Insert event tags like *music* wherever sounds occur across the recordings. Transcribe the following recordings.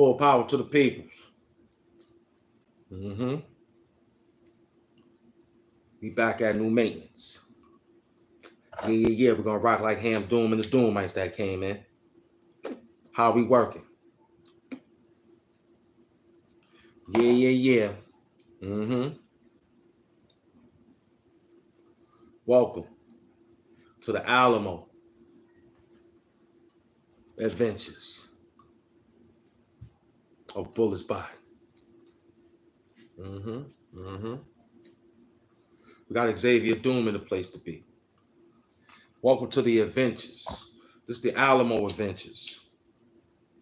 Full power to the peoples. Mm-hmm. We back at new maintenance. Yeah, yeah, yeah. We're gonna rock like Ham Doom and the Doomites that came in. How we working? Yeah, yeah, yeah. Mm-hmm. Welcome to the Alamo Adventures of Bullet's Body. Mm-hmm. Mm-hmm. We got Xavier Doom in the place to be. Welcome to the adventures. This is the Alamo Adventures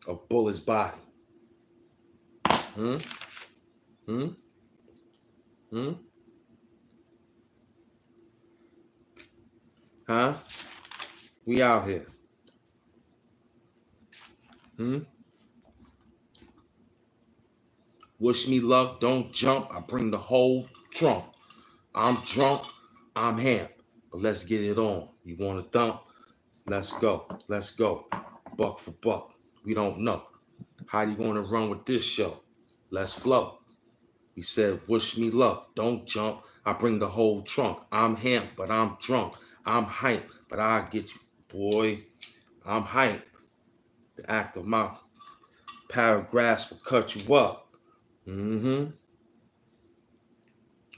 of Bullet's Body. Hmm? Hmm? Hmm? Huh? We out here. Hmm? Wish me luck, don't jump. I bring the whole trunk. I'm drunk, I'm ham. But let's get it on. You want to dump? Let's go. Let's go. Buck for buck. We don't know. How you gonna run with this show? Let's flow. We said, wish me luck, don't jump. I bring the whole trunk. I'm ham, but I'm drunk. I'm hype, but I get you, boy. I'm hype. The act of my paragraphs will cut you up. Mm-hmm.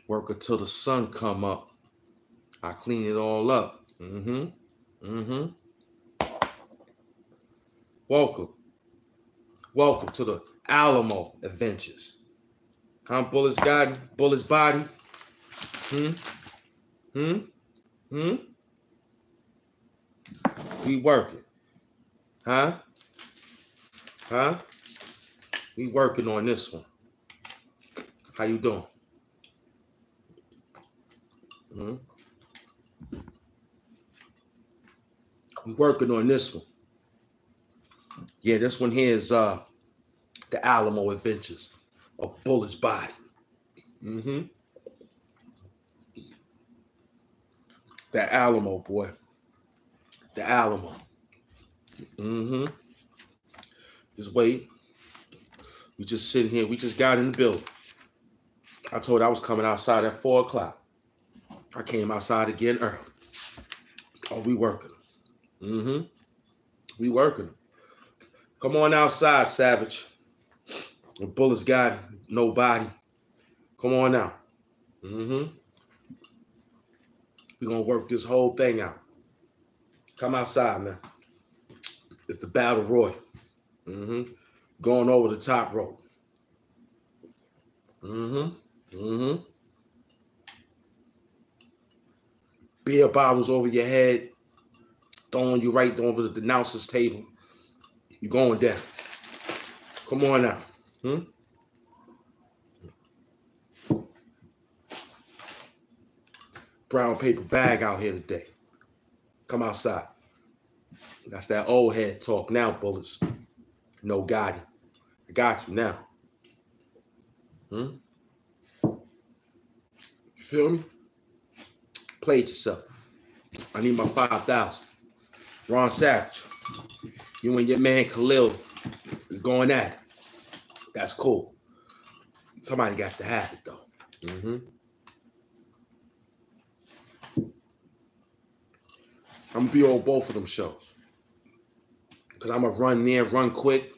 Work until the sun come up. I clean it all up. Mm-hmm. Mm-hmm. Welcome. Welcome to the Alamo Adventures. I'm Bullet's God, Bullet's Body. Hmm? Hmm? Hmm? We working. Huh? Huh? We working on this one. How you doing? Hmm? We working on this one. Yeah, this one here is uh the Alamo Adventures of Bullet's Body. Mm-hmm. The Alamo, boy. The Alamo. Mm-hmm. Just wait. We just sitting here. We just got in the building. I told I was coming outside at four o'clock. I came outside again early. Oh, we working. Mm-hmm. We working. Come on outside, Savage. The bullets got nobody. Come on now. Mm-hmm. We're gonna work this whole thing out. Come outside, man. It's the battle royal. Mm-hmm. Going over the top rope. Mm-hmm. Mm-hmm. Beer bottles over your head, throwing you right over the announcer's table. You're going down. Come on now. Hmm? Brown paper bag out here today. Come outside. That's that old head talk now, bullets. No Gotti. I got you now. Hmm? Feel me? Play it yourself. I need my 5,000. Ron Savage. You and your man Khalil is going at it. That's cool. Somebody got to have it though. Mm-hmm. I'm gonna be on both of them shows. Cause I'm gonna run there, run quick,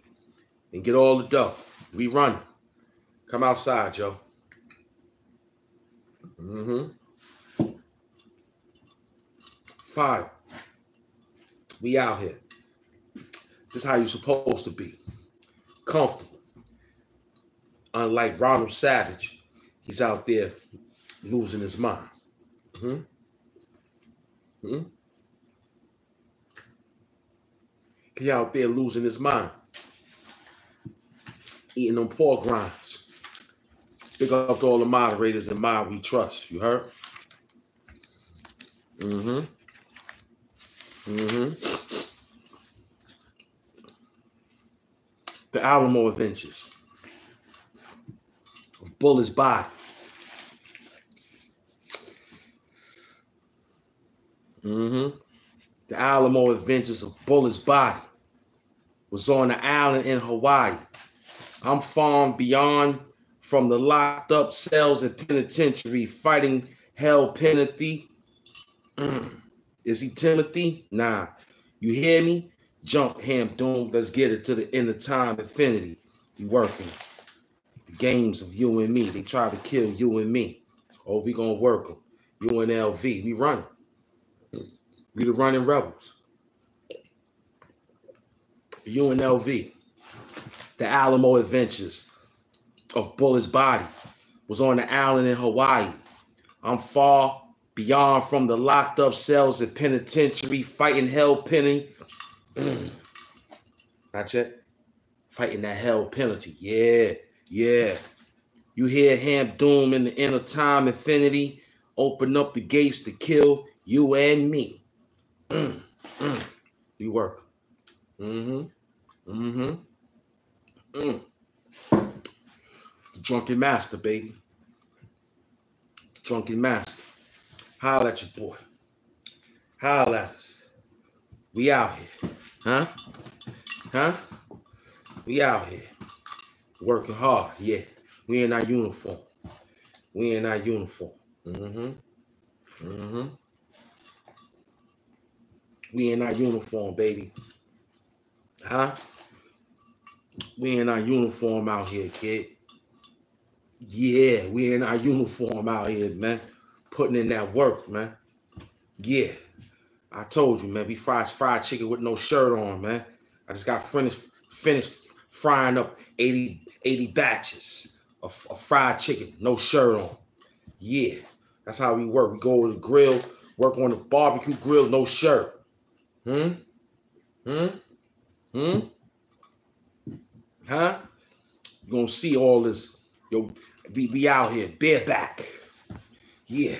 and get all the dough. We running. Come outside, Joe. Mm-hmm. Fire. We out here. This is how you're supposed to be. Comfortable. Unlike Ronald Savage, he's out there losing his mind. Hmm? Hmm? He out there losing his mind. Eating them pork rinds. Big up to all the moderators and my we trust. You heard? Mm-hmm. Mm-hmm. The Alamo Adventures of Bullet's Body. Mm-hmm. The Alamo Adventures of Bullet's Body was on the island in Hawaii I'm far beyond from the locked up cells and penitentiary, fighting hell penalty. Is he Timothy? Nah. You hear me? Jump ham doom. Let's get it to the end of time infinity. You working. The games of you and me. They try to kill you and me. Oh, we gonna work them. You and LV. We running. We the running rebels. UNLV, the Alamo Adventures of Bullet's body was on the island in Hawaii. I'm far beyond from the locked up cells and penitentiary, fighting hell penny. *clears throat* Not yet. Fighting that hell penalty. Yeah, yeah. You hear Ham Doom in the inner time infinity open up the gates to kill you and me. Mm, mm. We work. Mm-hmm. Mm-hmm. Mm. Drunken master, baby. The drunken master. Holla at your boy. Holla at us. We out here. Huh? Huh? We out here. Working hard, yeah. We in our uniform. We in our uniform. Mm-hmm. Mm-hmm. We in our uniform, baby. Huh? We in our uniform out here, kid. Yeah, we in our uniform out here, man. Putting in that work, man. Yeah. I told you, man. We fried fried chicken with no shirt on, man. I just got finished finished frying up 80, 80 batches of, of fried chicken, no shirt on. Yeah, that's how we work. We go to the grill, work on the barbecue grill, no shirt. Hmm? Hmm? Hmm? Huh? You're gonna see all this. Yo, we, we out here, bareback. Yeah.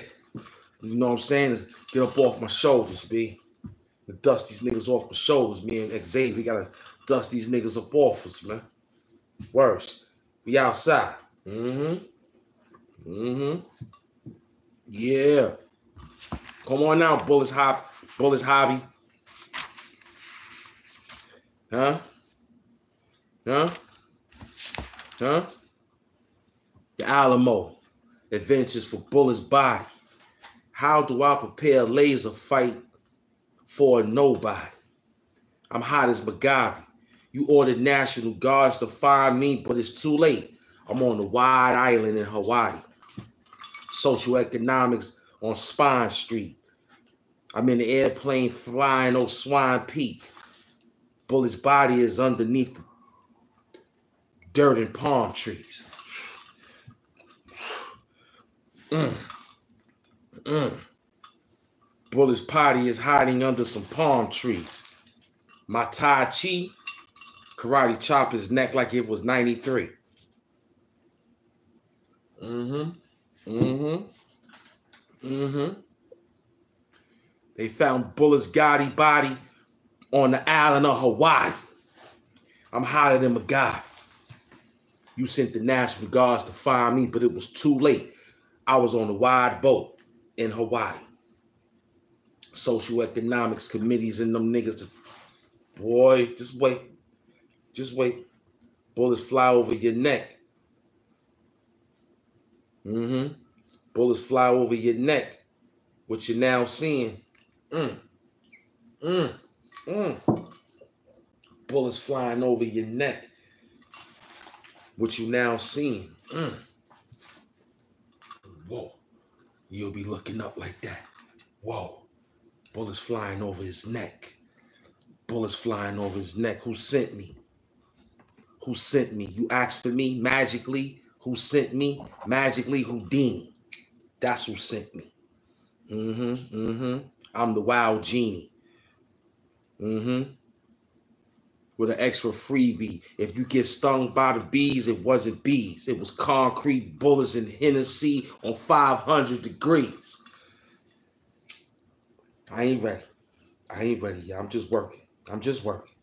You know what I'm saying? Get up off my shoulders, B. Dust these niggas off my shoulders. Me and Xavier gotta dust these niggas up off us, man. Worse. We outside. Mm-hmm. Mm-hmm. Yeah. Come on now, Bullets Hop. Bullets Hobby. Huh? Huh? Huh? The Alamo. Adventures for Bullet's body. How do I prepare a laser fight for nobody? I'm hot as MacGyver. You ordered National Guards to find me, but it's too late. I'm on the wide island in Hawaii. Socioeconomics on Spine Street. I'm in the airplane flying over Swine Peak. Bullet's body is underneath dirt and palm trees. Mm. Mm. Bullet's body is hiding under some palm tree. My Tai Chi karate chop his neck like it was 93. Mm-hmm. Mm-hmm. Mm-hmm. They found Bullet's Gotti body on the island of Hawaii. I'm hotter than MacGyver. You sent the National Guards to find me, but it was too late. I was on a wide boat in Hawaii. Socioeconomics committees and them niggas. Boy, just wait. Just wait. Bullets fly over your neck. Mm-hmm. Bullets fly over your neck. What you're now seeing. Mm. Mm. Mm. Bullets flying over your neck. What you now seeing. Mm. Whoa. You'll be looking up like that. Whoa. Bullets flying over his neck. Bullets flying over his neck. Who sent me? Who sent me? You asked for me magically. Who sent me? Magically Houdini. That's who sent me. Mm-hmm. Mm-hmm. I'm the wild genie. Mm-hmm. With an extra freebie. If you get stung by the bees, it wasn't bees. It was concrete bullets and Hennessy on 500 degrees. I ain't ready. I ain't ready, y'all. I'm just working. I'm just working.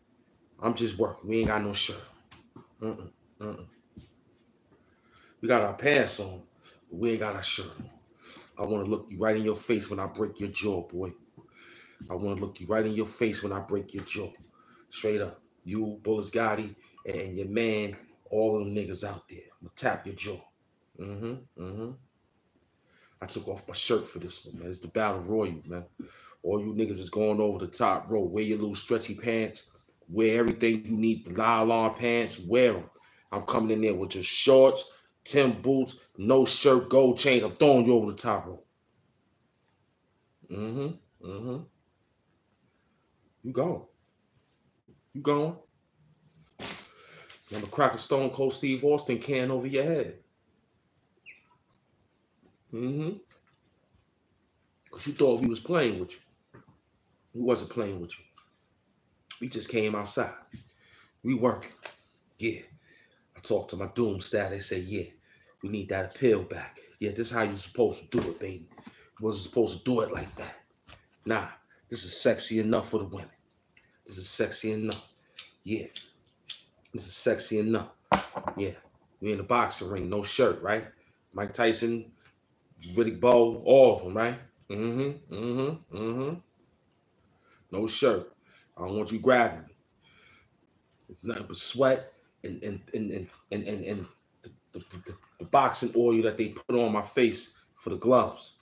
I'm just working. We ain't got no shirt. Mm-mm. Mm-mm. We got our pants on, but we ain't got our shirt on. I want to look you right in your face when I break your jaw, boy. I want to look you right in your face when I break your jaw. Straight up. You, Bullets Gotti, and your man, All them niggas out there. I'm gonna tap your jaw. Mm-hmm. Mm-hmm. I took off my shirt for this one, man. It's the battle royal, man. All you niggas is going over the top row. Wear your little stretchy pants. Wear everything you need. The nylon pants. Wear them. I'm coming in there with just shorts, Tim boots, no shirt, gold chains. I'm throwing you over the top rope. Mm-hmm. Mm-hmm. You going. You going. I'm gonna crack a Stone Cold Steve Austin can over your head. Mm-hmm. Because you thought we was playing with you. We wasn't playing with you. We just came outside. We working. Yeah. I talked to my doom stat. They say, yeah, we need that appeal back. Yeah, this is how you're supposed to do it, baby. You wasn't supposed to do it like that. Nah, this is sexy enough for the women. This is sexy enough. Yeah. This is sexy enough. Yeah. We in the boxing ring, no shirt, right? Mike Tyson, Riddick Bowe, all of them, right? Mm-hmm. Mm-hmm. Mm-hmm. No shirt. I don't want you grabbing me. It's nothing but sweat and and and and and, and, and the, the, the, boxing oil that they put on my face for the gloves.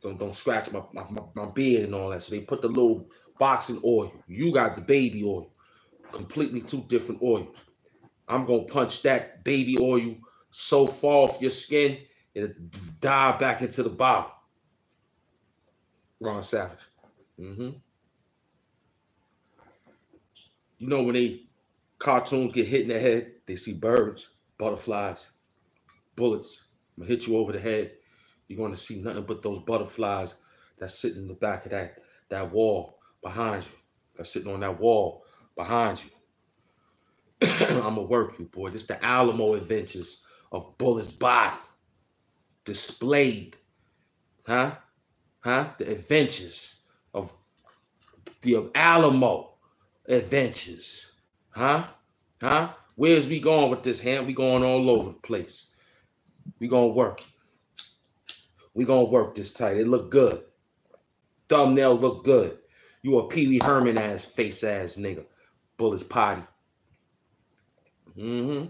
Don't don't scratch my, my, my beard and all that. So they put the little boxing oil. You got the baby oil. Completely two different oils. I'm gonna punch that baby oil so far off your skin it'll dive back into the bottle. Ron Savage. Mm-hmm. You know when they cartoons get hit in the head, they see birds, butterflies, bullets. I'm gonna hit you over the head. You're gonna see nothing but those butterflies that's sitting in the back of that that wall behind you. That's sitting on that wall behind you. *clears throat* I'm gonna work you, boy. This the Alamo adventures of Bullet's body displayed, huh? Huh? The adventures of the Alamo adventures, huh? Huh? Where's we going with this hand? We going all over the place. We gonna work We gonna work this tight. It look good. Thumbnail look good. You a Pee Wee Herman ass face ass nigga. Bullet's potty. Mm-hmm.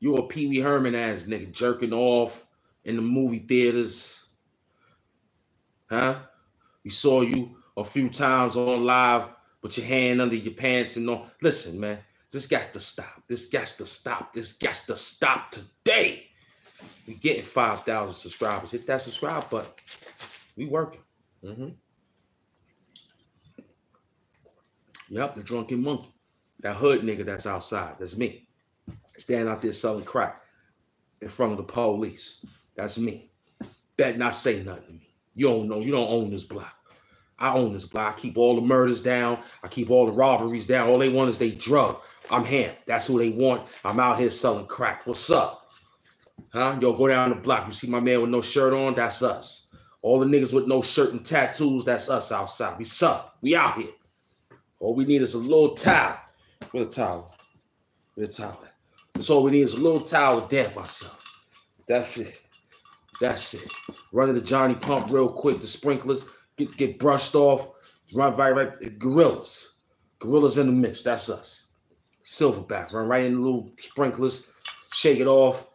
You a Pee Wee Herman ass nigga jerking off in the movie theaters. Huh? We saw you a few times on live with your hand under your pants and all. Listen, man, this got to stop. This got to stop. This got to stop today. We getting 5,000 subscribers. Hit that subscribe button. We working. Mm-hmm. Yep, the drunken monkey. That hood nigga that's outside. That's me. Standing out there selling crack in front of the police. That's me. Bet not say nothing to me. You don't know. You don't own this block. I own this block. I keep all the murders down. I keep all the robberies down. All they want is they drug. I'm Ham. That's who they want. I'm out here selling crack. What's up? Huh? Yo, go down the block. You see my man with no shirt on? That's us. All the niggas with no shirt and tattoos, that's us outside. We suck. We out here. All we need is a little towel. Where the towel? Where the towel That's all we need is a little towel to damp myself. That's it. That's it. Running the Johnny Pump real quick. The sprinklers get, get brushed off. Run right, right. Gorillas. Gorillas in the mist. That's us. Silverback. Run right in the little sprinklers. Shake it off.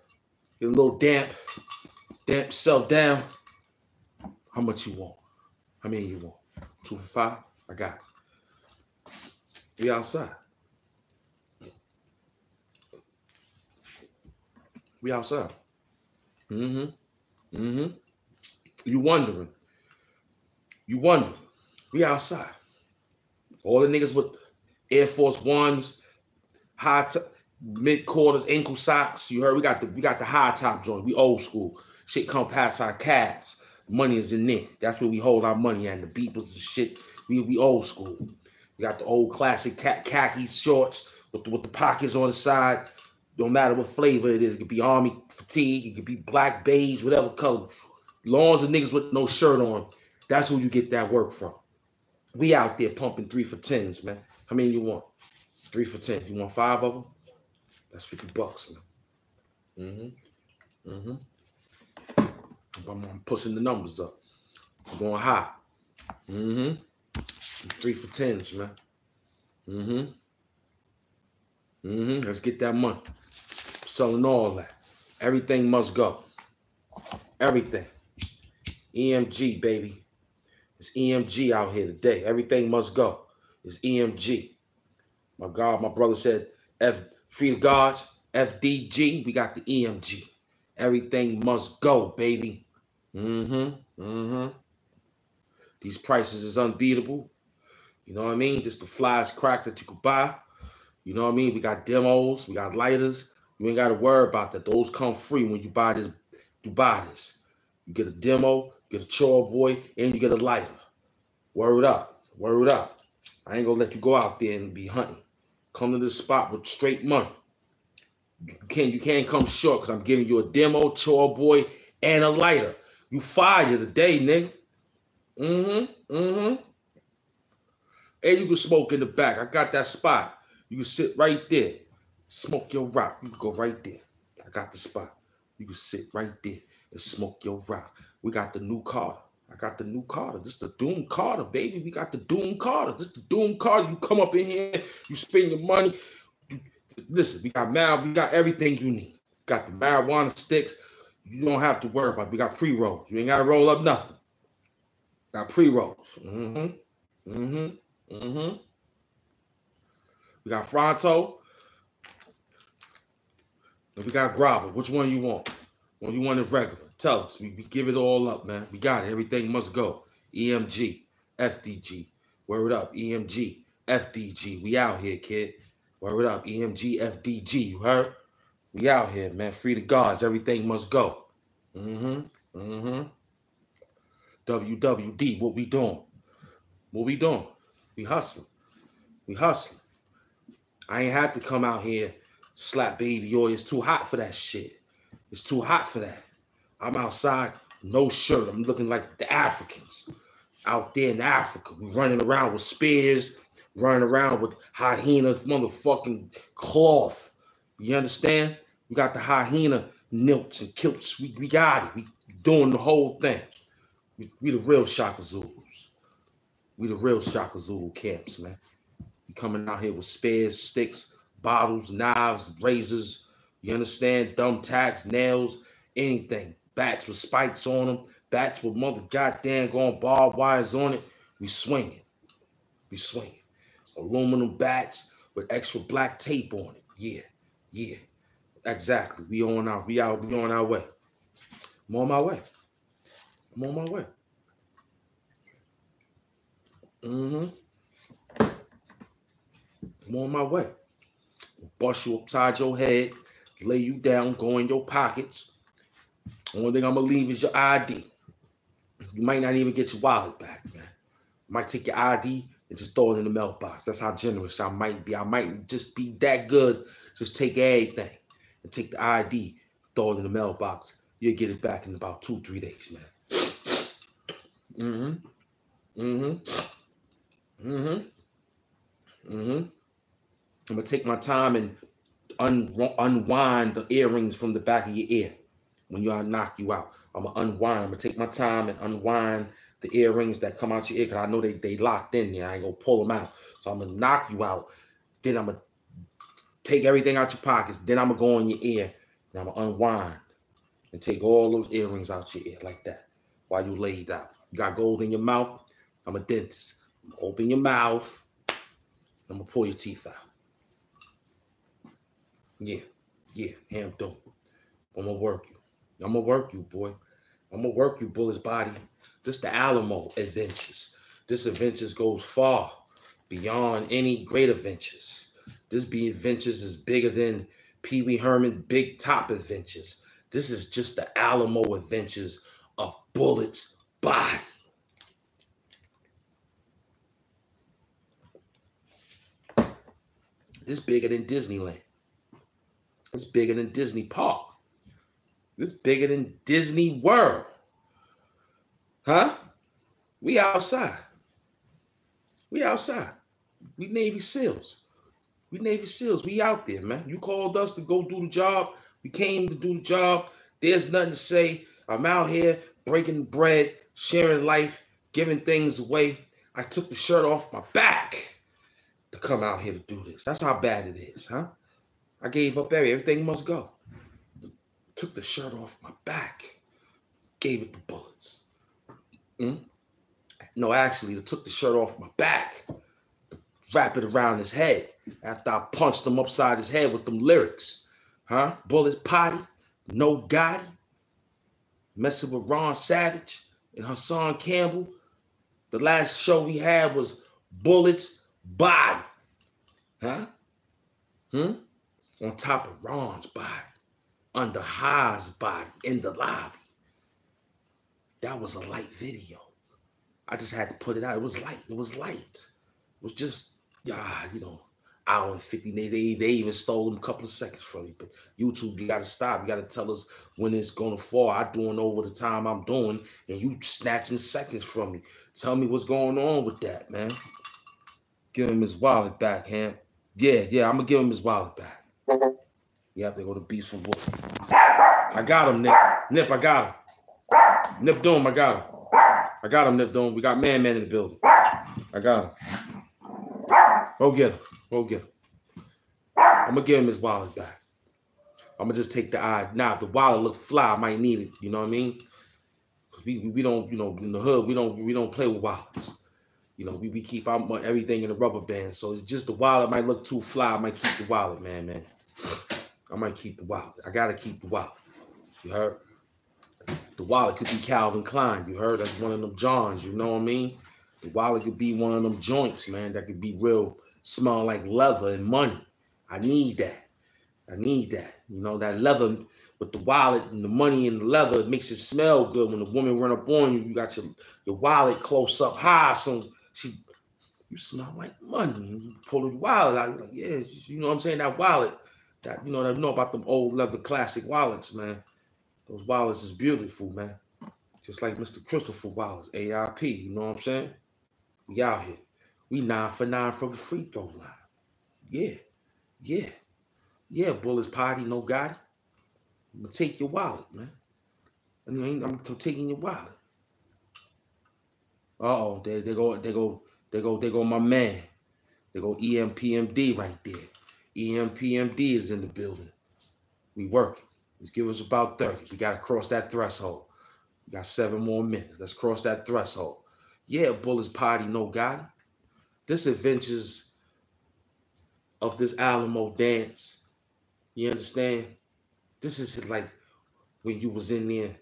Get a little damp. Damp yourself down. How much you want? How many you want? Two for five? I got it. We outside. We outside. Mm-hmm. Mm-hmm. You wondering. You wondering. We outside. All the niggas with Air Force Ones, high top, mid quarters, ankle socks. You heard we got the we got the high top joint. We old school. Shit come past our calves. Money is in there. That's where we hold our money and the beepers and shit. We we old school. We got the old classic khaki shorts with the, with the pockets on the side. Don't matter what flavor it is. It could be army fatigue. It could be black, beige, whatever color. Lawns and niggas with no shirt on. That's who you get that work from. We out there pumping three for tens, man. How many you want? Three for ten. You want five of them? That's 50 bucks, man. Mm-hmm. Mm-hmm. I'm, I'm pushing the numbers up. I'm going high. Mm-hmm. Three for tens, man. Mm-hmm. Mm-hmm. Let's get that money. selling all that. Everything must go. Everything. EMG, baby. It's EMG out here today. Everything must go. It's EMG. My God, my brother said F free the gods, FDG. We got the EMG. Everything must go, baby. Mm-hmm. Mm-hmm. These prices is unbeatable. You know what I mean? Just the flies crack that you could buy. You know what I mean? We got demos, we got lighters. You ain't got to worry about that. Those come free when you buy this. You buy this. You get a demo, get a chore boy, and you get a lighter. Word up. Word up. I ain't gonna let you go out there and be hunting. Come to this spot with straight money. You can't you can't come short because I'm giving you a demo, chore boy, and a lighter. You fire today, nigga. Mm-hmm. Mm-hmm. And you can smoke in the back. I got that spot. You can sit right there. Smoke your rock. You can go right there. I got the spot. You can sit right there and smoke your rock. We got the new Carter. I got the new Carter. This the Doom Carter, baby. We got the Doom Carter. This the Doom Carter. You come up in here, you spend your money. You, listen, we got mal, we got everything you need. Got the marijuana sticks. You don't have to worry about. It. We got pre rolls. You ain't got to roll up nothing. Got pre rolls. Mm-hmm. Mm-hmm. Mm-hmm. We got Fronto. And we got Grabba. Which one you want? One you want it regular? Tell us. We, we give it all up, man. We got it. Everything must go. EMG, FDG. Word up. EMG, FDG. We out here, kid. Word up. EMG, FDG. You heard? We out here, man. Free the gods. Everything must go. Mm-hmm. Mm-hmm. WWD. What we doing? What we doing? We hustling. We hustling. I ain't had to come out here slap baby oil. It's too hot for that shit. It's too hot for that. I'm outside, no shirt. I'm looking like the Africans out there in Africa. We running around with spears, running around with hyena motherfucking cloth. You understand? We got the hyena nilts and kilts. We, we got it. We doing the whole thing. We, we the real Shaka Zulus. We the real Shaka Zulu camps, man. We coming out here with spears, sticks, bottles, knives, razors. You understand? Dumb tacks, nails, anything bats with spikes on them, bats with mother goddamn going barbed wires on it. We swing it. We swing it. Aluminum bats with extra black tape on it. Yeah, yeah. Exactly. We on our we out we on our way. I'm on my way. I'm on my way. Mm-hmm. I'm on my way. Bust you upside your head, lay you down, go in your pockets, only thing I'm gonna leave is your ID. You might not even get your wallet back, man. I might take your ID and just throw it in the mailbox. That's how generous I might be. I might just be that good. Just take everything and take the ID, throw it in the mailbox. You'll get it back in about two, three days, man. Mm-hmm. Mm-hmm. Mm-hmm. Mm-hmm. I'm gonna take my time and un- unwind the earrings from the back of your ear when you I knock you out. I'm gonna unwind. I'm gonna take my time and unwind the earrings that come out your ear because I know they they locked in there. I ain't gonna pull them out. So I'm gonna knock you out. Then I'm gonna take everything out your pockets. Then I'm gonna go in your ear and I'm gonna unwind and take all those earrings out your ear like that while you laid out. You got gold in your mouth. I'm a dentist. Open your mouth. I'm gonna pull your teeth out. Yeah, yeah, ham dope. I'm gonna work you. I'm gonna work you, boy. I'm gonna work you, Bullet's body. This the Alamo adventures. This adventures goes far beyond any great adventures. This be adventures is bigger than Pee Wee Herman Big Top adventures. This is just the Alamo adventures of Bullet's body. This bigger than Disneyland. It's bigger than Disney Park. It's bigger than Disney World. Huh? We outside. We outside. We Navy SEALs. We Navy SEALs. We out there, man. You called us to go do the job. We came to do the job. There's nothing to say. I'm out here breaking bread, sharing life, giving things away. I took the shirt off my back to come out here to do this. That's how bad it is, huh? I gave up everything. Everything must go. Took the shirt off my back. Gave it the bullets. Mm? No, actually, took the shirt off my back. Wrap it around his head. After I punched him upside his head with them lyrics. Huh? Bullets potty. No Gotti. Messing with Ron Savage and Hassan Campbell. The last show we had was Bullets Body. Huh? Hmm? On top of Ron's body. Under Ha's body in the lobby. That was a light video. I just had to put it out. It was light. It was light. It was just, yeah, you know, hour and 50. They, they, they even stole them a couple of seconds from me. But YouTube, you got to stop. You got to tell us when it's going to fall. I doing over the time I'm doing, and you snatching seconds from me. Tell me what's going on with that, man. Give him his wallet back, Ham. Yeah, yeah, I'm to give him his wallet back. You have to go to Beast from Wolf. I got him, Nip. Nip, I got him. Nip Doom, I got him. I got him, Nip Doom. We got Man Man in the building. I got him. Go get him. Go get him. I'm gonna give him his wallet back. I'm gonna just take the eye. Now, if the wallet look fly, I might need it. You know what I mean? Cause we we don't, you know, in the hood, we don't we don't play with wallets. You know, we, we keep our, everything in a rubber band. So it's just the wallet might look too fly. I might keep the wallet, man, man. I might keep the wallet. I gotta keep the wallet. You heard? The wallet could be Calvin Klein. You heard? That's one of them Johns. You know what I mean? The wallet could be one of them joints, man. That could be real, smell like leather and money. I need that. I need that. You know, that leather with the wallet and the money and the leather, it makes it smell good. When the woman run up on you, you got your, your wallet close up high. So she, you smell like money. And you pull the wallet like, yeah, you know what I'm saying? That wallet, that, you know, I know about them old leather classic wallets, man. Those wallets is beautiful, man. Just like Mr. Christopher Wallace, AIP. You know what I'm saying? We out here. We nine for nine from the free throw line. Yeah. Yeah. Yeah, Bullets Party, no got it. I'm gonna take your wallet, man. I mean, I'm taking your wallet. Uh oh, they they go they go they go they go my man. They go EPMD right there. EPMD is in the building. We working. Let's give us about 30. We got to cross that threshold. We got seven more minutes. Let's cross that threshold. Yeah, Bullets Party, no God. This adventures of this Alamo dance. You understand? This is like when you was in there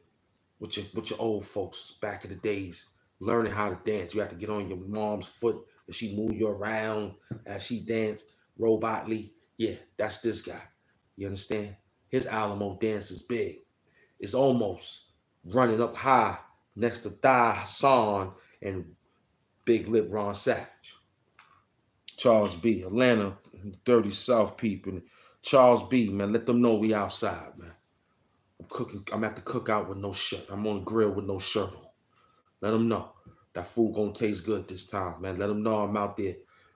with your with your old folks back in the days, learning how to dance. You have to get on your mom's foot and she move you around as she dance robotly. Yeah, that's this guy. You understand? his Alamo dance is big. It's almost running up high next to Thigh Hassan and Big Lip Ron Savage. Charles B. Atlanta, 30 South people. Charles B. Man, let them know we outside, man. I'm cooking. I'm at the cookout with no shirt. I'm on the grill with no shirt on. Let them know that food gonna taste good this time, man. Let them know I'm out there.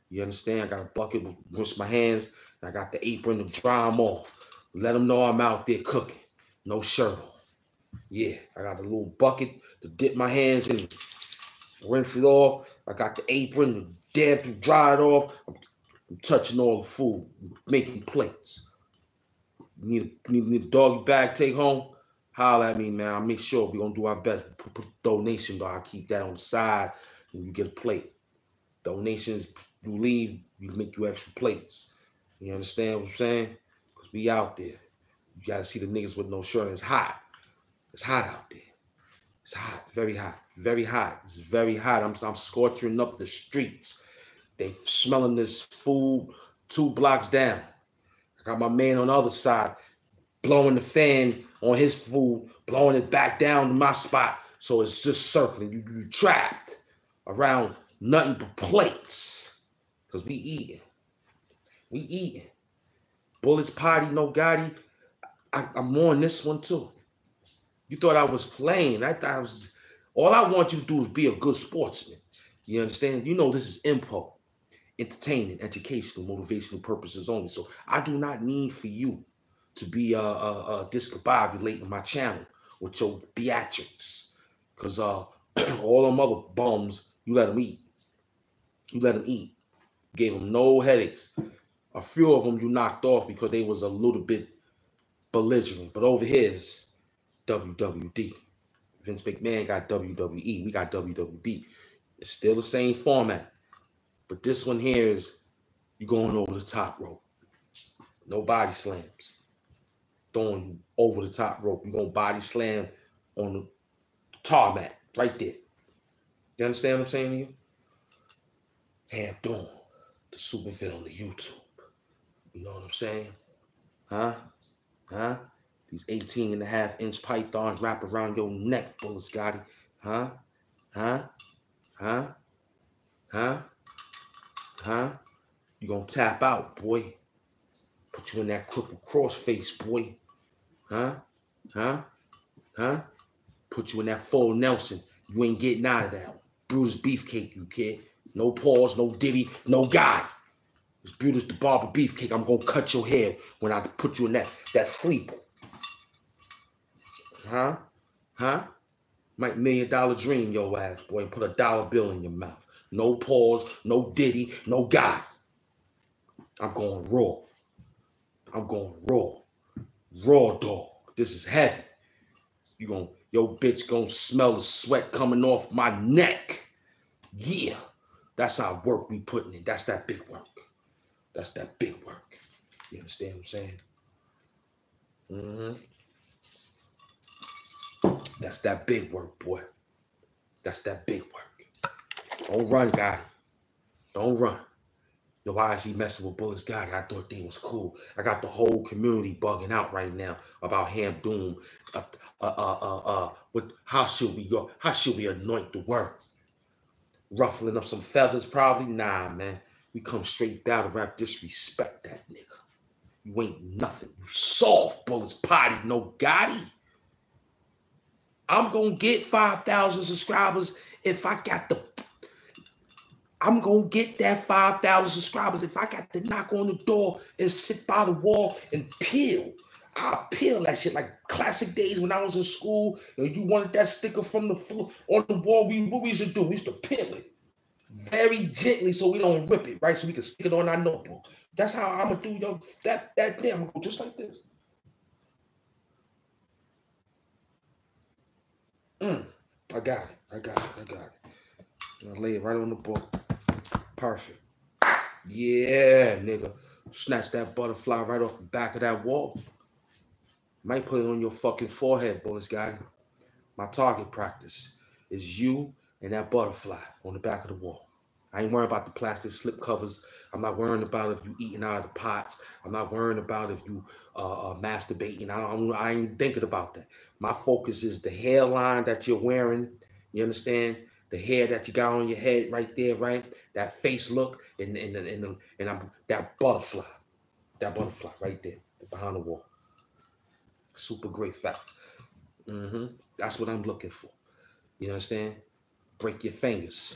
You understand? I got a bucket, wash my hands. I got the apron to dry them off. Let them know I'm out there cooking. No shirt on. Yeah, I got a little bucket to dip my hands in, rinse it off. I got the apron to damp and dry it off. I'm, I'm touching all the food, making plates. Need a, need, need a doggy bag take home? Holler at me, man. I'll make sure we're gonna do our best. Put, put donation, though. I'll keep that on side and you get a plate. Donations, you leave, we make you extra plates. You understand what I'm saying? Because we out there. You gotta see the niggas with no shirt. It's hot. It's hot out there. It's hot, very hot, very hot. It's very hot. I'm, I'm scorching up the streets. They smelling this food two blocks down. I got my man on the other side blowing the fan on his food, blowing it back down to my spot. So it's just circling. You, you trapped around nothing but plates. Because we eating. We eating. Bullets potty, No Gotti. I, am on this one too. You thought I was playing. I thought I was. All I want you to do is be a good sportsman. You understand? You know this is info, entertaining, educational, motivational purposes only. So I do not need for you to be uh, uh, uh discombobulating my channel with your theatrics, because uh, *clears throat* all them other bums, you let them eat. You let them eat. Gave them no headaches. A few of them you knocked off because they was a little bit belligerent. But over here is WWD. Vince McMahon got WWE. We got WWD. It's still the same format. But this one here is you going over the top rope. No body slams. Throwing you over the top rope. You're going to body slam on the tarmac right there. You understand what I'm saying to you? Ham Doom, the super villain of YouTube. You know what I'm saying? Huh? Huh? These 18 and a half inch pythons wrap around your neck, Bullets Gotti. Huh? Huh? Huh? Huh? Huh? You gonna tap out, boy. Put you in that crippled cross face, boy. Huh? Huh? Huh? Put you in that full Nelson. You ain't getting out of that one. Brutus Beefcake, you kid. No pause, no Diddy, no guy. It's Brutus the Barber Beefcake. I'm gonna cut your head when I put you in that that sleeper. Huh? Huh? Might million dollar dream your ass, boy, and put a dollar bill in your mouth. No pause, no Diddy, no guy. I'm going raw. I'm going raw. Raw dog. This is heavy. You going your bitch gonna smell the sweat coming off my neck. Yeah. That's our work we putting in. That's that big work. That's that big work. You understand what I'm saying? Mm-hmm. That's that big work, boy. That's that big work. Don't run, guy. Don't run. Yo, why is he messing with Bullets guy? I thought they was cool. I got the whole community bugging out right now about Ham Doom. Uh, uh, uh, uh, uh, what, how should we go? How should we anoint the word? Ruffling up some feathers, probably? Nah, man. We come straight down to rap. Disrespect that nigga. You ain't nothing. You soft bullets potty, no Gotti. I'm gonna get 5,000 subscribers if I got the I'm gonna get that 5,000 subscribers if I got to knock on the door and sit by the wall and peel. I'll peel that shit like classic days when I was in school and you wanted that sticker from the floor on the wall. We what we used to do? We used to peel it very gently so we don't rip it, right? So we can stick it on our notebook. That's how I'm gonna do yo, that that thing. I'm gonna go just like this. Mm, I got it. I got it. I got it. I lay it right on the book. Perfect. Yeah, nigga. Snatch that butterfly right off the back of that wall. Might put it on your fucking forehead, Bullets guy. My target practice is you and that butterfly on the back of the wall. I ain't worrying about the plastic slip covers. I'm not worrying about if you eating out of the pots. I'm not worrying about if you uh, uh masturbating. I don't. I ain't thinking about that. My focus is the hairline that you're wearing. You understand? The hair that you got on your head right there, right? That face look and and and, and, I'm that butterfly, that butterfly right there behind the wall. Super great fact. Mm-hmm. That's what I'm looking for. You understand? Break your fingers.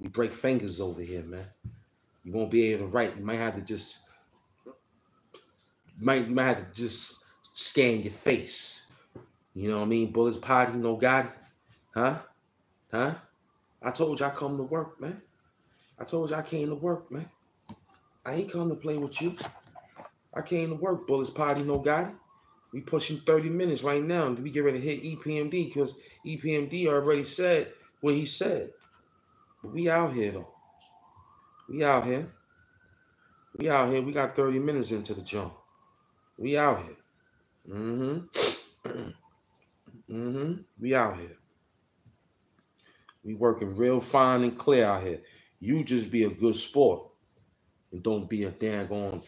We break fingers over here, man. You won't be able to write. You might have to just might you might have to just scan your face. You know what I mean? Bullets potty, no God. Huh? Huh? I told you I come to work, man. I told you I came to work, man. I ain't come to play with you. I came to work, bullets potty, no God. We pushing 30 minutes right now. We get ready to hit EPMD because EPMD already said what he said. But we out here though. We out here. We out here. We got 30 minutes into the jump. We out here. Mm-hmm. *clears throat* mm-hmm. We out here. We working real fine and clear out here. You just be a good sport. And don't be a dang on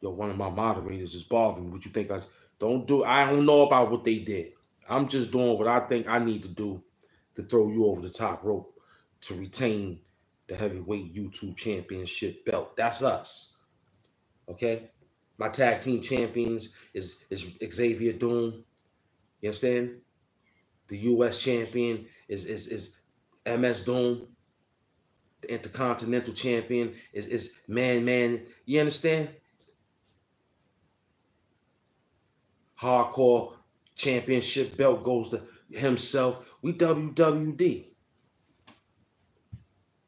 yo, one of my moderators is bothering me. What you think I don't do? I don't know about what they did. I'm just doing what I think I need to do to throw you over the top rope to retain the heavyweight YouTube championship belt. That's us. Okay. My tag team champions is, is Xavier Doom. You understand? The US champion is is is MS Doom. The intercontinental champion is, is Man Man. You understand? Hardcore championship belt goes to himself. We WWD.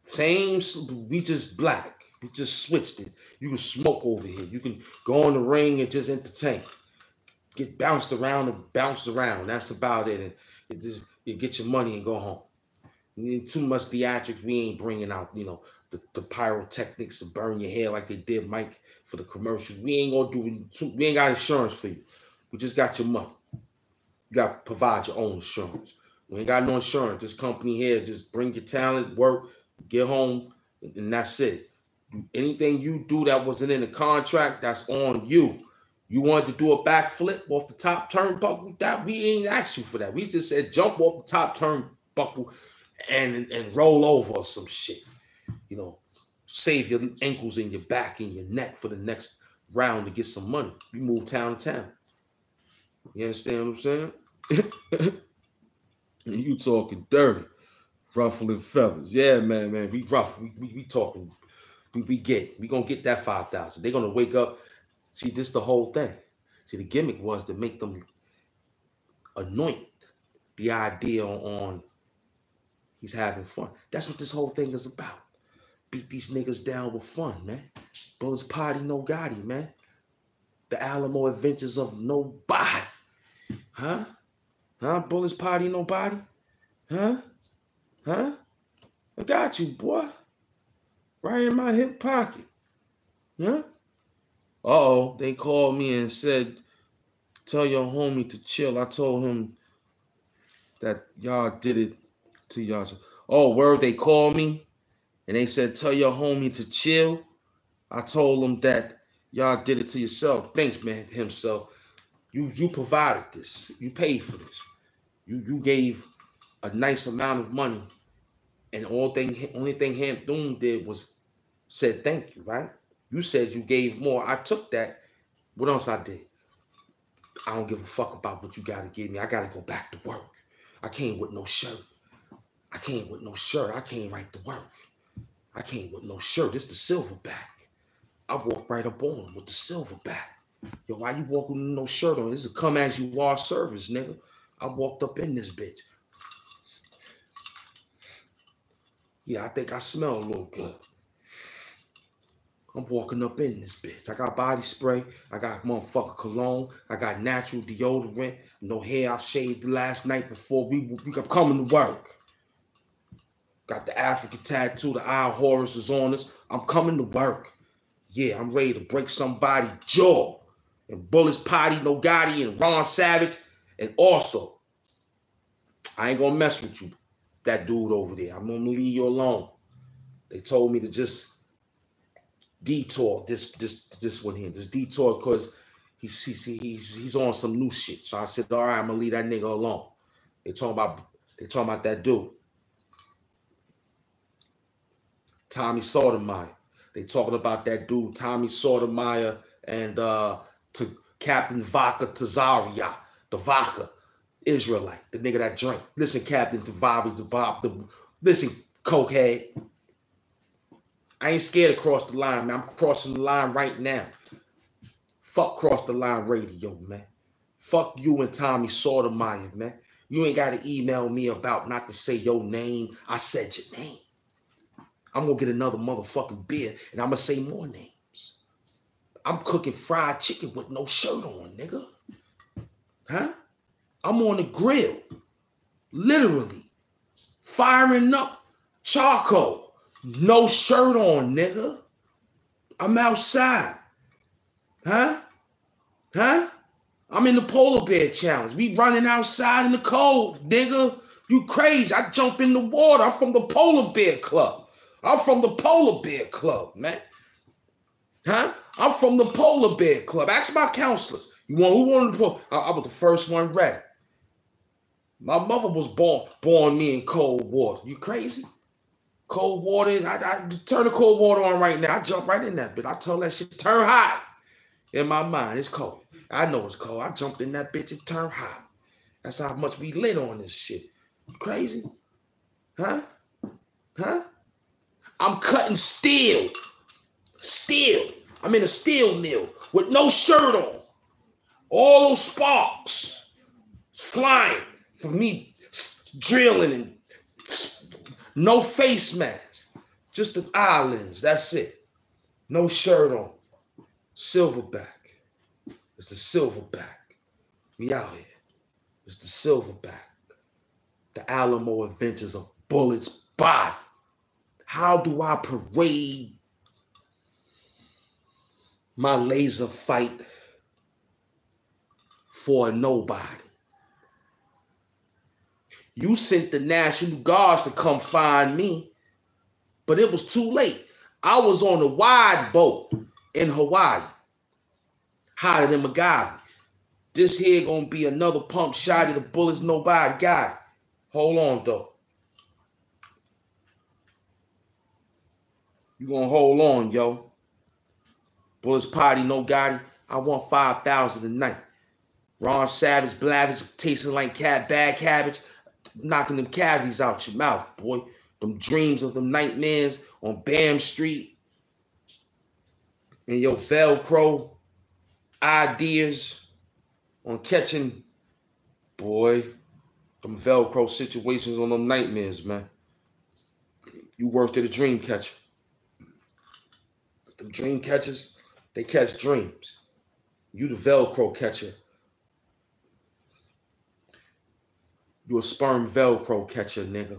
Same, we just black. We just switched it. You can smoke over here. You can go in the ring and just entertain. Get bounced around and bounce around. That's about it. And just you get your money and go home. Mm, too much theatrics. We ain't bringing out, you know, the, the pyrotechnics to burn your hair like they did Mike for the commercials. We ain't gonna do. We ain't got insurance for you. We just got your money. You got to provide your own insurance. We ain't got no insurance. This company here just bring your talent, work, get home, and that's it. Anything you do that wasn't in the contract, that's on you. You wanted to do a backflip off the top turnbuckle, that we ain't asked you for that. We just said jump off the top turnbuckle and and roll over or some shit. You know, save your ankles and your back and your neck for the next round to get some money. You move town to town. You understand what I'm saying? And *laughs* you talking dirty, ruffling feathers. Yeah, man, man. We rough. We, we, we talking we, we get. We gonna get that five thousand. They're gonna wake up. See, this the whole thing. See, the gimmick was to make them anoint the idea on he's having fun. That's what this whole thing is about. Beat these niggas down with fun, man. Brothers party, no Gotti, man. The Alamo Adventures of Nobody. Huh? Huh? Bullets party, nobody? Huh? Huh? I got you, boy right in my hip pocket. Huh? Uh-oh, they called me and said, tell your homie to chill. I told him that y'all did it to y'all. Oh, word, they called me and they said, tell your homie to chill. I told them that y'all did it to yourself. Thanks, man, himself. You you provided this. You paid for this. You you gave a nice amount of money and all thing only thing Hamp Doom did was said thank you, right? You said you gave more. I took that. What else I did? I don't give a fuck about what you gotta give me. I gotta go back to work. I came with no shirt. I came with no shirt. I came right to work. I came with no shirt. It's the silverback. I walked right up on him with the silverback. Yo, why you walking with no shirt on? This is a come as you are service, nigga. I walked up in this bitch. Yeah, I think I smell a little good. I'm walking up in this bitch. I got body spray. I got motherfucker cologne. I got natural deodorant. No hair I shaved last night before we, we got coming to work. Got the African tattoo. The eye Horus is on us. I'm coming to work. Yeah, I'm ready to break somebody's jaw. And Bullets Potty, No Gotti, and Ron Savage. And also, I ain't gonna mess with you that dude over there. I'm gonna leave you alone. They told me to just detour this this this one here, this detour because he's he's he's he's on some new shit. So I said, all right, I'm gonna leave that nigga alone. They talking about they talking about that dude. Tommy Sotomayor. They talking about that dude, Tommy Sotomayor, and uh to Captain Vodka Tazaria, the Vodka. Israelite, the nigga that drank. Listen, Captain Tavares, the Bob, the listen, cokehead. I ain't scared to cross the line, man. I'm crossing the line right now. Fuck cross the line radio, man. Fuck you and Tommy Sotomayor, man. You ain't got to email me about not to say your name. I said your name. I'm gonna get another motherfucking beer and I'm gonna say more names. I'm cooking fried chicken with no shirt on, nigga. Huh? I'm on the grill, literally firing up charcoal, no shirt on, nigga. I'm outside. Huh? Huh? I'm in the polar bear challenge. We running outside in the cold, nigga. You crazy. I jump in the water. I'm from the polar bear club. I'm from the polar bear club, man. Huh? I'm from the polar bear club. Ask my counselors. You want who wanted to I, I was the first one ready. My mother was born born me in cold water. You crazy? Cold water. I, I turn the cold water on right now. I jump right in that bitch. I tell that shit turn hot. In my mind, it's cold. I know it's cold. I jumped in that bitch and turned hot. That's how much we lit on this shit. You crazy? Huh? Huh? I'm cutting steel. Steel. I'm in a steel mill with no shirt on. All those sparks flying for me drilling and no face mask, just the islands. That's it. No shirt on. Silverback. It's the silverback. We out here. It's the silverback. The Alamo Adventures of Bullets Body. How do I parade my laser fight for nobody? You sent the National Guards to come find me, but it was too late. I was on a wide boat in Hawaii, hotter than MacGyver. This here gonna be another pump shot of the bullets nobody got. Hold on though. You gonna hold on, yo. Bullets potty, no Gotti. I want 5,000 tonight. Ron Savage, Blavich, tasting like cat bad cabbage, knocking them cavities out your mouth, boy. Them dreams of them nightmares on Bam Street. And your Velcro ideas on catching, boy, them Velcro situations on them nightmares, man. You worked at a dream catcher. The dream catchers, they catch dreams. You the Velcro catcher. You a sperm Velcro catcher, nigga.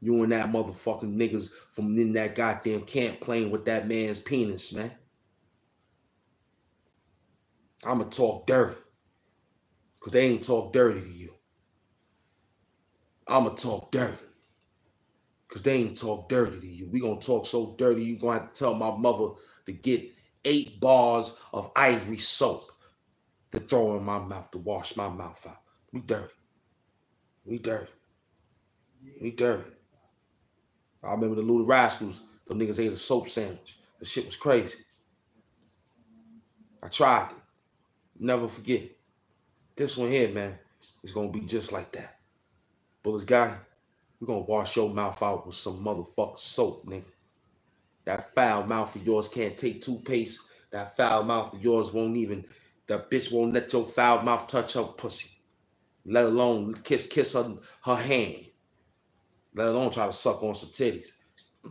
You and that motherfucking niggas from in that goddamn camp playing with that man's penis, man. I'ma talk dirty. Cause they ain't talk dirty to you. I'ma talk dirty. Cause they ain't talk dirty to you. We gonna talk so dirty, you gonna have to tell my mother to get eight bars of ivory soap to throw in my mouth to wash my mouth out. We dirty. We dirty. We dirty. I remember the Little Rascals. Them niggas ate a soap sandwich. The shit was crazy. I tried it. Never forget it. This one here, man, is gonna be just like that. Bullets guy, we're gonna wash your mouth out with some motherfucking soap, nigga. That foul mouth of yours can't take toothpaste. That foul mouth of yours won't even, that bitch won't let your foul mouth touch her pussy. Let alone kiss kiss her, her hand. Let alone try to suck on some titties.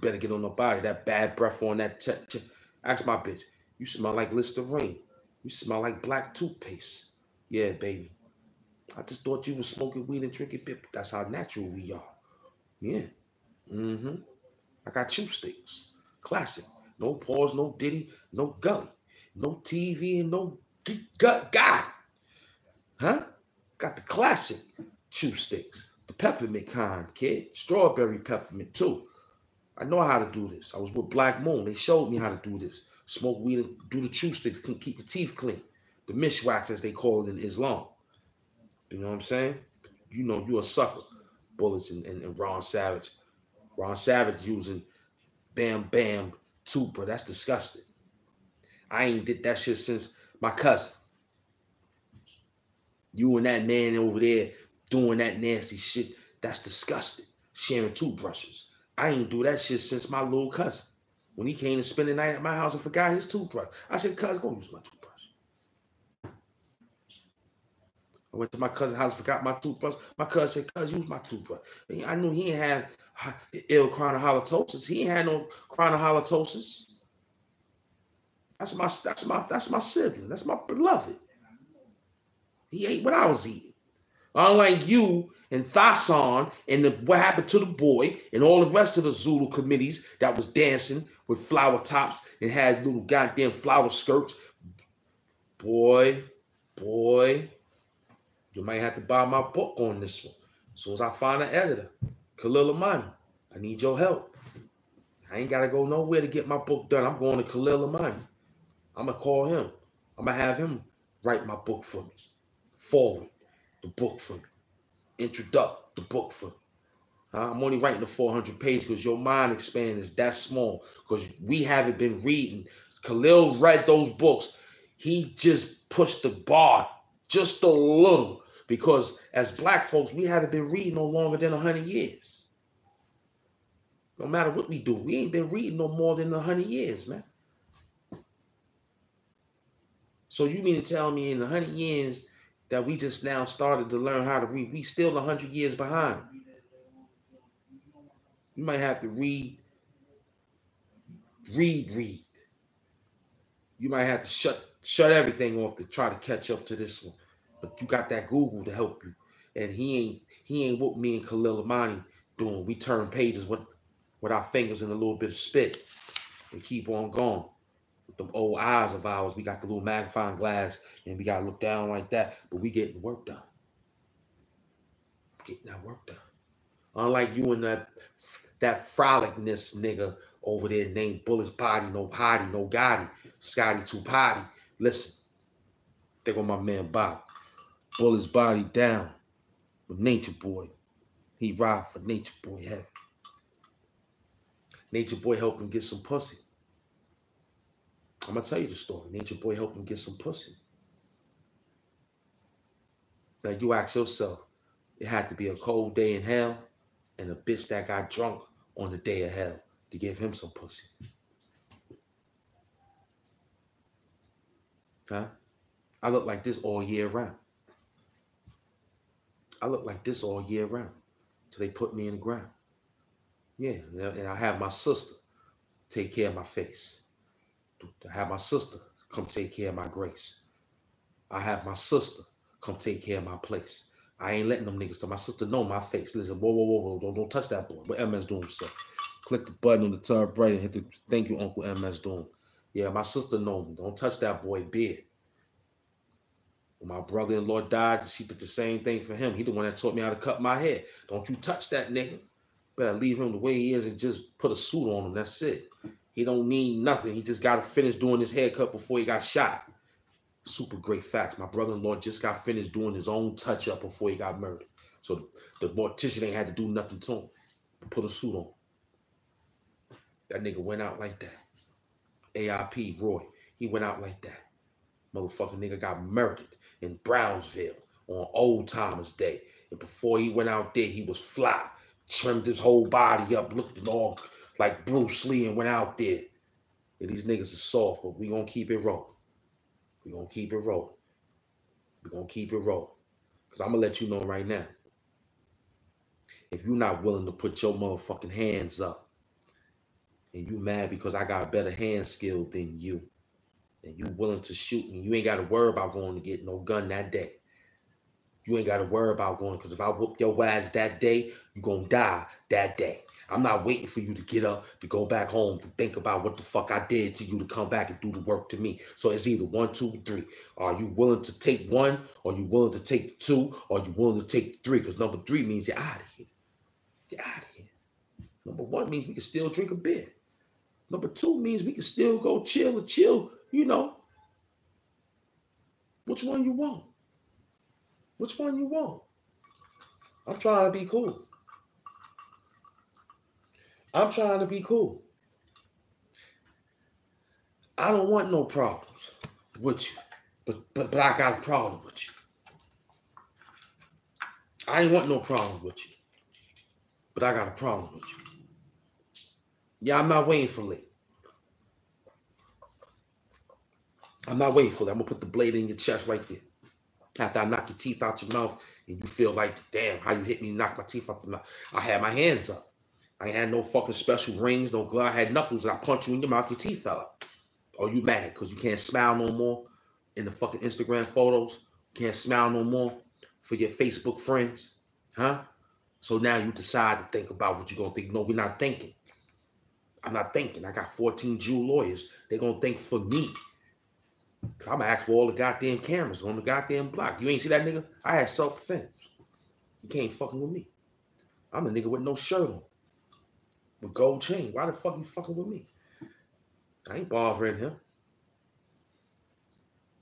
better get on the body. That bad breath on that. T- t- Ask my bitch. You smell like Listerine. You smell like black toothpaste. Yeah, baby. I just thought you was smoking weed and drinking beer. That's how natural we are. Yeah. Mm-hmm. I got chew sticks. Classic. No pause, no diddy, no gully, no TV, and no gut guy. Huh? Got the classic chew sticks. The peppermint kind, kid. Strawberry peppermint too. I know how to do this. I was with Black Moon. They showed me how to do this. Smoke weed and do the chew sticks, keep your teeth clean. The miswak, as they call it in Islam. You know what I'm saying? You know, you a sucker. Bullets and, and, and Ron Savage. Ron Savage using Bam Bam Tupa. That's disgusting. I ain't did that shit since my cousin. You and that man over there doing that nasty shit. That's disgusting. Sharing toothbrushes. I ain't do that shit since my little cousin. When he came to spend the night at my house and forgot his toothbrush. I said, cuz, go use my toothbrush. I went to my cousin's house, forgot my toothbrush. My cousin said, cuz, use my toothbrush. I knew he had ill chronohalitosis. He had no chronohalitosis. That's my that's my that's my sibling. That's my beloved. He ate what I was eating. Unlike you and Thason and the, what happened to the boy and all the rest of the Zulu committees that was dancing with flower tops and had little goddamn flower skirts. Boy, boy, you might have to buy my book on this one. As soon as I find an editor, Khalil Amani, I need your help. I ain't gotta go nowhere to get my book done. I'm going to Khalil Amani. I'm gonna call him. I'm gonna have him write my book for me. Forward the book for me. Introduct the book for me. I'm only writing the 400 page because your mind expand is that small because we haven't been reading. Khalil read those books. He just pushed the bar just a little because as black folks, we haven't been reading no longer than 100 years. No matter what we do, we ain't been reading no more than 100 years, man. So you mean to tell me in 100 years that we just now started to learn how to read. We still 100 years behind. You might have to read read, read. You might have to shut shut everything off to try to catch up to this one. But you got that Google to help you. And he ain't he ain't what me and Khalil Amani doing. We turn pages with with our fingers and a little bit of spit and keep on going. With the old eyes of ours, we got the little magnifying glass and we gotta look down like that, but we getting work done. Getting that work done. Unlike you and that that frolicness nigga over there named Bullet's Body, no Hottie, no Gotti, Scotty Two Potty. Listen, think on my man Bob. Bullet's body down with Nature Boy. He ride for Nature Boy heaven. Nature Boy helped him get some pussy. I'm gonna tell you the story. Nature Boy helped him get some pussy. Now you ask yourself, it had to be a cold day in hell and a bitch that got drunk on the day of hell to give him some pussy. Huh? I look like this all year round. I look like this all year round. Till they put me in the ground. Yeah, and I have my sister take care of my face. To have my sister come take care of my grace. I have my sister come take care of my place. I ain't letting them niggas to my sister know my face. Listen, whoa, whoa, whoa, whoa, don't, don't touch that boy. But MS doing stuff. Click the button on the top right and hit the thank you, Uncle MS Doom. Yeah, my sister know me. Don't touch that boy beard. When my brother-in-law died, she did the same thing for him. He the one that taught me how to cut my hair. Don't you touch that nigga. Better leave him the way he is and just put a suit on him. That's it. He don't need nothing. He just got to finish doing his haircut before he got shot. Super great facts. My brother-in-law just got finished doing his own touch-up before he got murdered. So the, mortician ain't had to do nothing to him. Put a suit on. That nigga went out like that. AIP Roy. He went out like that. Motherfucking nigga got murdered in Brownsville on Old Timers Day. And before he went out there, he was fly, trimmed his whole body up, looked all like Bruce Lee, and went out there. And these niggas are soft, but we gonna keep it rolling. We gonna keep it rolling. We gonna keep it rolling. Cause I'm gonna let you know right now. If you're not willing to put your motherfucking hands up, and you mad because I got better hand skill than you, and you willing to shoot me, you ain't got to worry about going to get no gun that day. You ain't got to worry about going because if I whoop your ass that day, you going to die that day. I'm not waiting for you to get up to go back home to think about what the fuck I did to you to come back and do the work to me. So it's either one, two, three. Are you willing to take one? Or you willing to take two? Or you willing to take three? Because number three means you're out of here. You're out of here. Number one means we can still drink a beer. Number two means we can still go chill and chill you know, which one you want? Which one you want? I'm trying to be cool. I'm trying to be cool. I don't want no problems with you, but but but I got a problem with you. I ain't want no problem with you, but I got a problem with you. Yeah, I'm not waiting for late. I'm not waiting for that. I'm gonna put the blade in your chest right there. After I knock your teeth out your mouth and you feel like, damn, how you hit me, knock my teeth out the mouth. I had my hands up. I had no fucking special rings, no glove. I had knuckles and I punch you in your mouth, your teeth fell out. Are you mad because you can't smile no more in the fucking Instagram photos? Can't smile no more for your Facebook friends? Huh? So now you decide to think about what you're gonna think. No, we're not thinking. I'm not thinking. I got 14 Jew lawyers. They're gonna think for me. I'm gonna ask for all the goddamn cameras on the goddamn block. You ain't see that nigga? I had self defense. You can't fucking with me. I'm a nigga with no shirt on, with gold chain. Why the fuck you fucking with me? I ain't bothering him.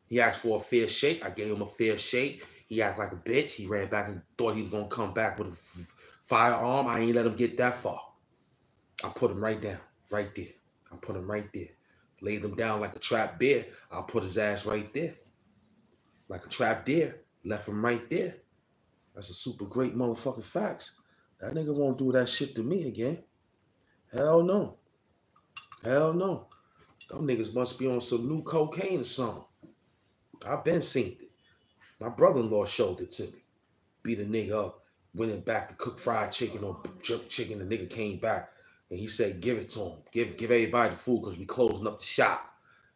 He asked for a fair shake. I gave him a fair shake. He acted like a bitch. He ran back and thought he was gonna come back with a firearm. I ain't let him get that far. I put him right down, right there. I put him right there laid him down like a trap bear, I'll put his ass right there. Like a trap deer, left him right there. That's a super great motherfucking facts. That nigga won't do that shit to me again. Hell no. Hell no. Them niggas must be on some new cocaine or something. I've been seen it. My brother-in-law showed it to me. Beat a nigga up, went back to cook fried chicken or jerk chicken. The nigga came back And he said, give it to him. Give give everybody the food because we closing up the shop.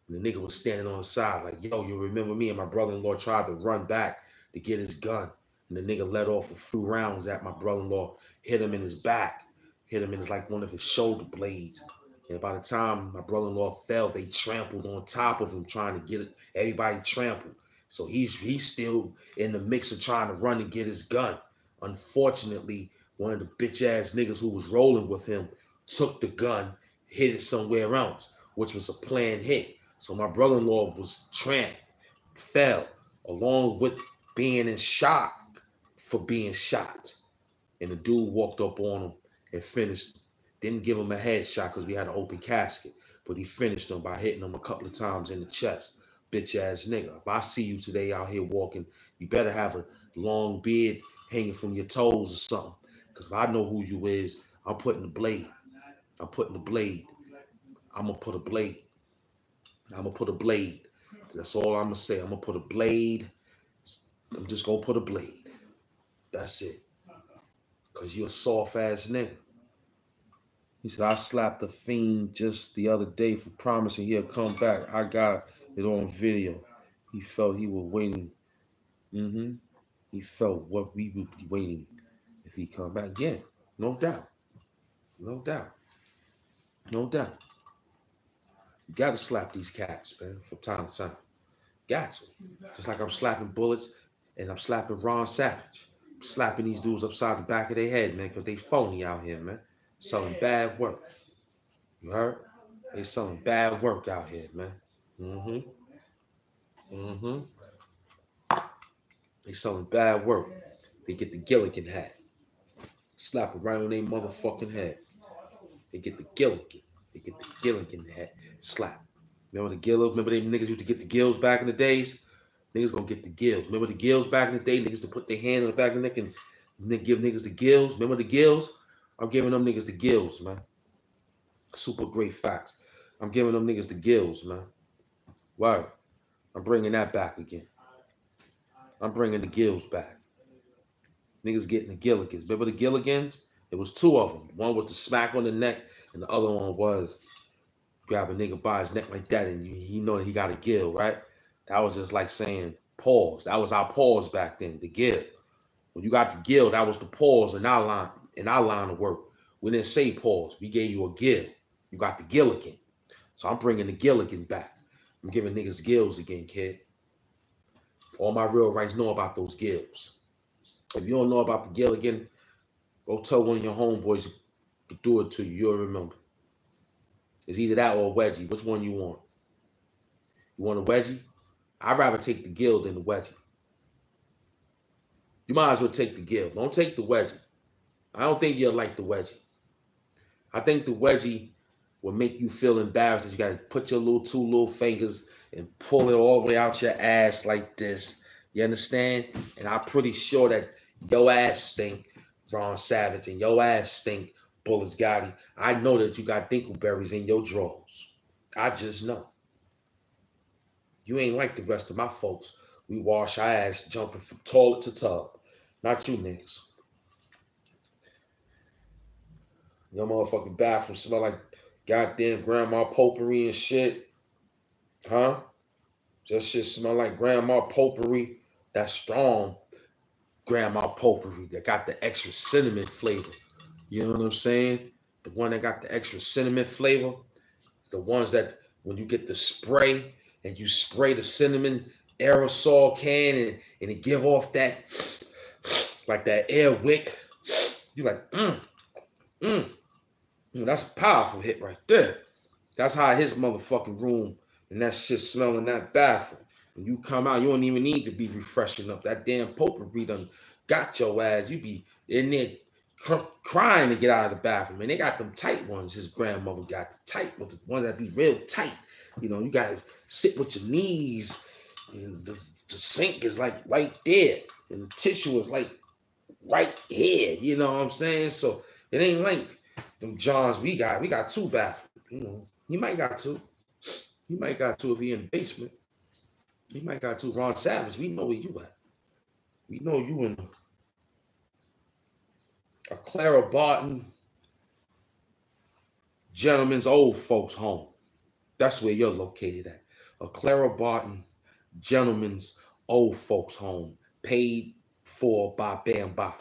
And the nigga was standing on the side like, yo, you remember me and my brother-in-law tried to run back to get his gun. And the nigga let off a few rounds at my brother-in-law, hit him in his back, hit him in his, like one of his shoulder blades. And by the time my brother-in-law fell, they trampled on top of him, trying to get it. Everybody trampled. So he's he's still in the mix of trying to run and get his gun. Unfortunately, one of the bitch ass niggas who was rolling with him took the gun, hit it somewhere else, which was a planned hit. So my brother-in-law was tramped, fell, along with being in shock for being shot. And the dude walked up on him and finished. Didn't give him a headshot because we had an open casket, but he finished him by hitting him a couple of times in the chest. Bitch ass nigga. If I see you today out here walking, you better have a long beard hanging from your toes or something. Because if I know who you is, I'm putting the blade. I'm putting a blade. I'm gonna put a blade. I'm gonna put a blade. That's all I'm gonna say. I'm gonna put a blade. I'm just gonna put a blade. That's it. Cause you're a soft ass nigga. He said, I slapped the fiend just the other day for promising he'll come back. I got it on video. He felt he was waiting. Mm-hmm. He felt what we would be waiting if he come back. Yeah, no doubt. No doubt. No doubt. You gotta slap these cats, man, from time to time. Got to. Just like I'm slapping bullets and I'm slapping Ron Savage. I'm slapping these dudes upside the back of their head, man, because they phony out here, man. Selling bad work. You heard? They selling bad work out here, man. Mm-hmm. Mm-hmm. They selling bad work. They get the Gilligan hat. Slap it right on their motherfucking head. They get the Gilligan. They get the Gilligan hat. Slap. Remember the gills? Remember them niggas used to get the gills back in the days? Niggas gonna get the gills. Remember the gills back in the day? Niggas to put their hand on the back of the neck and give niggas the gills. Remember the gills? I'm giving them niggas the gills, man. Super great facts. I'm giving them niggas the gills, man. Why? I'm bringing that back again. I'm bringing the gills back. Niggas getting the Gilligans. Remember the Gilligans? It was two of them. One was the smack on the neck, and the other one was grab a nigga by his neck like that, and you, you know he got a gill, right? That was just like saying pause. That was our pause back then, the gill. When you got the gill, that was the pause in our line, in our line of work. We didn't say pause. We gave you a gill. You got the Gilligan. So I'm bringing the Gilligan back. I'm giving niggas gills again, kid. All my real rights know about those gills. If you don't know about the Gilligan, go tell one of your homeboys to do it to you. You'll remember. It's either that or a wedgie. Which one you want? You want a wedgie? I'd rather take the gill than the wedgie. You might as well take the gill. Don't take the wedgie. I don't think you'll like the wedgie. I think the wedgie will make you feel embarrassed. You got to put your little two little fingers and pull it all the way out your ass like this. You understand? And I'm pretty sure that your ass stink, Ron Savage, and your ass stink, Bullets Gotti. I know that you got dinkleberries in your drawers. I just know. You ain't like the rest of my folks. We wash our ass jumping from toilet to tub. Not you niggas. Your motherfucking bathroom smell like goddamn grandma potpourri and shit. Huh? Just shit smell like grandma potpourri. That strong grandma potpourri that got the extra cinnamon flavor. You know what I'm saying? The one that got the extra cinnamon flavor. The ones that when you get the spray and you spray the cinnamon aerosol can and, and it give off that like that air wick. you're like, mm, mm, that's a powerful hit right there. That's how his motherfucking room and that shit smelling that bathroom. When you come out, you don't even need to be refreshing up. That damn potpourri done got your ass. You be in there crying to get out of the bathroom. And they got them tight ones. His grandmother got the tight ones, the ones that be real tight. You know, you got to sit with your knees. And the, the sink is like right there. And the tissue is like right here. You know what I'm saying? So it ain't like them Johns we got. We got two bathrooms. You know, he might got two. He might got two if he in the basement. He might got two. Ron Savage, we know where you at. We know you in a Clara Barton Gentlemen's Old Folks Home. That's where you're located at. A Clara Barton Gentlemen's Old Folks Home, paid for by Bam Bamba.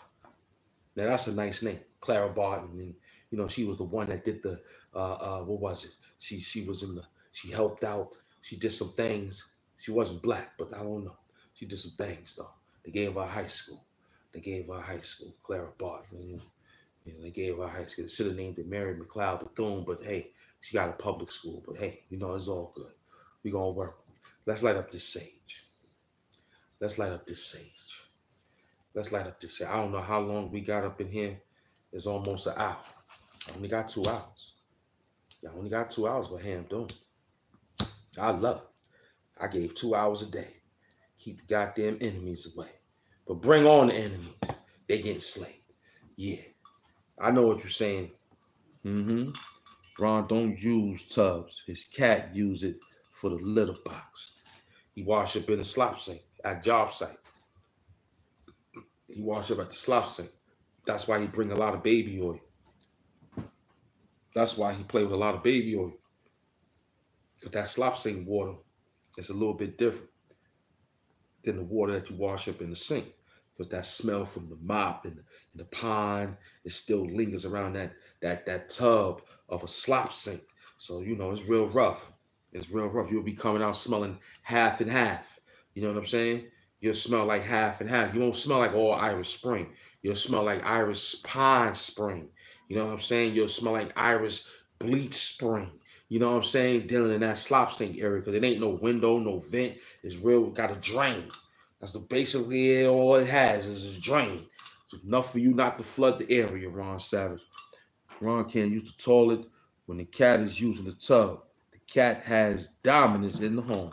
Now that's a nice name, Clara Barton. And you know, she was the one that did the uh uh what was it? She she was in the she helped out, she did some things. She wasn't black, but I don't know. She did some things though. They gave her high school. They gave our high school, Clara Barton. You know, they gave our high school. Should have named it Mary McLeod Bethune, but hey, she got a public school. But hey, you know, it's all good. we gonna work. Let's light up this sage. Let's light up this sage. Let's light up this sage. I don't know how long we got up in here. It's almost an hour. I only got two hours. I only got two hours, but hey, I'm doing. I love it. I gave two hours a day. Keep the goddamn enemies away. But bring on the enemies. They getting slayed. Yeah. I know what you're saying. Mm-hmm. Ron don't use tubs. His cat use it for the litter box. He wash up in the slop sink at job site. He wash up at the slop sink. That's why he bring a lot of baby oil. That's why he play with a lot of baby oil. Because that slop sink water is a little bit different than the water that you wash up in the sink. Because that smell from the mop and the, and the pond, it still lingers around that, that, that tub of a slop sink. So, you know, it's real rough. It's real rough. You'll be coming out smelling half and half. You know what I'm saying? You'll smell like half and half. You won't smell like all Irish Spring. You'll smell like Irish Pine Spring. You know what I'm saying? You'll smell like Irish Bleach Spring. You know what I'm saying? Dealing in that slop sink area because it ain't no window, no vent. It's real. Got a drain. That's the basically all it has is a drain. It's enough for you not to flood the area, Ron Savage. Ron can't use the toilet when the cat is using the tub. The cat has dominance in the home.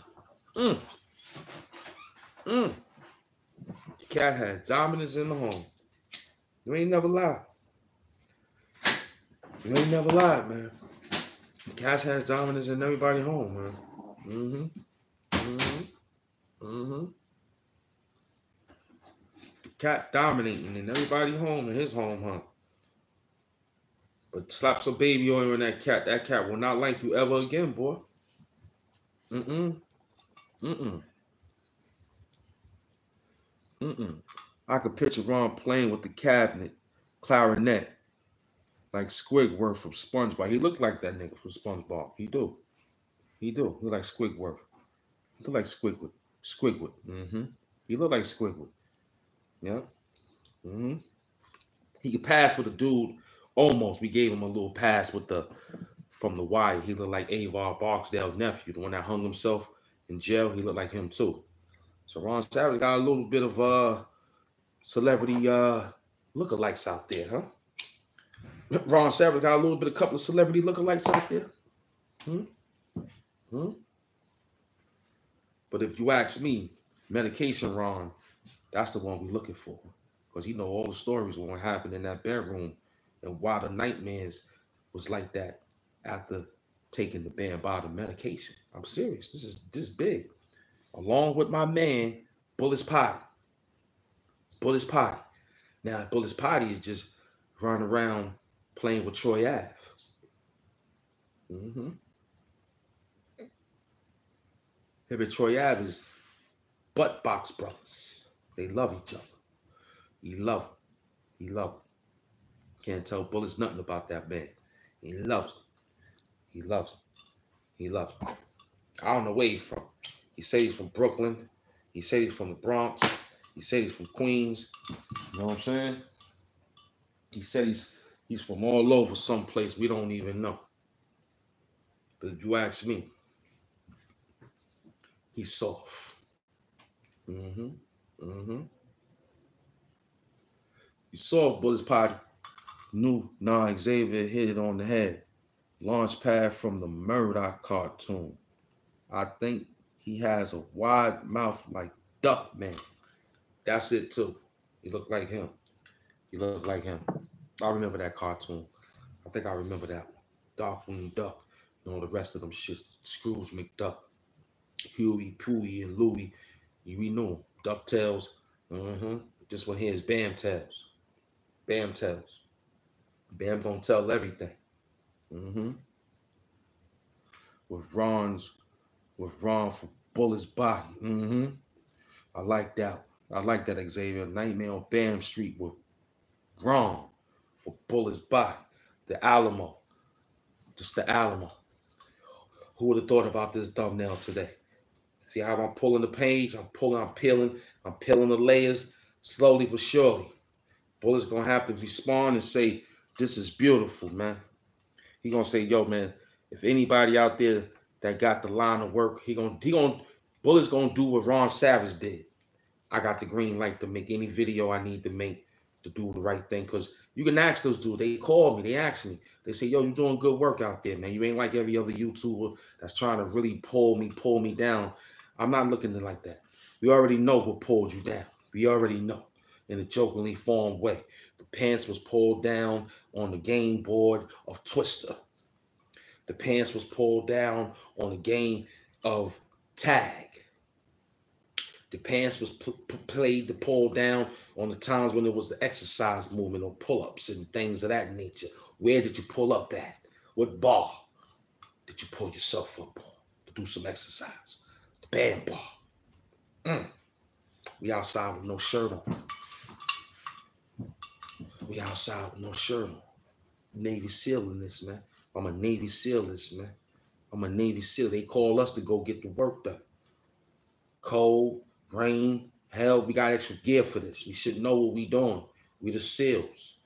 Mm. Mm. The cat has dominance in the home. You ain't never lied. You ain't never lied, man. Cat has dominance in everybody home, man. Mm-hmm. Mm-hmm. Mm-hmm. Cat dominating in everybody home in his home, huh? But slap some baby on that cat. That cat will not like you ever again, boy. Mm-mm. Mm-mm. Mm-mm. I could picture Ron playing with the cabinet, clarinet, like Squidward from SpongeBob. He looked like that nigga from SpongeBob. He do. He do. He like Squidward. He look like Squidward. Squidward. Mm-hmm. He look like Squidward. Yeah. Mm-hmm. He could pass for the dude almost. We gave him a little pass with the from the wire. He looked like Avon Barksdale nephew, the one that hung himself in jail. He looked like him too. So Ron Savage got a little bit of uh celebrity uh lookalikes out there, huh? Ron Savage got a little bit of a couple of celebrity lookalikes out there. Hmm? Hmm? But if you ask me, medication Ron, that's the one we're looking for. Because you know all the stories what happened in that bedroom and why the nightmares was like that after taking the Bambada medication. I'm serious. This is this big. Along with my man, Bullets Potty. Bullets Potty. Now, Bullets Potty is just running around playing with Troy Ave. Mm-hmm. Him and Troy Ave is butt box brothers. They love each other. He love him. He love him. Can't tell Bullets nothing about that man. He loves him. He loves him. He loves him. I don't know where he's from. He said he's from Brooklyn. He said he's from the Bronx. He said he's from Queens. You know what I'm saying? He said he's he's from all over someplace we don't even know. But if you ask me, he's soft. Mm-hmm. Mm-hmm. Soft, but his pod knew Nah Xavier hit it on the head. Launch pad from the Murdoch cartoon. I think he has a wide mouth like Duck Man. That's it too. He looked like him. He looked like him. I remember that cartoon. I think I remember that one. Darkwing Duck. You know the rest of them shit. Scrooge McDuck. Huey, Pooey, and Louie. We him. DuckTales. Mm-hmm. This one here is Bam Tails. Bam Tails. Bam gonna tell everything. Mm-hmm. with Ron's with Ron for Bullet's body. Mm-hmm. I like that. I like that Xavier. Nightmare on Bam Street with Ron for Bullet's body. The Alamo. Just the Alamo. Who would have thought about this thumbnail today? See how I'm pulling the page? I'm pulling, I'm peeling, I'm peeling the layers slowly but surely. Bullet's gonna have to respond and say, This is beautiful, man. He gonna say, Yo, man, if anybody out there that got the line of work, he gonna he gonna Bullet's gonna do what Ron Savage did. I got the green light to make any video I need to make to do the right thing. Cause you can ask those dudes. They call me, they ask me. They say, yo, you're doing good work out there, man. You ain't like every other YouTuber that's trying to really pull me, pull me down. I'm not looking at like that. We already know what pulled you down. We already know in a jokingly formed way. The pants was pulled down on the game board of Twister. The pants was pulled down on the game of Tag. The pants was played to pull down on the times when it was the exercise movement or pull-ups and things of that nature. Where did you pull up at? What bar did you pull yourself up on to do some exercise? The band bar. Mm. We outside with no shirt on. We outside with no shirt on. Navy SEAL in this, man. I'm a Navy SEAL this, man. I'm a Navy SEAL. They call us to go get the work done. Cold, rain, hell, we got extra gear for this. We should know what we doing. We the SEALs.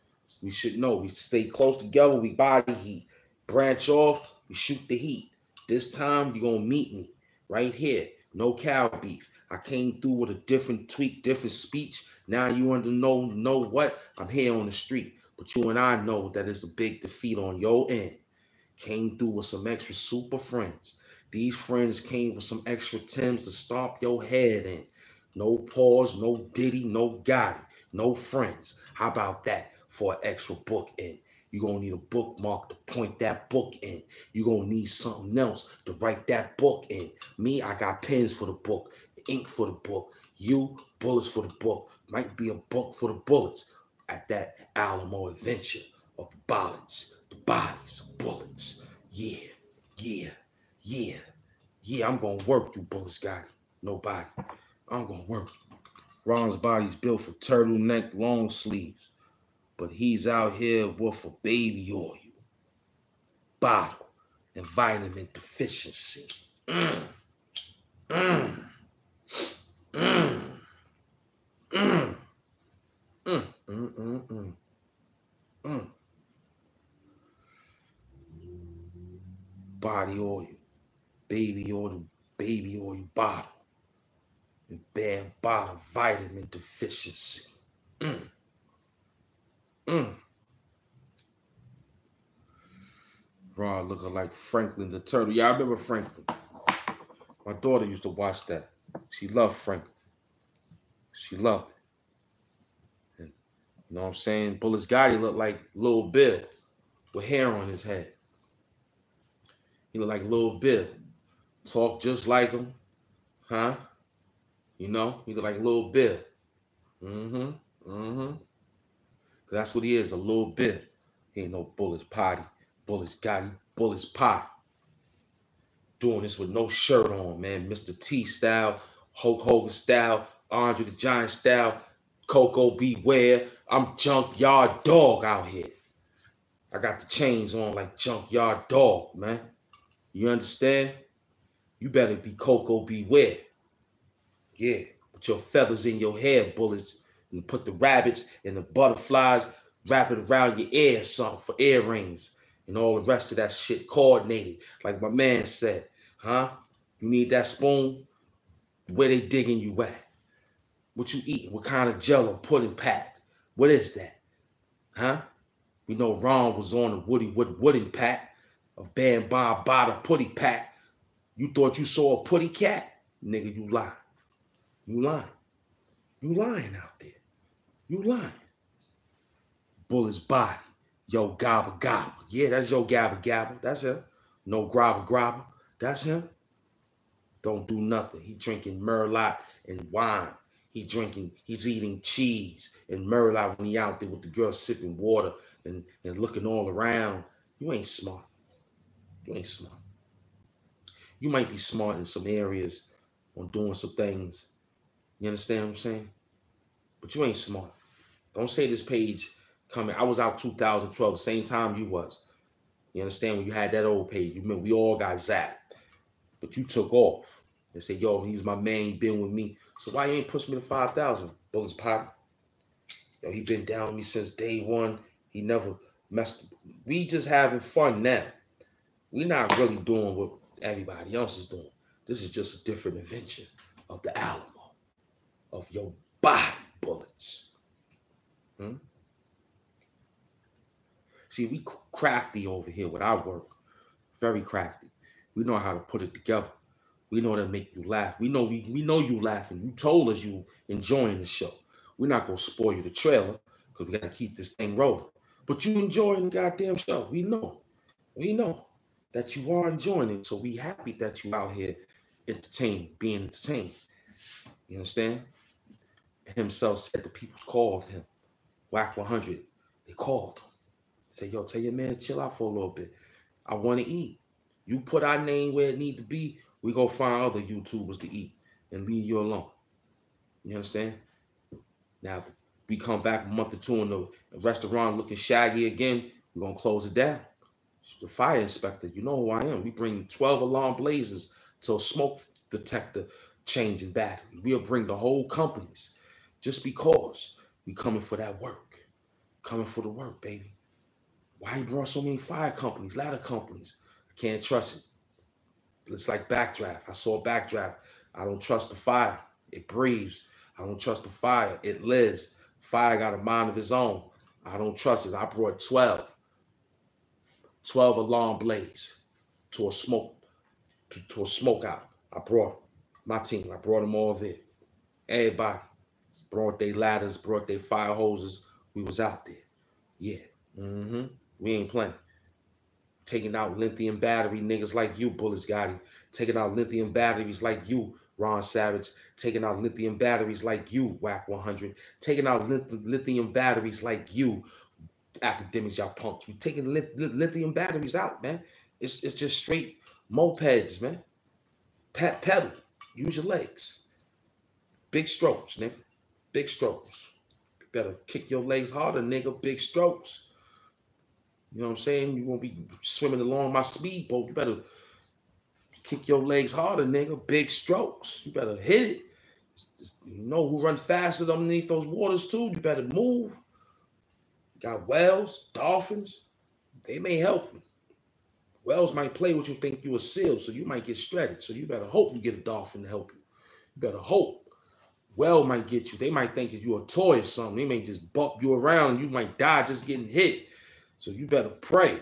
We should know. We stay close together. We body heat. Branch off. We shoot the heat. This time, you're to meet me right here. No cow beef. I came through with a different tweak, different speech. Now you want to know, know what? I'm here on the street. But you and I know that it's a big defeat on your end. Came through with some extra super friends. These friends came with some extra Tims to stomp your head in. No pause, no Diddy, no Gotti, no friends. How about that for an extra book in? You're going to need a bookmark to point that book in. You're going to need something else to write that book in. Me, I got pens for the book, ink for the book. You, bullets for the book. Might be a book for the bullets at that Alamo adventure of the bullets, the bodies, bullets. Yeah, yeah, yeah, yeah. I'm going to work you, bullets, Gotti. Nobody. I'm to work. Ron's body's built for turtleneck long sleeves, but he's out here with a baby oil, bottle, and vitamin deficiency. Mm. Mm. Mm. Mm. Mm. Mm. Body oil, baby oil, baby oil bottle bottom vitamin deficiency. Mm. Mm. Ron looking like Franklin the Turtle. Yeah, I remember Franklin. My daughter used to watch that. She loved Franklin. She loved it. And, you know what I'm saying? Bullets Gotti looked like Little Bill with hair on his head. He looked like Little Bill. Talk just like him. Huh? You know, he look like little bit. Mm-hmm. Mm-hmm. That's what he is, a little bit. He ain't no bullets potty. Bullets got bullets pot. Doing this with no shirt on, man. Mr. T style, Hulk Hogan style, Andre the Giant style, Koko B. Ware. I'm junkyard dog out here. I got the chains on like junkyard dog, man. You understand? You better be Koko B. Yeah, put your feathers in your hair, bullets, and put the rabbits and the butterflies, wrap it around your ear, something for earrings, and all the rest of that shit coordinated. Like my man said, huh? You need that spoon? Where they digging you at? What you eat? What kind of jello pudding pack? What is that? Huh? We know Ron was on a Woody Wood Wooden pack of Bam Bob Bada Putty pack. You thought you saw a putty cat? Nigga, you lied. You lying. You lying out there. You lying. Bullet's body. Yo gabba gabba. Yeah, that's yo gabba gabba. That's him. No grabba grabba. That's him. Don't do nothing. He drinking merlot and wine. He drinking, he's eating cheese and merlot when he out there with the girl sipping water and, and looking all around. You ain't smart. You ain't smart. You might be smart in some areas on doing some things. You understand what I'm saying? But you ain't smart. Don't say this page coming. I was out 2012, the same time you was. You understand when you had that old page? You mean we all got zapped, but you took off. They say, yo, he's my man. He been with me. So why you ain't push me to 5,000? Bullets pop. Yo, he been down with me since day one. He never messed. We just having fun now. We not really doing what everybody else is doing. This is just a different invention of the Alamo, of your body bullets. Hmm? See, we crafty over here with our work. Very crafty. We know how to put it together. We know to make you laugh. We know we, we know you laughing. You told us you enjoying the show. We're not gonna spoil you the trailer because we gotta keep this thing rolling. But you enjoying the goddamn show. We know. We know that you are enjoying it. So we happy that you out here entertaining, being entertained. You understand? Himself said the people's called him. Wack 100. They called him. Say, yo, tell your man to chill out for a little bit. I want to eat. You put our name where it need to be we go find other YouTubers to eat and leave you alone. You understand? Now, we come back a month or two in the restaurant looking shaggy again, we're gonna close it down. The fire inspector, you know who I am. We bring 12 alarm blazers to a smoke detector changing battery. We'll bring the whole companies just because we coming for that work. Coming for the work, baby. Why you brought so many fire companies, ladder companies? I can't trust it. It's like backdraft. I saw backdraft. I don't trust the fire. It breathes. I don't trust the fire. It lives. Fire got a mind of its own. I don't trust it. I brought 12. 12 alarm blades to a smoke, to, to a smoke out. I brought my team. I brought them all there. Everybody brought their ladders, brought their fire hoses. We was out there. Yeah. Mm-hmm. We ain't playing taking out lithium battery niggas like you, Bullets Gotti, taking out lithium batteries like you, Ron Savage, taking out lithium batteries like you, Wack 100, taking out lithium batteries like you, academics, y'all punks. We taking lithium batteries out, man. It's, it's just straight mopeds, man. Pat pedal, use your legs. Big strokes, nigga. Big strokes. You better kick your legs harder, nigga. Big strokes. You know what I'm saying? You won't be swimming along my speedboat. You better kick your legs harder, nigga. Big strokes. You better hit it. You know who runs faster underneath those waters too. You better move. You got whales, dolphins. They may help you. Whales might play with you, think you a seal, so you might get shredded. So you better hope you get a dolphin to help you. You better hope. Whale might get you. They might think you're a toy or something. They may just bump you around. You might die just getting hit. So you better pray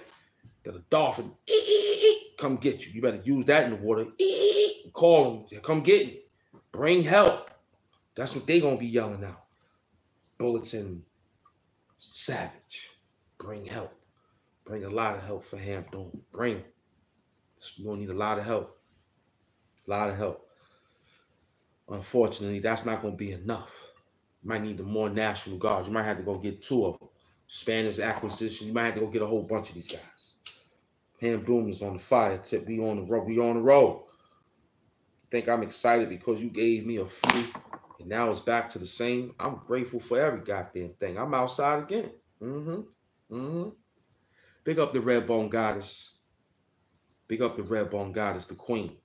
that a dolphin *laughs* come get you. You better use that in the water. *laughs* Call them, come get me. Bring help. That's what they gonna be yelling out. Bullets and Savage. Bring help. Bring a lot of help for Hamp Doom. Bring. You're gonna need a lot of help. A lot of help. Unfortunately, that's not gonna be enough. You might need more National Guards. You might have to go get two of them. Spanish acquisition. You might have to go get a whole bunch of these guys. Hamp Doom is on the fire tip. We on the road. We on the road. I think I'm excited because you gave me a few, and now it's back to the same. I'm grateful for every goddamn thing. I'm outside again. Mm-hmm. Mm-hmm. Big up the red bone goddess. Big up the red bone goddess, the queen.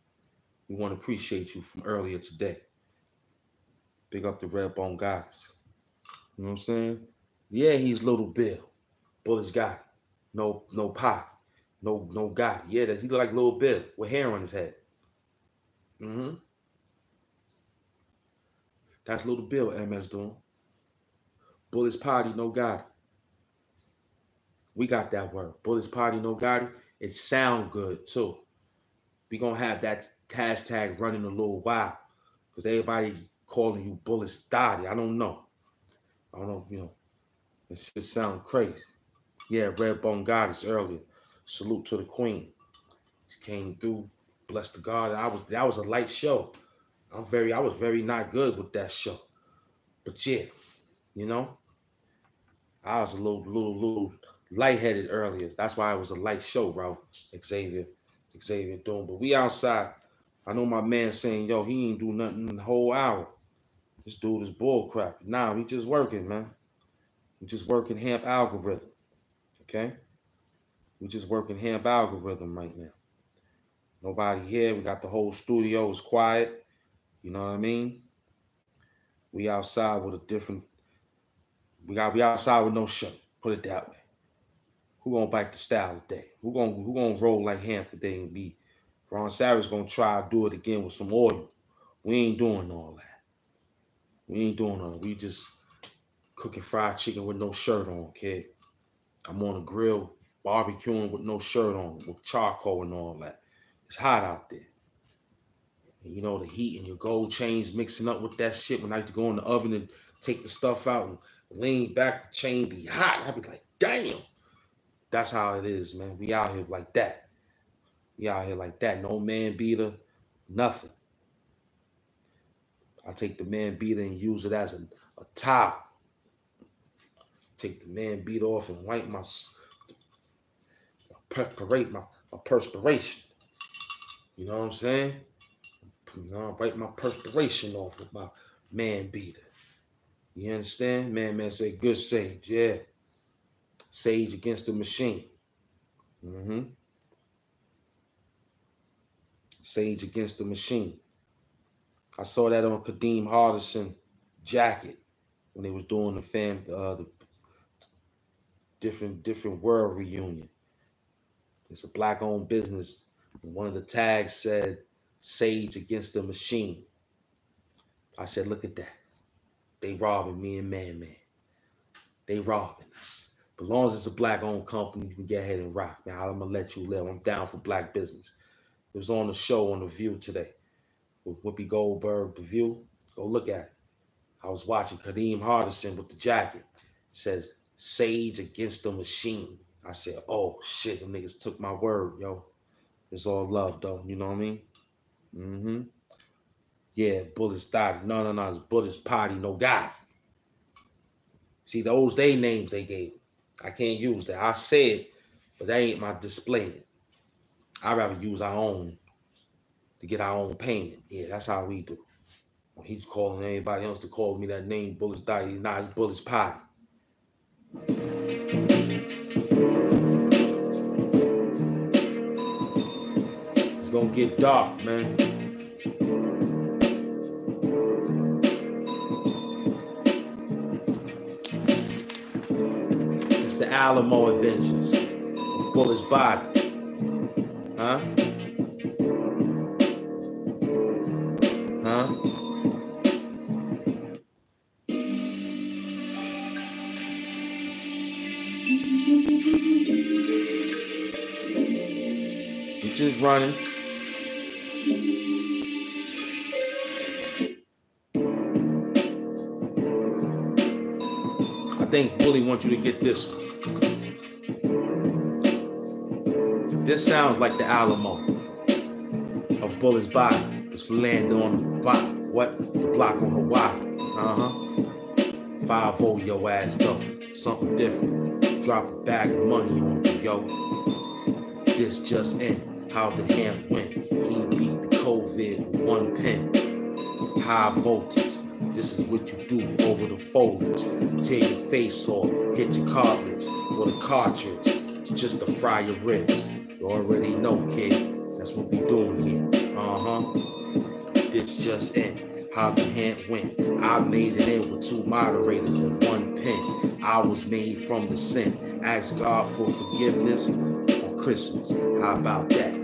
We want to appreciate you from earlier today. Big up the red bone guys. You know what I'm saying? Yeah, he's little Bill. Bullet's guy. No, no pop. No, no guy. Yeah, that he like little Bill with hair on his head. Mm-hmm. That's little Bill MS Doom. Bullets Potty, no God. We got that word. Bullets Potty, no God. It sound good too. We gonna have that hashtag running a little while. Because everybody calling you Bullets Dottie. I don't know. I don't know, you know. It just sound crazy. Yeah, Red Bone Goddess earlier. Salute to the Queen. She came through. Bless the God. I was that was a light show. I'm very I was very not good with that show. But yeah, you know, I was a little little little lightheaded earlier. That's why it was a light show, bro. Xavier, Xavier doing. But we outside. I know my man saying, yo, he ain't do nothing the whole hour. This dude is bull crap. Nah, we just working, man. We just working hemp algorithm. Okay? We just working hemp algorithm right now. Nobody here. We got the whole studio is quiet. You know what I mean? We outside with a different. We got we outside with no shirt. Put it that way. Who gonna bite the style today? Who gonna who gonna roll like ham today and be? Ron Savage gonna try to do it again with some oil. We ain't doing all that. We ain't doing nothing. We just cooking fried chicken with no shirt on, kid. I'm on a grill barbecuing with no shirt on, with charcoal and all that. It's hot out there. And you know, the heat and your gold chains mixing up with that shit. When I used to go in the oven and take the stuff out and lean back, the chain be hot. I'd be like, damn. That's how it is, man. We out here like that. We out here like that. No man beater, nothing. I take the man beater and use it as a, a towel. Take the man beater off and wipe my, perspirate my, my perspiration. You know what I'm saying? You know, I wipe my perspiration off with my man beater. You understand? Man, man, say good sage. Yeah. Sage against the machine. Mm-hmm. Sage against the machine. I saw that on Kadeem Hardison jacket when they was doing the fam uh, the different different world reunion. It's a black owned business one of the tags said Sage against the machine. I said, look at that. They robbing me and Man Man. They robbing us. But as long as it's a black owned company, you can get ahead and rock. Man, I'm gonna let you live. I'm down for black business. It was on the show on the View today with Whoopi Goldberg. The View. Go look at it. I was watching Kadeem Hardison with the jacket. It says Sage against the machine. I said, oh shit, them niggas took my word, yo. It's all love, though. You know what I mean? Mm-hmm. Yeah, Bullets died. No, no, no. It's Bullets Potty, no guy. See, those they names they gave. I can't use that. I said, but that ain't my display. I'd rather use our own get our own payment. Yeah, that's how we do. When he's calling anybody else to call me that name, Bullets. He's not his Bullets Potty. It's gonna get dark, man. It's the Alamo Adventures. Bullet's body. Huh? Just running. I think Willie wants you to get this This sounds like the Alamo of Bullet's body. Just landing on the block. What? The block on Hawaii. Uh-huh. 5 your ass go. Something different. Drop a bag of money on you, yo. This just in. How the hand went. He beat the COVID with one pen. High voltage. This is what you do over the foliage. Tear your face off, hit your cartilage with a cartridge It's just to fry your ribs. You already know, kid. That's what we doing here. Uh-huh. This just in. How the hand went. I made it in with two moderators and one pen. I was made from the sin. Ask God for forgiveness on Christmas. How about that?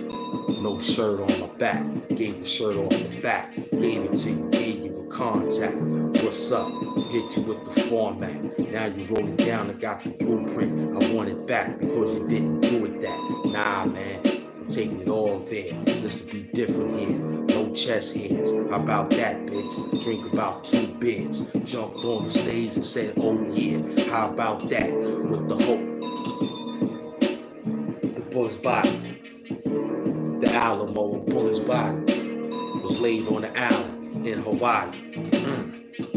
No shirt on my back. Gave the shirt off the back. Gave it to you. Gave you a contact. What's up? Hit you with the format. Now you rolling down and got the blueprint. I want it back because you didn't do it that. Nah, man. I'm taking it all there. This will be different here. No chest hairs. How about that, bitch? Drink about two beers. Jumped on the stage and said, oh yeah. How about that? With the hope. The bullet's body. Alamo bullet's body was laid on the island in Hawaii. Mm.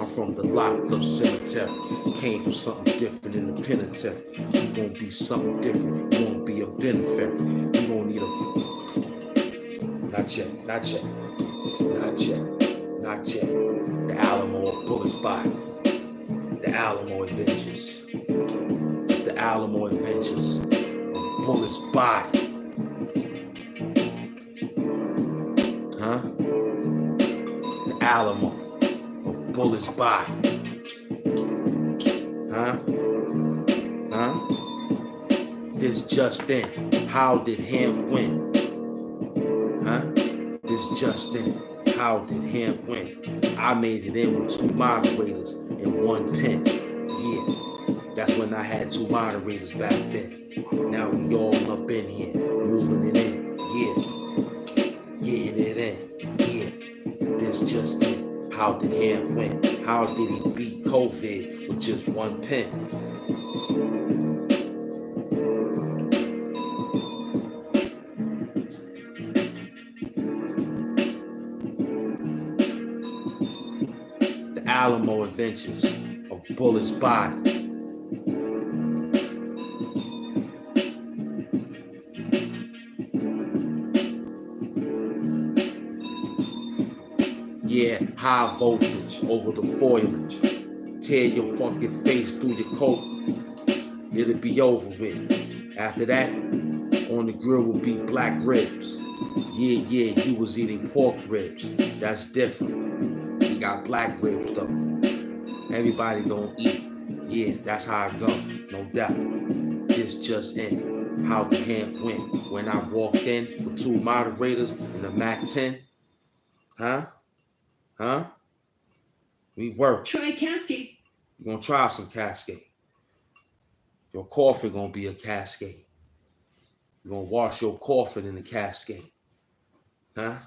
I'm from the locked up cemetery. Came from something different in the penitentiary. You gonna be something different. You won't be a benefit. You gonna need a. Not yet. Not yet. Not yet. Not yet. The Alamo Bullet's body. The Alamo Adventures. It's the Alamo Adventures. Bullet's body. Alamo. Bullet's body. Huh? Huh? This just in. How did him win? Huh? This just in. How did him win? I made it in with two moderators and one pen. Yeah. That's when I had two moderators back then. Now we all up in here, moving it in. Yeah. Getting it in. Just in. How did him win? How did he beat COVID with just one pen? The Alamo Adventures of Bullet's Body. High voltage over the foliage. Tear your fucking face through your coat. It'll be over with. After that, on the grill will be black ribs. Yeah, yeah, you was eating pork ribs. That's different You got black ribs though. Everybody gonna eat. Yeah, that's how I go, no doubt. This just in. How the hand went when I walked in with two moderators and a Mac 10. Huh? Huh? We work. Try Cascade. You're gonna try some Cascade. Your coffin gonna be a Cascade. You're gonna wash your coffin in the Cascade. Huh?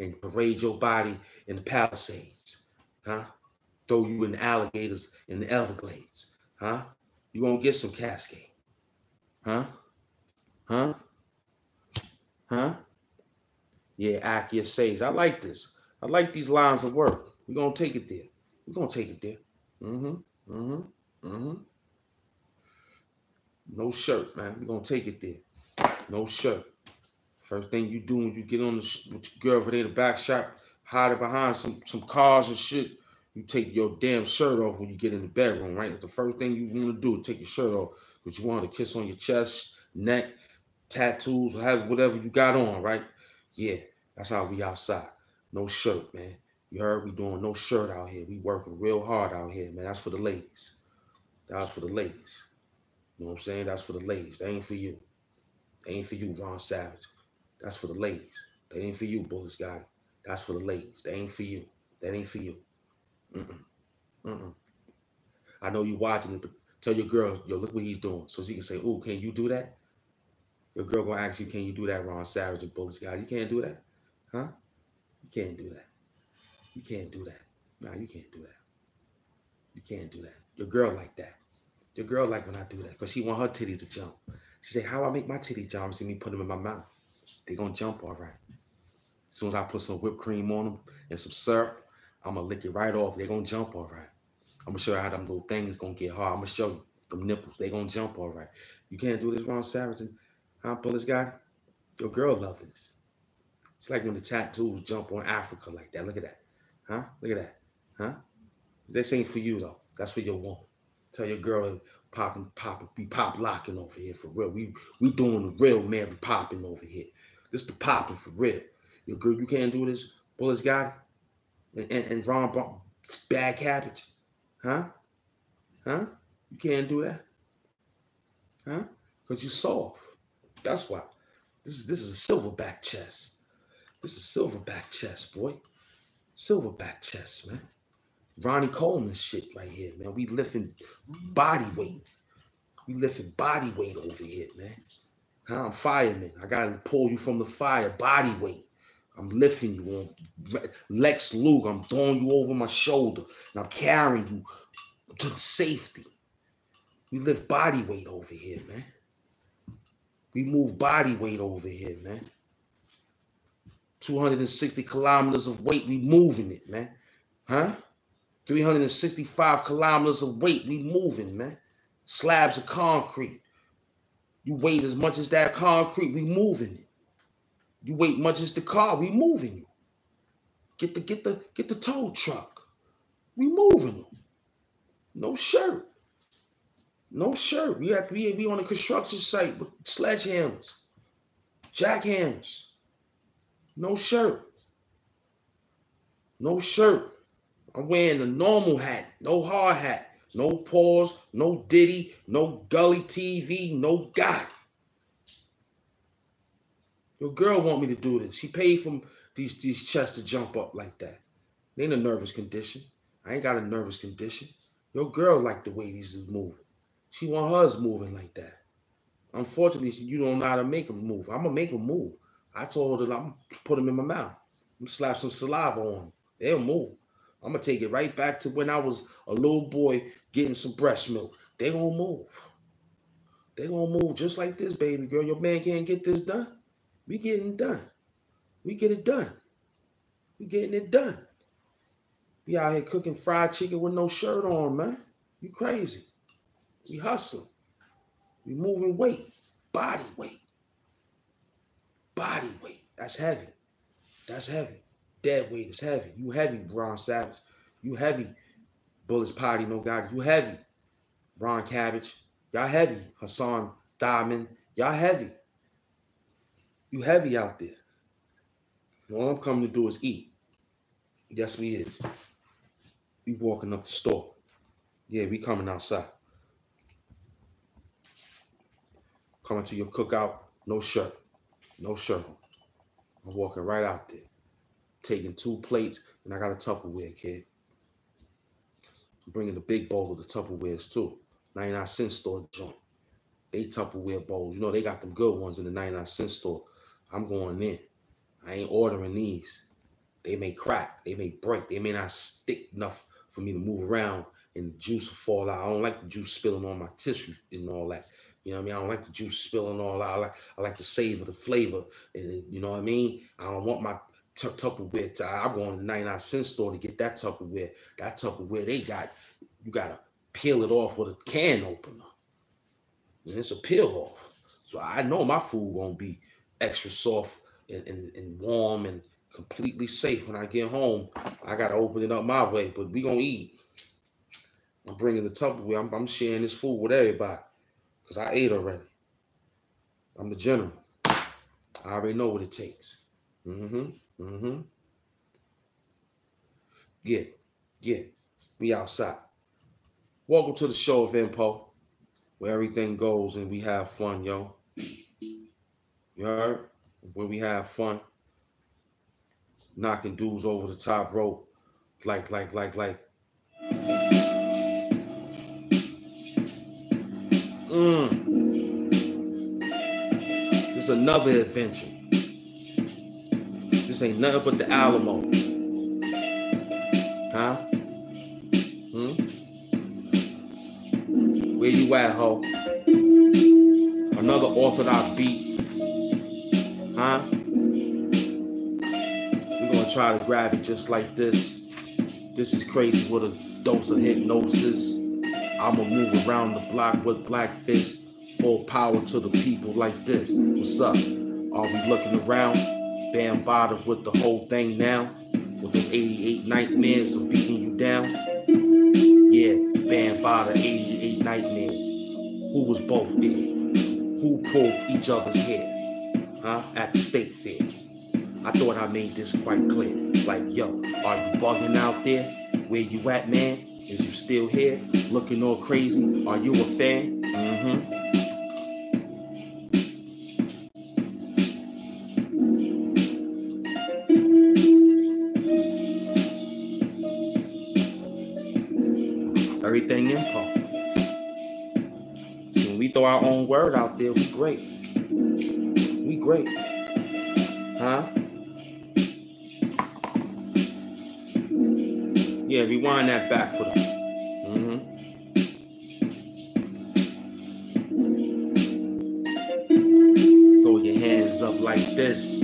and parade your body in the Palisades, huh? Throw you in the alligators in the Everglades, huh? You gonna get some Cascade, huh? Huh? Huh? Yeah, Akia says, I like this. I like these lines of work. We're gonna take it there. We're gonna take it there. Mm-hmm. Mm-hmm. Mm-hmm. No shirt, man. We're gonna take it there. No shirt. First thing you do when you get on the with your girl for the back shop, hide it behind some some cars and shit. You take your damn shirt off when you get in the bedroom, right? The first thing you want to do is take your shirt off because you want to kiss on your chest, neck, tattoos, whatever you got on, right? Yeah, that's how we outside. No shirt, man. You heard we doing no shirt out here. We working real hard out here, man. That's for the ladies. That's for the ladies. You know what I'm saying? That's for the ladies. That ain't for you. That ain't for you, Ron Savage. That's for the ladies. That ain't for you, Bullets Gotti. That's for the ladies. That ain't for you. That ain't for you. Mm-mm. Mm-mm. I know you watching it, but tell your girl, yo, look what he's doing. So she can say, oh, can you do that? Your girl gonna ask you, can you do that, Ron Savage and Bullis guy? You can't do that? Huh? You can't do that. You can't do that. Nah, you can't do that. You can't do that. Your girl like that. Your girl like when I do that because she want her titties to jump. She say, how I make my titties jump? See me put them in my mouth they gonna jump all right. As soon as I put some whipped cream on them and some syrup, I'm gonna lick it right off. They gonna jump all right. I'm gonna show you how them little things gonna get hard. I'm gonna show you them nipples. They gonna jump all right. You can't do this, Ron Savage and huh, this guy. Your girl love this. It's like when the tattoos jump on Africa like that. Look at that. Huh? Look at that. Huh? This ain't for you though. That's for your woman. Tell your girl popping, popping, be pop locking over here for real. We we doing the real man popping over here. This the popping for real. Your girl, you can't do this. Bullet's got it. And, and, and Ron Bond, bad cabbage. Huh? Huh? You can't do that. Huh? Because you soft. That's why. This is this is a silverback chest. This is silverback chest, boy. Silverback chest, man. Ronnie Coleman shit right here, man. We lifting body weight. We lifting body weight over here, man. I'm fireman. I gotta pull you from the fire, body weight. I'm lifting you on Lex Luger. I'm throwing you over my shoulder and I'm carrying you to safety. We lift body weight over here, man. We move body weight over here, man. 260 kilometers of weight, we moving it, man. Huh? 365 kilometers of weight, we moving, man. Slabs of concrete. You weight as much as that concrete, we moving it. You weight much as the car, we moving you. Get the get the get the tow truck. We moving you. No shirt. No shirt. We have be, be on a construction site with sledgehammers, jackhammers. No shirt. No shirt. I'm wearing the normal hat, no hard hat, no pause, no Diddy, no Gully TV, no God. Your girl want me to do this. She paid for these these chests to jump up like that. It ain't a nervous condition. I ain't got a nervous condition. Your girl like the way these is moving. She want hers moving like that. Unfortunately, you don't know how to make them move. I'm gonna make them move. I told her I'm put them in my mouth. I'm slap some saliva on them. They'll move. I'm gonna take it right back to when I was a little boy getting some breast milk. They gonna move. They gonna move just like this, baby girl. Your man can't get this done. We getting done. We get it done. We getting it done. We out here cooking fried chicken with no shirt on, man. You crazy. We hustling. We moving weight, body weight. Body weight. That's heavy. That's heavy. Dead weight is heavy. You heavy, Ron Savage. You heavy. Bullets Potty, no God. You heavy. Ron Cabbage. Y'all heavy. Hassan Diamond. Y'all heavy. You heavy out there. And all I'm coming to do is eat. Yes, we is. We walking up the store. Yeah, we coming outside. Coming to your cookout, no shirt. No shirt. I'm walking right out there. Taking two plates, and I got a Tupperware, kid. I'm bringing the big bowl of the Tupperwares too. 99 cent store joint. They Tupperware bowls. You know, they got them good ones in the 99 cent store. I'm going in. I ain't ordering these. They may crack. They may break. They may not stick enough for me to move around and the juice will fall out. I don't like the juice spilling on my tissue and all that. You know what I mean? I don't like the juice spilling all out. I like I like the savor, the flavor, and you know what I mean. I don't want my t- Tupperware. To, I'm going to the 99 cent store to get that Tupperware. That Tupperware they got, you gotta peel it off with a can opener, and it's a peel off. So I know my food won't be extra soft and, and, and warm and completely safe when I get home. I gotta open it up my way, but we gonna eat. I'm bringing the Tupperware. I'm, I'm sharing this food with everybody because I ate already. I'm the general. I already know what it takes. Mm-hmm. Mm-hmm. Yeah. Yeah. We outside. Welcome to the show of Impo, where everything goes and we have fun, yo. You heard? Where we have fun. Knocking dudes over the top rope. Like, like, like, like. Is another adventure. This ain't nothing but the Alamo. Huh? Hmm? Where you at, ho? Another orthodox beat. Huh? We're gonna try to grab it just like this. This is crazy with a dose of hypnosis. I'ma move around the block with black fist. Full power to the people like this. What's up? Are we looking around? Bambada with the whole thing now? With those 88 nightmares of beating you down? Yeah, Bambada 88 nightmares. Who was both there? Who pulled each other's hair? Huh? At the state fair. I thought I made this quite clear. Like, yo, are you bugging out there? Where you at, man? Is you still here? Looking all crazy? Are you a fan? Mm-hmm. Out there, we great. We great. Huh? Yeah, rewind that back for them. Mm-hmm. Throw your hands up like this.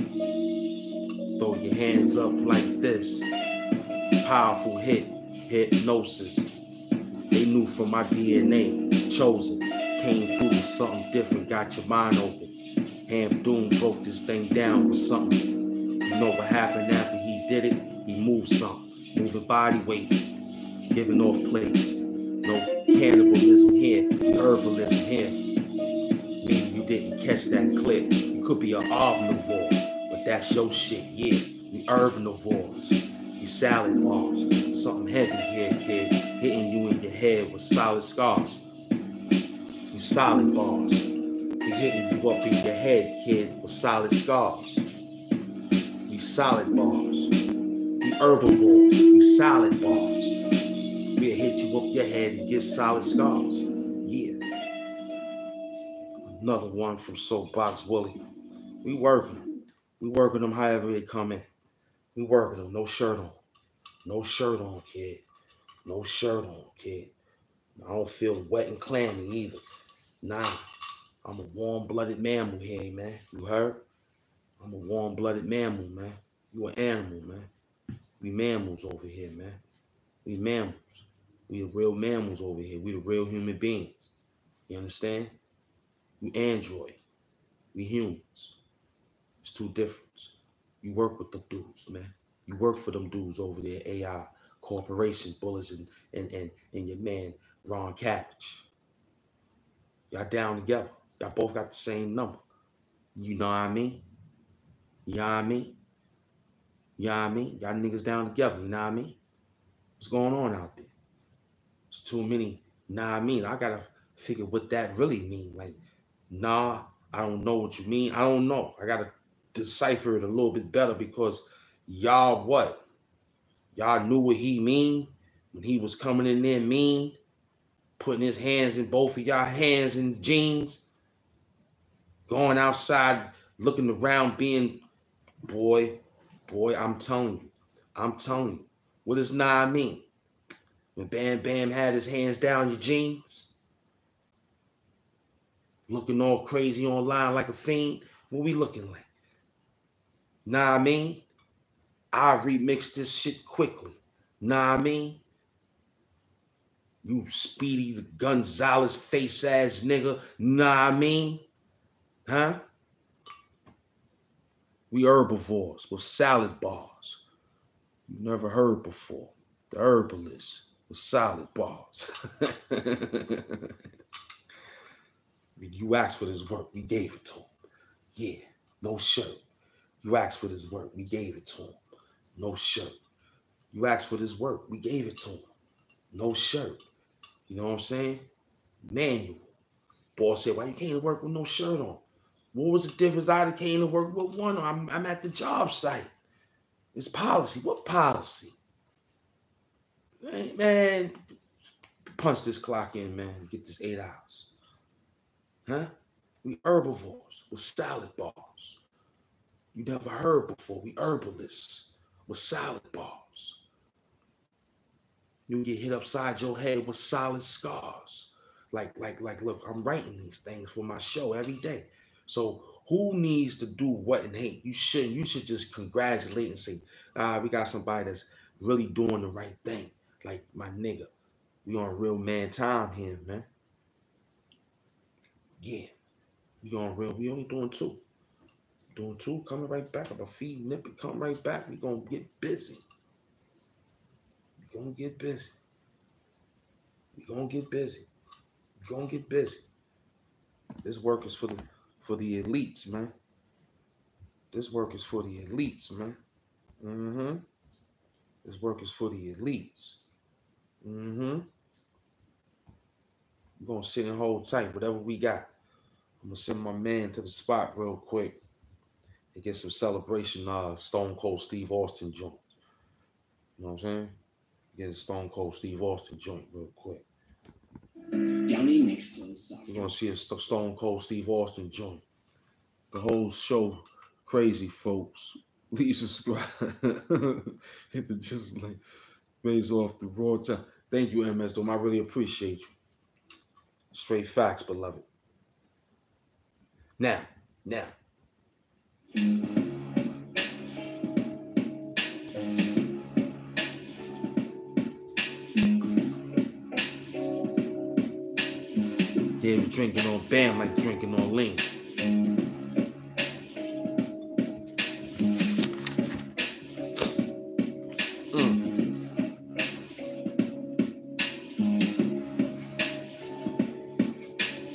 Throw your hands up like this. Powerful hit, hypnosis. They knew from my DNA, chosen. Came through with something different, got your mind open. Hamp Doom broke this thing down with something. You know what happened after he did it? He moved something, moving body weight, giving off plates. No cannibalism here, herbalism here. Maybe you didn't catch that clip. You could be an omnivore, but that's your shit, yeah. We herbivores, we salad bars. Something heavy here, kid, hitting you in your head with solid scars. Solid bars. We hitting you up in your head, kid, with solid scars. We solid bars. We herbivores. We solid bars. We'll hit you up your head and give solid scars. Yeah. Another one from Soapbox Willie. We working. We working them however they come in. We working them. No shirt on. No shirt on, kid. No shirt on, kid. I don't feel wet and clammy either. Nah. I'm a warm-blooded mammal here, man. You heard? I'm a warm-blooded mammal, man. You an animal, man. We mammals over here, man. We mammals. We the real mammals over here. We the real human beings. You understand? We android. We humans. It's two different. You work with the dudes, man. You work for them dudes over there, AI Corporation, Bullets, and and and, and your man Ron Cabbage. Y'all down together. Y'all both got the same number. You know what I mean? You know what I mean? You know what I mean? Y'all niggas down together, you know what I mean? What's going on out there? It's too many, nah I mean. I gotta figure what that really mean. Like, nah, I don't know what you mean. I don't know. I gotta decipher it a little bit better because y'all what? Y'all knew what he mean when he was coming in there mean, putting his hands in both of y'all hands in jeans going outside, looking around, being, boy, boy, I'm telling you, I'm telling you, what does nah mean? When Bam Bam had his hands down your jeans, looking all crazy online like a fiend, what we looking like? Nah, I mean, I remix this shit quickly. Nah, I mean, you speedy Gonzalez face ass nigga. Nah, I mean. Huh? We herbivores with salad bars. You never heard before. The herbalist with salad bars. *laughs* you asked for this work, we gave it to him. Yeah, no shirt. You asked for this work, we gave it to him. No shirt. You asked for this work, we gave it to him. No shirt. You know what I'm saying? Manual. Boss said, why you can't work with no shirt on? What was the difference? I came to work with one. I'm, I'm at the job site. It's policy. What policy? Man, man, punch this clock in, man. Get this eight hours. Huh? We herbivores with salad bars. You never heard before. We herbalists with salad bars. You get hit upside your head with solid scars. Like, like, like, look, I'm writing these things for my show every day. So who needs to do what and hate? You shouldn't. you should just congratulate and say, ah, we got somebody that's really doing the right thing. Like my nigga. We on real man time here, man. Yeah. We on real, we only doing two. Doing two, coming right back. I'm a feed nippy, come right back. We gonna get busy. We gonna get busy. We gonna get busy. We gonna get busy. This work is for the for the elites, man. This work is for the elites, man. Mm-hmm. This work is for the elites. Mm-hmm. We're gonna sit and hold tight, whatever we got. I'm gonna send my man to the spot real quick and get some celebration uh Stone Cold Steve Austin joint. You know what I'm saying? Get a Stone Cold Steve Austin joint real quick. Downey You're gonna see a Stone Cold Steve Austin joint. The whole show, crazy folks. *laughs* Please subscribe. *laughs* Hit the just like raise off the raw time. Thank you, MS Doom. I really appreciate you. Straight facts, beloved. Now, now. They're drinking on Bam like drinking on lean. Mm.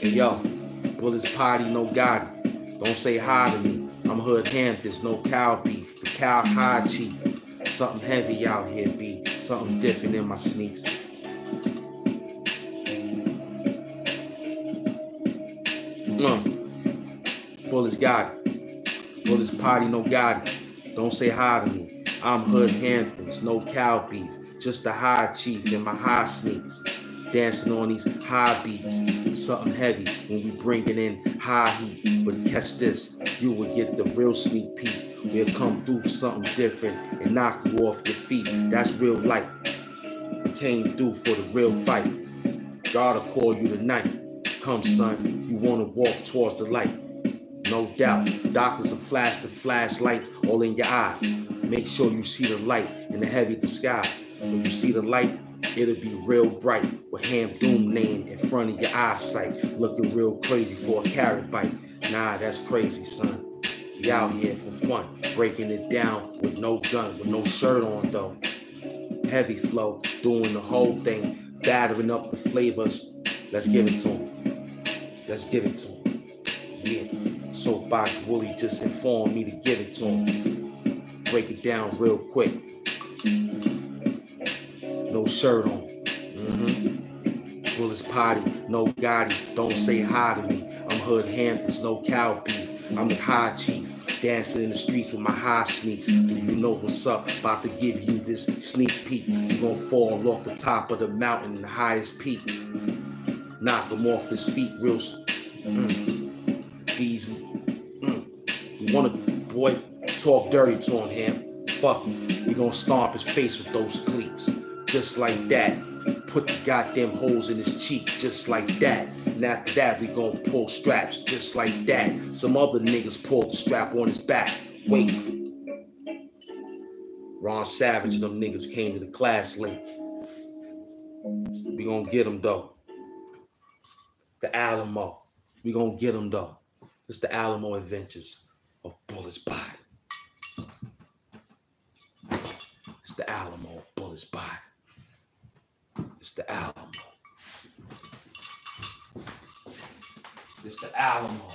Hey, yo, Bullets Potty, no Gotti. Don't say hi to me. I'm Hood Hamptons, no cow beef. The cow high cheap. Something heavy out here, be something different in my sneaks. Mm. Bullets got it. Bullets potty, no Gotti. Don't say hi to me. I'm Hood Hamptons, no cow beef. Just a high chief in my high sneaks. Dancing on these high beats. Something heavy when we bringing in high heat. But catch this, you will get the real sneak peek. We'll come through something different and knock you off your feet. That's real light. We came through for the real fight. God will call you tonight. Come, son, you want to walk towards the light. No doubt, doctors will flash the flashlights all in your eyes. Make sure you see the light in the heavy disguise. When you see the light, it'll be real bright with Hamp Doom name in front of your eyesight. Looking real crazy for a carrot bite. Nah, that's crazy, son. We out here for fun, breaking it down with no gun, with no shirt on though. Heavy flow, doing the whole thing, battering up the flavors. Let's give it to him. Let's give it to him. Yeah. Soapbox Wooly just informed me to give it to him. Break it down real quick. No shirt on. Mm-hmm. Bullets potty, no Gotti. Don't say hi to me. I'm Hood Hamptons, no cow beef. I'm the high chief, dancing in the streets with my high sneaks. Do you know what's up? About to give you this sneak peek. You gonna fall off the top of the mountain, the highest peak. Knock him off his feet, real. Mm. These. Mm. You wanna, boy, talk dirty to him, Fuck him. We gonna stomp his face with those cleats. Just like that. Put the goddamn holes in his cheek, just like that. And after that, we gonna pull straps just like that. Some other niggas pulled the strap on his back. Wait. Ron Savage and them niggas came to the class late. We gonna get them though. The Alamo. We gonna get them though. It's the Alamo Adventures of Bullets Body. It's the Alamo of Bullets Body. It's the Alamo. It's the Alamo.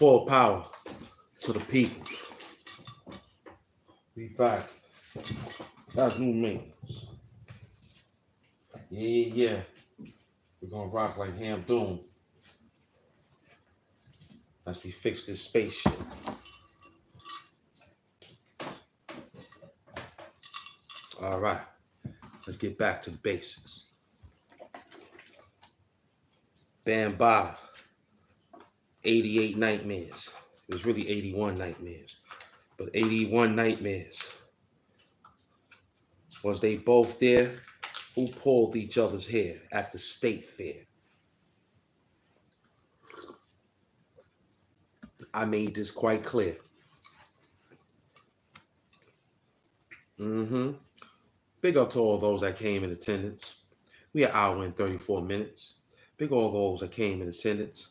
Full power to the people. Be back. That's new maintenance. Yeah, yeah. We're gonna rock like Hamp Doom. As we fix this spaceship. All right. Let's get back to the basics. Bambaataa. 88 nightmares. It was really 81 nightmares. But 81 nightmares. Was they both there? Who pulled each other's hair at the state fair? I made this quite clear. Mm-hmm. Big up to all those that came in attendance. We are hour and 34 minutes. Big all those that came in attendance.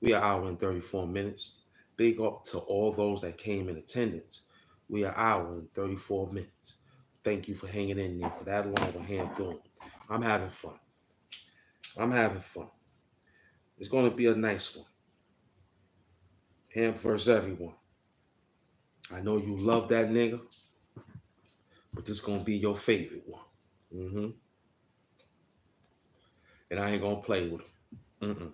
We are hour and 34 minutes. Big up to all those that came in attendance. We are hour and 34 minutes. Thank you for hanging in there for that long with Hamp Doom. I'm having fun. I'm having fun. It's going to be a nice one. Ham versus everyone. I know you love that nigga, but this going to be your favorite one. Mm-hmm. And I ain't going to play with him. Mm-mm.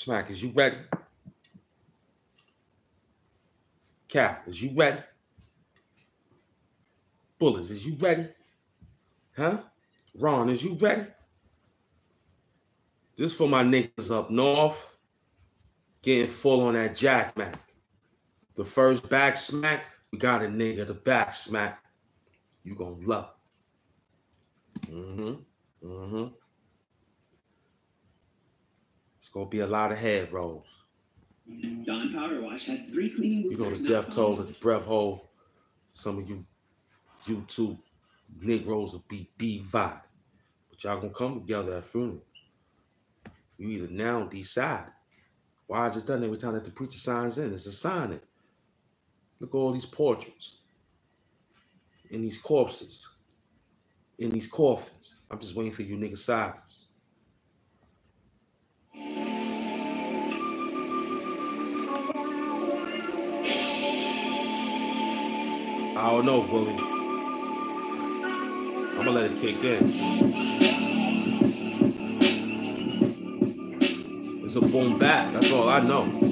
Smack, is you ready? Cap, is you ready? Bullets, is you ready? Huh? Ron, is you ready? This for my niggas up north getting full on that jack man. The first back smack, we got a nigga the back smack. You gonna love. Mm-hmm. Mm-hmm. It's gonna be a lot of head rolls. Dawn Power Wash has three cleaning You go to death toll at the breath hole. Some of you YouTube Negroes will be divided. But y'all gonna come together at funerals. You either now decide. Why is it done every time that the preacher signs in? It's a sign it. Look at all these portraits. In these corpses. In these coffins. I'm just waiting for you nigga sizes. I don't know, Willie. I'm gonna let it kick in. It's a boom bat. That's all I know.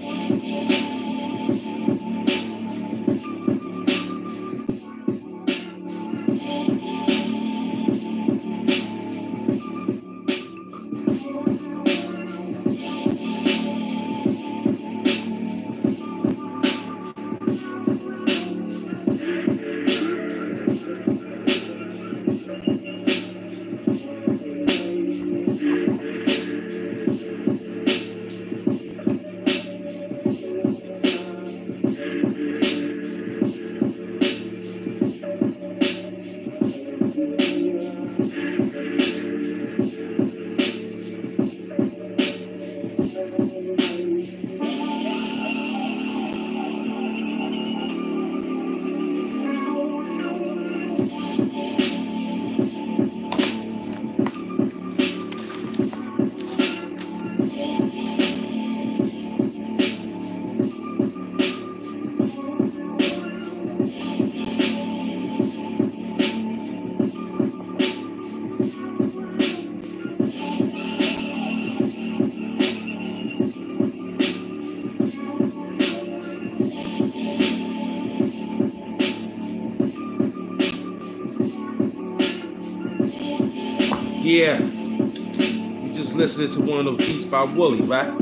Yeah. You just listening to one of those beats by Willie, right?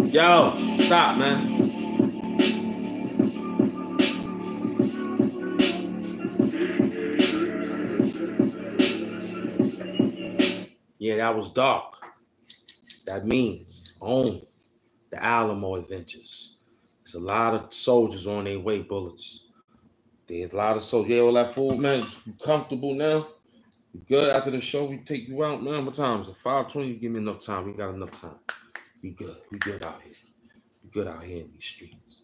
Yo, stop, man. Yeah, that was dark. That means own the Alamo Adventures. There's a lot of soldiers on their way, bullets. There's a lot of soldiers. Yeah, all that food, man. Comfortable now? Good after the show? We take you out, man. What time is it? 520. You give me enough time. We got enough time. We good. We good out here. We good out here in these streets.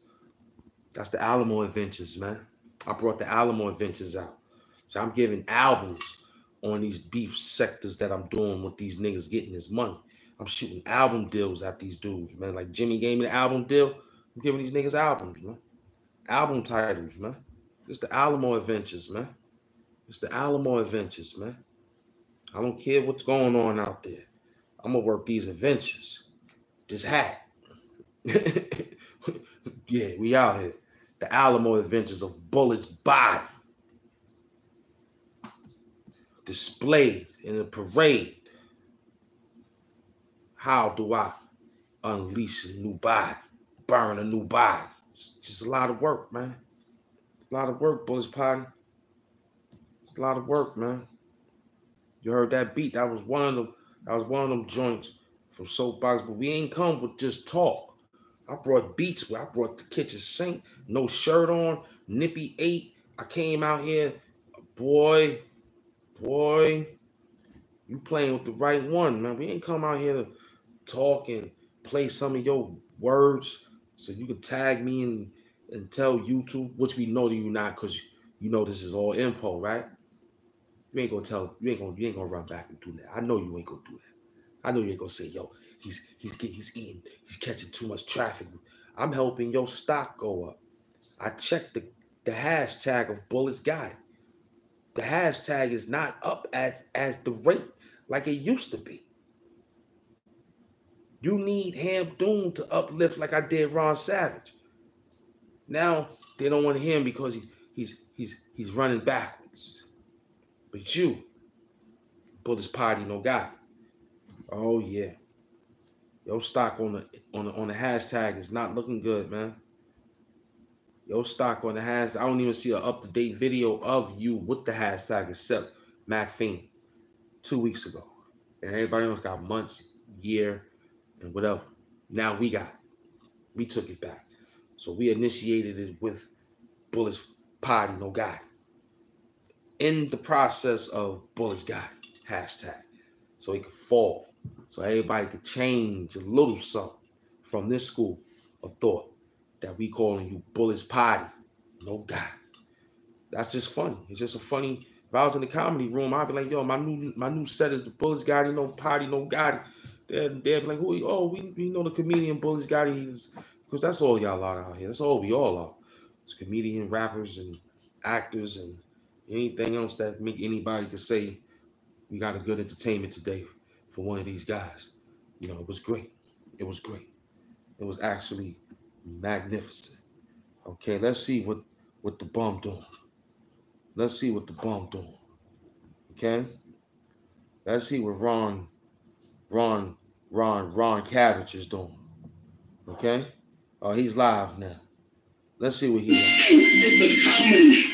That's the Alamo Adventures, man. I brought the Alamo Adventures out. So I'm giving albums on these beef sectors that I'm doing with these niggas getting this money. I'm shooting album deals at these dudes, man. Like Jimmy gave me the album deal. I'm giving these niggas albums, man. Album titles, man. It's the Alamo Adventures, man. It's the Alamo Adventures, man. I don't care what's going on out there. I'm gonna work these adventures. This hat. *laughs* yeah, we out here. The Alamo Adventures of Bullet's body. Displayed in a parade. How do I unleash a new body? Burn a new body. It's just a lot of work, man. It's a lot of work, Bullets Potty. A lot of work, man. You heard that beat? That was one of them. That was one of them joints from Soapbox. But we ain't come with just talk. I brought beats. I brought the kitchen sink, no shirt on, nippy eight. I came out here, boy, boy. You playing with the right one, man. We ain't come out here to talk and play some of your words so you can tag me and, and tell YouTube, which we know that you not because you know this is all info, right? You ain't gonna tell you ain't gonna you ain't gonna run back and do that. I know you ain't gonna do that. I know you ain't gonna say, yo, he's he's getting he's eating, he's catching too much traffic. I'm helping your stock go up. I checked the, the hashtag of Bullets Gotti. The hashtag is not up as as the rate like it used to be. You need Hamp Doom to uplift like I did Ron Savage. Now they don't want him because he, he's he's he's running backwards. But you, Bullets Potty, no guy. Oh yeah. Your stock on the on the on the hashtag is not looking good, man. Your stock on the hashtag. I don't even see an up-to-date video of you with the hashtag except Mac Fiend two weeks ago. And everybody else got months, year, and whatever. Now we got it. We took it back. So we initiated it with Bullets Potty, no guy. In the process of Bullets Guy hashtag. So he could fall. So everybody could change a little something from this school of thought that we calling you Bullets Potty. no guy. That's just funny. It's just a funny. If I was in the comedy room, I'd be like, yo, my new my new set is the Bullets Guy, no potty, no guy. They'd, they'd be like? Oh, we, we know the comedian Bullies got He's because that's all y'all are out here. That's all we all are. It's comedian, rappers, and actors, and anything else that make anybody could say we got a good entertainment today for one of these guys. You know, it was great. It was great. It was actually magnificent. Okay, let's see what what the bum doing. Let's see what the bum doing. Okay, let's see what Ron Ron, Ron, Ron Cabbage is doing. Okay? Oh, he's live now. Let's see what he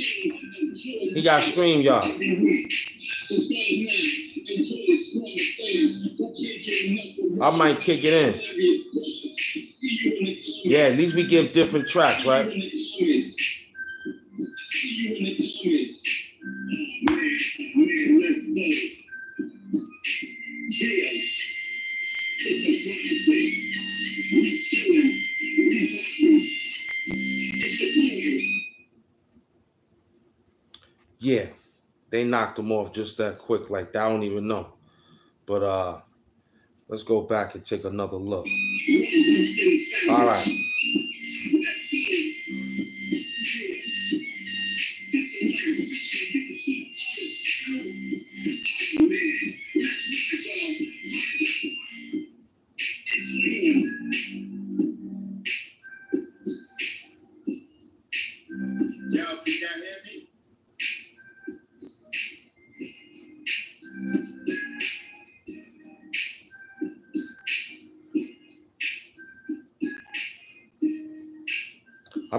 He got stream, y'all. I might kick it in. Yeah, at least we give different tracks, right? Yeah, they knocked him off just that quick, like. I don't even know. But uh let's go back and take another look. All right. *laughs*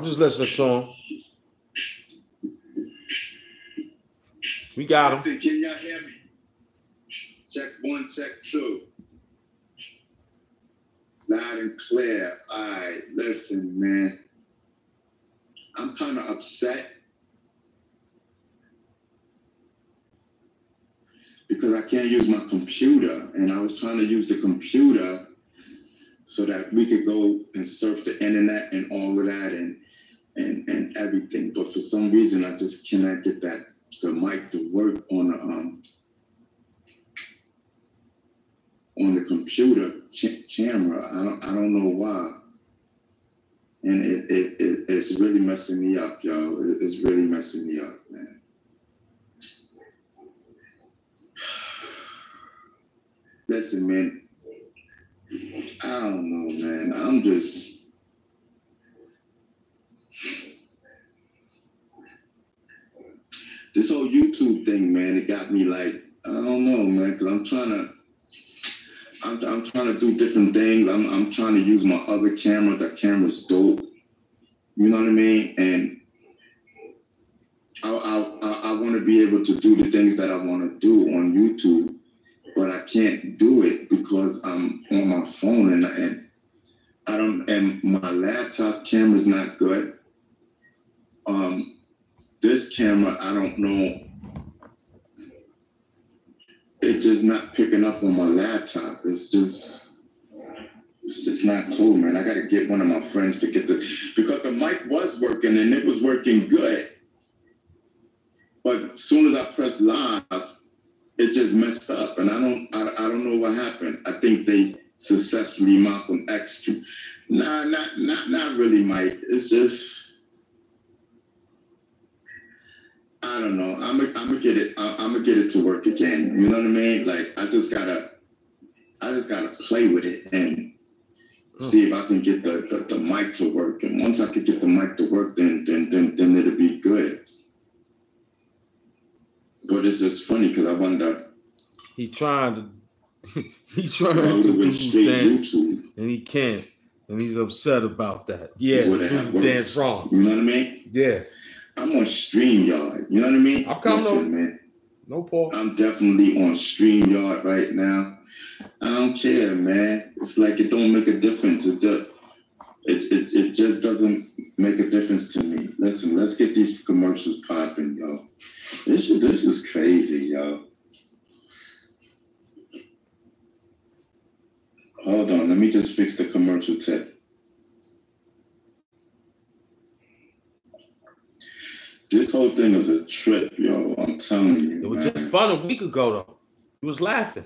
I'm just listening to him. We got him. Can y'all hear me? Check one, check two. Loud and clear. All right, listen, man. I'm kind of upset because I can't use my computer, and I was trying to use the computer so that we could go and surf the internet and all of that and and and everything. But for some reason, I just cannot get that the mic to work on the um on the computer ch- camera. I don't I don't know why. And it, it, it it's really messing me up, yo. It, it's really messing me up, man. *sighs* Listen, man. I don't know, man. I'm just this whole YouTube thing, man. It got me like I don't know, man. Cause I'm trying to. I'm, I'm trying to do different things. I'm, I'm trying to use my other camera. That camera's dope. You know what I mean? And I, I, I, I want to be able to do the things that I want to do on YouTube, but I can't do it because I'm on my phone and, and I don't, and my laptop camera's not good. Um, this camera, I don't know. It's just not picking up on my laptop. It's just, it's just not cool, man. I got to get one of my friends to get the, because the mic was working and it was working good. But as soon as I pressed live, it just messed up, and I don't, I, I don't know what happened. I think they successfully Malcolm X. Nah, not, not, not really, Mike. It's just. I don't know. I'm gonna I'm get it. I'm gonna get it to work again. You know what I mean? Like I just gotta, I just gotta play with it and hmm. see if I can get the, the, the mic to work. And once I can get the mic to work, then then then then it'll be good. But it's just funny because I wonder. He trying to. *laughs* he trying to do dance, YouTube. and he can't, and he's upset about that. Yeah, do dance wrong. You know what I mean? Yeah, I'm on StreamYard. You know what I mean? I'm coming Listen, on. man. no Paul. I'm definitely on StreamYard right now. I don't care, man. It's like it don't make a difference. It does. It, it, it just doesn't make a difference to me. Listen, let's get these commercials popping, yo. This is, this is crazy, yo. Hold on, let me just fix the commercial tip. This whole thing is a trip, yo. I'm telling you. It was man. just fun a week ago though. He was laughing.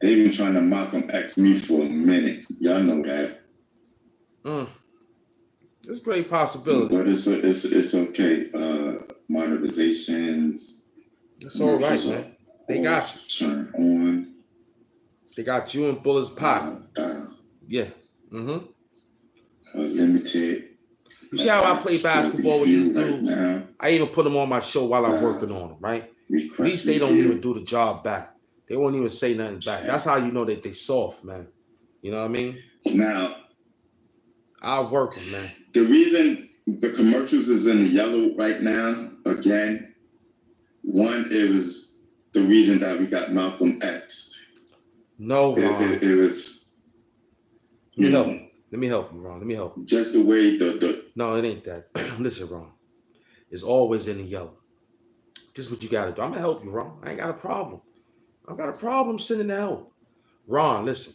They've been trying to mock him, X me for a minute. Y'all know that. Mm. It's a great possibility. But it's it's it's okay. Uh monetizations. It's all right, man. They got off, Turn on. They got you and Bullet's pocket. uh. Yeah. Mm-hmm. Uh, limited. You see how I play basketball with these dudes? I even put them on my show while I'm working on them, right? At least they don't even do the job back. They won't even say nothing back. That's how you know that they soft, man. You know what I mean? Now, I'll work them, man. the reason the commercials is in the yellow right now, again, one, it was the reason that we got Malcolm X. No, It, it, it was, you know, Let me help you, Ron. Let me help you. just the way the, the No, it ain't that. *clears throat* Listen, Ron. It's always in the yellow. This is what you gotta do. I'm gonna help you, Ron. I ain't got a problem. I've got a problem sending the help. Ron, listen.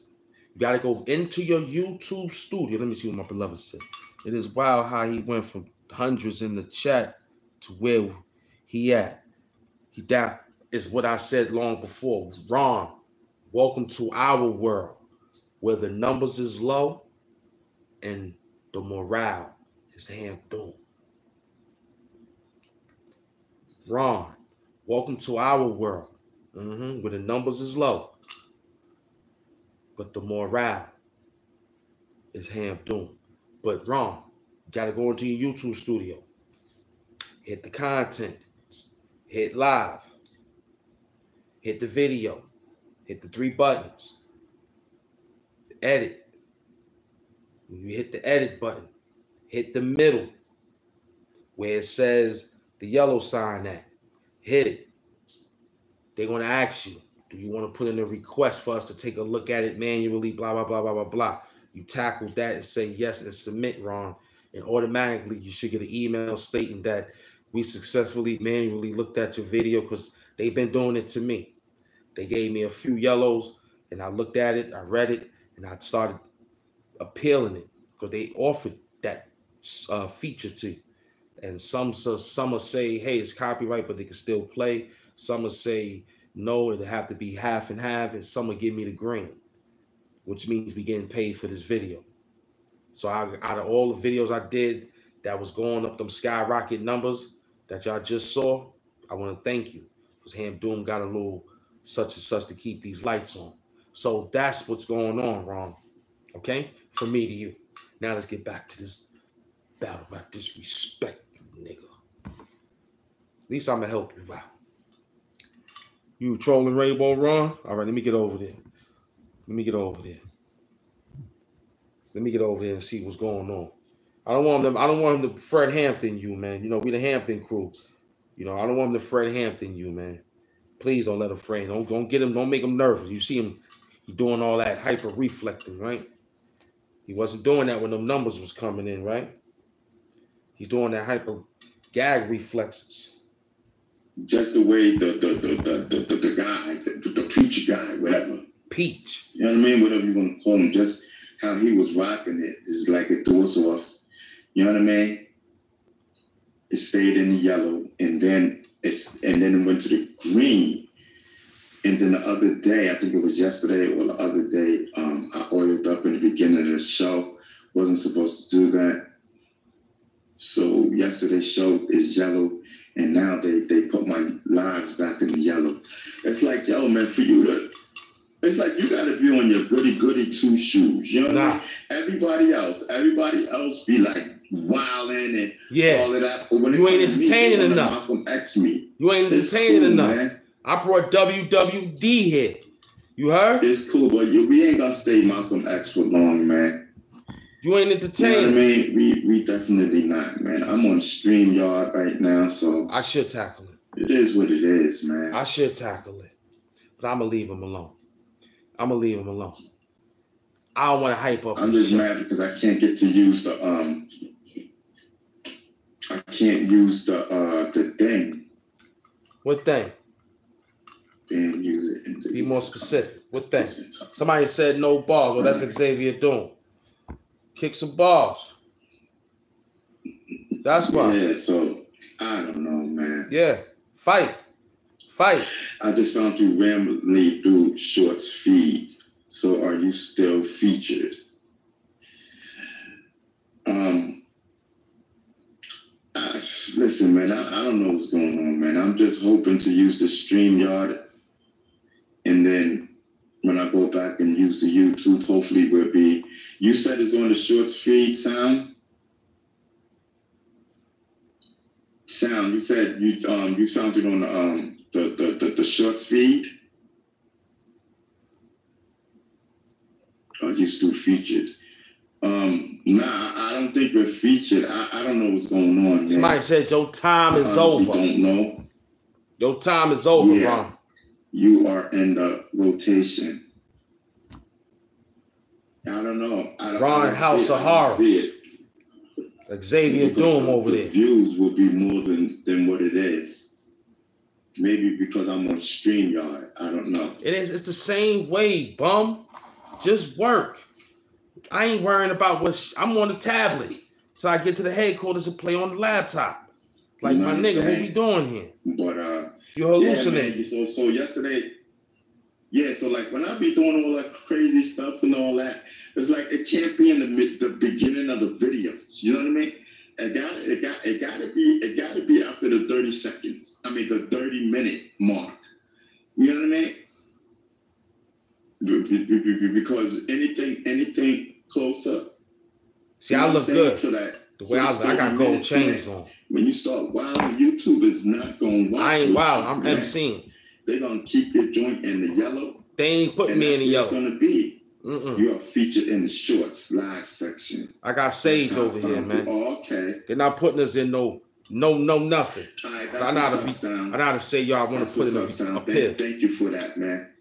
You gotta go into your YouTube studio. Let me see what my beloved said. It is wild how he went from hundreds in the chat to where he at. He that is what I said long before. Ron, welcome to our world where the numbers is low and the morale is hand doom. Ron, welcome to our world mhm, where the numbers is low, but the morale is Hamp Doom. But Ron, you gotta go into your YouTube studio, hit the content, hit live, hit the video, hit the three buttons, edit. You hit the edit button, hit the middle where it says the yellow sign at. hit it. They're gonna ask you, do you want to put in a request for us to take a look at it manually? Blah blah blah blah blah blah. You tackle that and say yes and submit, Ron, and automatically you should get an email stating that we successfully manually looked at your video because they've been doing it to me. They gave me a few yellows and I looked at it, I read it, and I started appealing it because they offered that uh, feature to. And some so some will say, hey, it's copyright, but they can still play. Some will say, no, it'll have to be half and half, and some will give me the green, which means we getting paid for this video. So I, out of all the videos I did that was going up them skyrocket numbers that y'all just saw, I want to thank you because Hamp Doom got a little such and such to keep these lights on. So that's what's going on, Ron. Okay, from me to you. Now let's get back to this battle about disrespect, nigga. At least I'm gonna help you out. You trolling Rainbow Ron? All right, let me get over there. Let me get over there. Let me get over there and see what's going on. I don't want them. I don't want him to Fred Hampton you, man. You know we the Hampton crew. You know I don't want him to Fred Hampton you, man. Please don't let him Fred. Don't don't get him. Don't make him nervous. You see him doing all that hyper reflecting, right? He wasn't doing that when the numbers was coming in, right? He's doing that hyper gag reflexes. Just the way the the the the, the, the guy, the, the preacher guy, whatever. Peach. You know what I mean? Whatever you want to call him, just how he was rocking it is like it threw us off. You know what I mean? It stayed in the yellow, and then it's and then it went to the green. And then the other day, I think it was yesterday or the other day, um, I oiled up in the beginning of the show. Wasn't supposed to do that. So yesterday's show is yellow, and now they they put my lives back in the yellow. It's like, yo, man, for you to, it's like you got to be on your goody goody two shoes. You know what I Nah. mean? Everybody else, everybody else be like wilding and Yeah. all of that. But when You ain't comes to me, entertaining enough. Malcolm X me. You ain't entertaining cool, enough. man. I brought WWD here. You heard? It's cool, but you, we ain't gonna stay Malcolm X for long, man. You ain't You know what I mean? We we definitely not, man. I'm on StreamYard right now, so I should tackle it. it is what it is, man. I should tackle it. But I'm gonna leave him alone. I'm gonna leave him alone. I don't want to hype up I'm just shit. mad because I can't get to use the um I can't use the uh the thing What thing? And use it in Be more specific. What thing? Somebody said no balls. Well, that's Xavier Doom. Kick some balls. That's why. Yeah, so I don't know, man. Yeah. Fight. Fight. I just found you randomly through shorts feed. So are you still featured? Um I- listen, man, I, I don't know what's going on, man. I'm just hoping to use the StreamYard and then when I go back and use the YouTube, hopefully we'll be you said it's on the short feed sound? Sound, you said you um you found it on the um the the, the, the shorts feed? Oh, you still featured. Um, nah, I don't think we're featured. I, I don't know what's going on, man. Somebody said your time is I over. don't know. Your time is over, Yeah. Ron. You are in the rotation. I don't know. I don't, Ron I don't House of I don't Horrors. see it. Xavier Doom over the there. Views will be more than than what it is. Maybe because I'm on StreamYard. I don't know. It is. It's the same way, bum. Just work. I ain't worrying about what I'm on the tablet. So I get to the headquarters and play on the laptop. Like You know my what nigga, what we doing here? But uh You Yeah, hallucinating. man. So, so yesterday, yeah. So like when I be doing all that crazy stuff and all that, it's like it can't be in the mid, the beginning of the video. You know what I mean? It got it got it got to be it got to be after the thirty seconds. I mean the thirty minute mark. You know what I mean? Be- be- be- be- Because anything anything closer. See, I look what good. To that, The way I, look, I got gold chains on. when you start wild, YouTube is not going wild. I ain't wild. I'm Man. They're gonna keep your joint in the yellow. They ain't putting me in the yellow. It's gonna be. Mm-mm. You are featured in the shorts live section. I got Sage over here, man. Oh, okay. They're not putting us in no No, no, nothing. All right, I know how to be-. I know how to say y'all want to put in what's up, Sam. a, a Thank, thank you for that, man.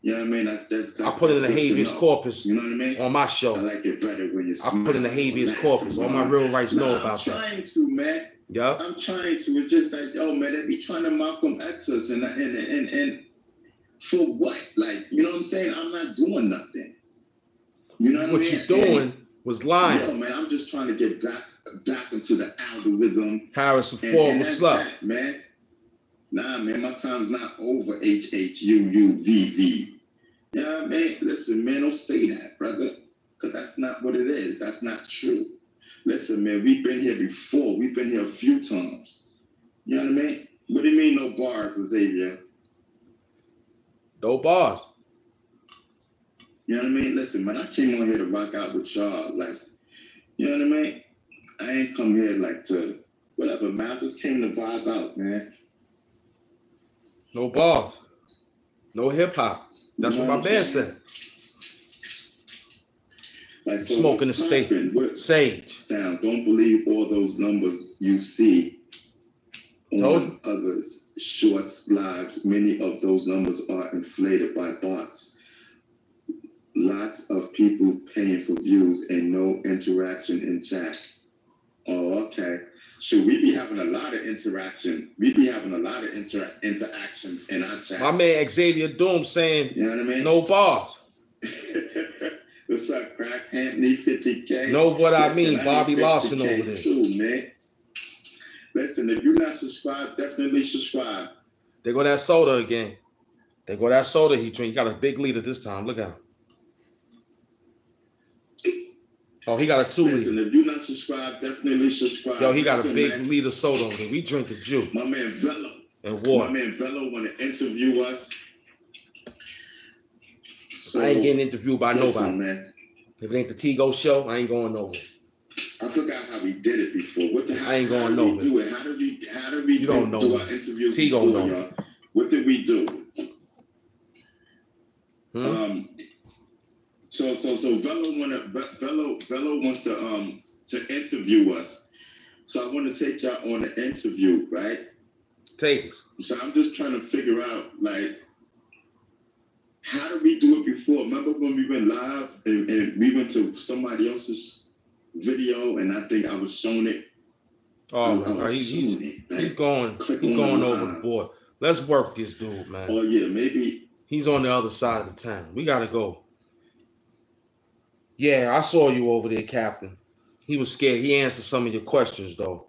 You know what I mean? That's that's. I put in the habeas corpus You know what I mean? on my I show. like it better when you. I put in the habeas corpus. All my real rights know Nah, about I'm that. trying to, man. Yup. I'm trying to. It's just like, yo, man, they be trying to Malcolm X us and and and and for what? Like, you know what I'm saying? I'm not doing nothing. You know what, What I mean? you doing was lying. yo, man, I'm just trying to get back back into the algorithm. Harrison And, Ford and was that's that, man. Nah, man, my time's not over. H H U U V V. Yeah, man. Listen, man, don't say that, brother, because that's not what it is. That's not true. Listen, man, we've been here before. We've been here a few times. You know what I mean? What do you mean, no bars, Xavier? No bars. You know what I mean? Listen, man, I came on here to rock out with y'all. Like, you know what I mean? I ain't come here like to whatever, man. I just came to vibe out, man. No bars. No hip hop. That's what my man said. Like, Smoking what's the state. Sage. sound? Don't believe all those numbers you see Told on others' shorts lives. Many of those numbers are inflated by bots. Lots of people paying for views and no interaction in chat. Oh, okay. Should we be having a lot of interaction? We be having a lot of inter- interactions in our chat. My man Xavier Doom saying you know what I mean? no bars. *laughs* What's up, crack? Anthony 50K. Know what I mean? Bobby Lawson over there. Too, man. Listen, if you're not subscribed, definitely subscribe. They go that soda again. They go that soda he drink. He got a big liter this time. Look at him. Oh, he got a two Listen, liter. if you're not subscribed, definitely subscribe. Yo, he got a big man, liter soda over there. We drinking juice My man Velo. and what? My man Velo want to interview us. So, I ain't getting interviewed by listen, nobody. man. If it ain't the Tigo show, I ain't going nowhere. I forgot how we did it before. What the hell? I ain't going how did nowhere. we do it? How did we? How did we You do, don't know do our interviews T before, know? What did we do? Hmm? Um, so so so Velo wanna Ve- Velo Velo wants to um to interview us. So I want to take y'all on an interview, right? Take. So I'm just trying to figure out like how did we do it before? Remember when we went live and, and we went to somebody else's video and I think I was showing it. Oh, man, he's, he's, it. he's going he's going the over line. the board. Let's work this dude, man. oh yeah, maybe He's on the other side of the town. We gotta go. Yeah, I saw you over there, Captain. He was scared. He answered some of your questions though.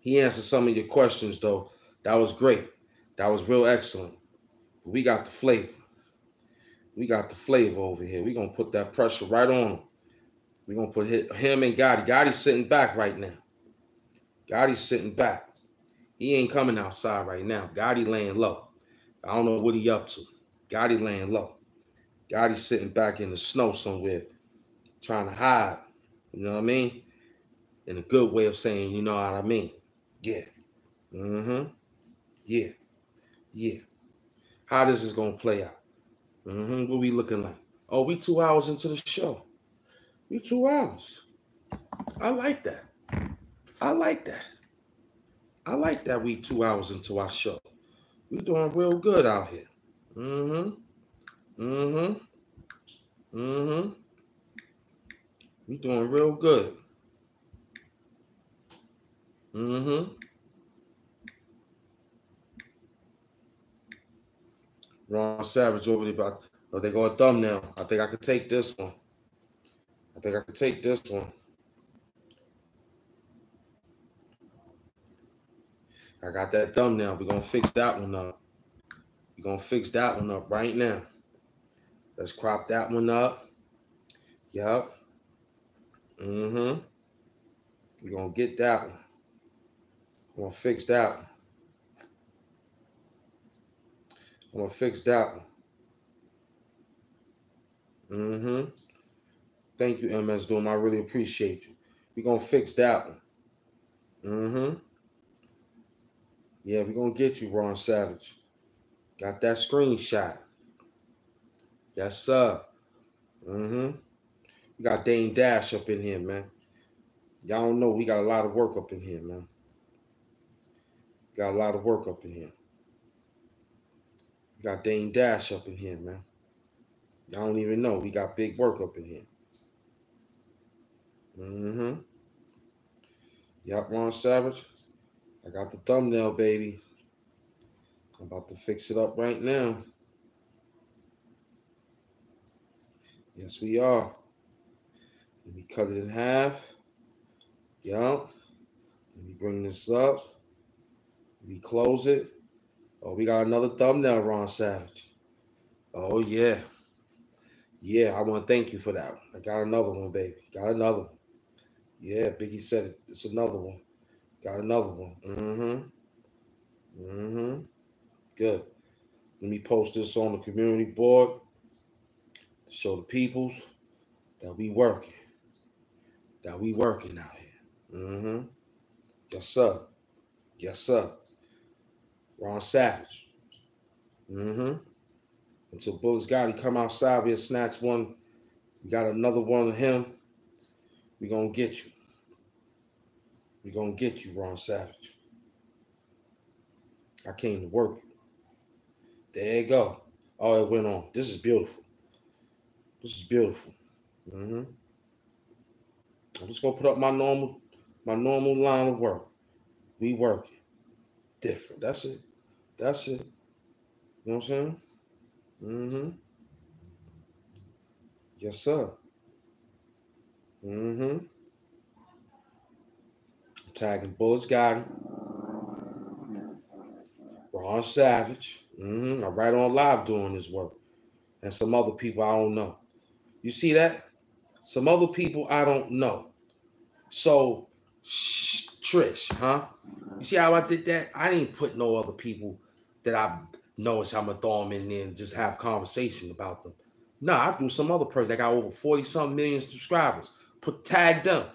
He answered some of your questions though. That was great. That was real excellent. We got the flavor. We got the flavor over here. We're gonna put that pressure right on him. We're gonna put him and Gotti. Gotti's sitting back right now. Gotti's sitting back. He ain't coming outside right now. Gotti laying low. I don't know what he up to. Gotti laying low. Gotti sitting back in the snow somewhere, trying to hide. You know what I mean? In a good way of saying, you know what I mean? Yeah. Mm-hmm. Yeah. Yeah. How this is gonna play out? Mm-hmm. What we looking like? Oh, we two hours into the show. We two hours. I like that. I like that. I like that we two hours into our show. We doing real good out here. Mm-hmm. Mm-hmm. Mm-hmm. We doing real good. Mm-hmm. Ron Savage over there about oh they go a thumbnail. I think I could take this one. I think I could take this one. I got that thumbnail. We're gonna fix that one up. We're gonna fix that one up right now. Let's crop that one up. Yup. Mm-hmm. We're gonna get that one. We're gonna fix that one. I'm gonna fix that one. Mm-hmm. Thank you, MS Doom. I really appreciate you. We're gonna fix that one. Mm-hmm. Yeah, we're gonna get you, Ron Savage. Got that screenshot. Yes, sir. Mm-hmm. We got Dame Dash up in here, man. Y'all don't know we got a lot of work up in here, man. Got a lot of work up in here. Got Dame Dash up in here, man. Y'all don't even know we got big work up in here. Mm-hmm. Yep, Ron Savage. I got the thumbnail, baby. I'm about to fix it up right now. Yes, we are. Let me cut it in half. Yup. Let me bring this up. We close it. Oh, we got another thumbnail, Ron Savage. Oh, yeah. Yeah, I want to thank you for that. I got another one, baby. Got another one. Yeah, Biggie said it. It's another one. Got another one. Mm-hmm. Mm-hmm. Good. Let me post this on the community board. Show the peoples that we working. That we working out here. Mm-hmm. Yes, sir. Yes, sir. Ron Savage. Mm-hmm. Until Bullets Gotti come outside, we'll snatch one. We got another one of him. We gonna get you. We gonna get you, Ron Savage. I came to work. There you go. Oh, it went on. This is beautiful. This is beautiful. Mm-hmm. I'm just gonna put up my normal, my normal line of work. We working different. That's it. That's it. You know what I'm saying? Mm-hmm. Yes, sir. Mm-hmm. tagging Bullets Gotti. Ron Savage. Mm-hmm. I'm right on live doing this work. And some other people I don't know. You see that? Some other people I don't know. So, shh, Trish, huh? You see how I did that? I didn't put no other people that I know as I'm gonna throw them in there and just have conversation about them. Nah, I threw some other person that got over 40 something million subscribers. Put tag them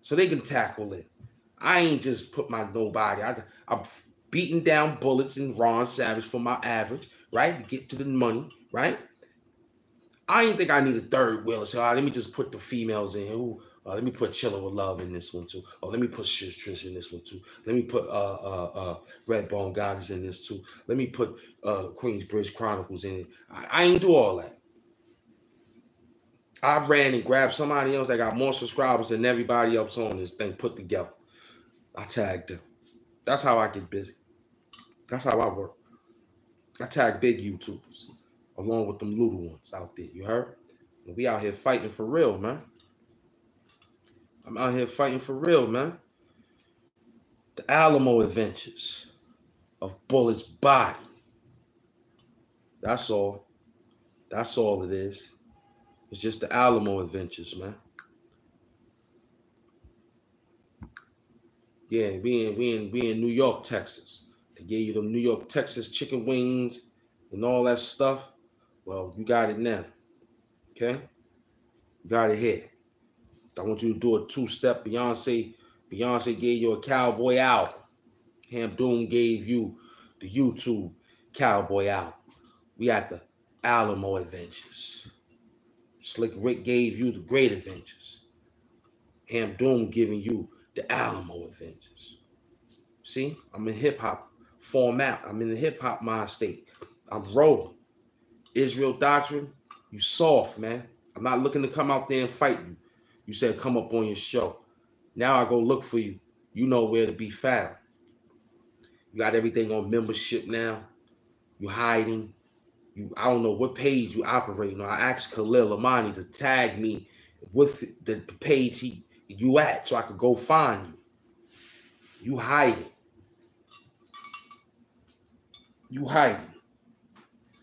so they can tackle it. I ain't just put my nobody. I, I'm beating down bullets and Ron Savage for my average, right? To get to the money, right? I ain't think I need a third wheel. So let me just put the females in here. Ooh, uh, let me put Chillin' with Love in this one too. Oh, let me put Shish Trish in this one too. Let me put uh uh uh Redbone Goddess in this too. Let me put uh Queensbridge Chronicles in it. I, I ain't do all that. I ran and grabbed somebody else that got more subscribers than everybody else on this thing put together. I tagged them. That's how I get busy. That's how I work. I tag big YouTubers along with them little ones out there. You heard? We out here fighting for real, man. I'm out here fighting for real, man. The Alamo Adventures of Bullet's body. That's all. That's all it is. It's just the Alamo Adventures, man. Yeah, we in we in we in New York, Texas. They gave you them New York, Texas chicken wings and all that stuff. Well, you got it now. Okay? You got it here. I want you to do a two-step. Beyonce, Beyonce gave you a cowboy album. Hamp Doom gave you the YouTube cowboy album. We got the Alamo Adventures. Slick Rick gave you the Great Adventures. Hamp Doom giving you the Alamo Adventures. See, I'm in hip hop format. I'm in the hip hop mind state. I'm rolling. Israel Doctrine, you soft, man. I'm not looking to come out there and fight you. You said come up on your show. Now I go look for you. You know where to be found. You got everything on membership now. You hiding. You I don't know what page you operating on. I asked Khalil Amani to tag me with the page he you at so I could go find you. You hiding. You hiding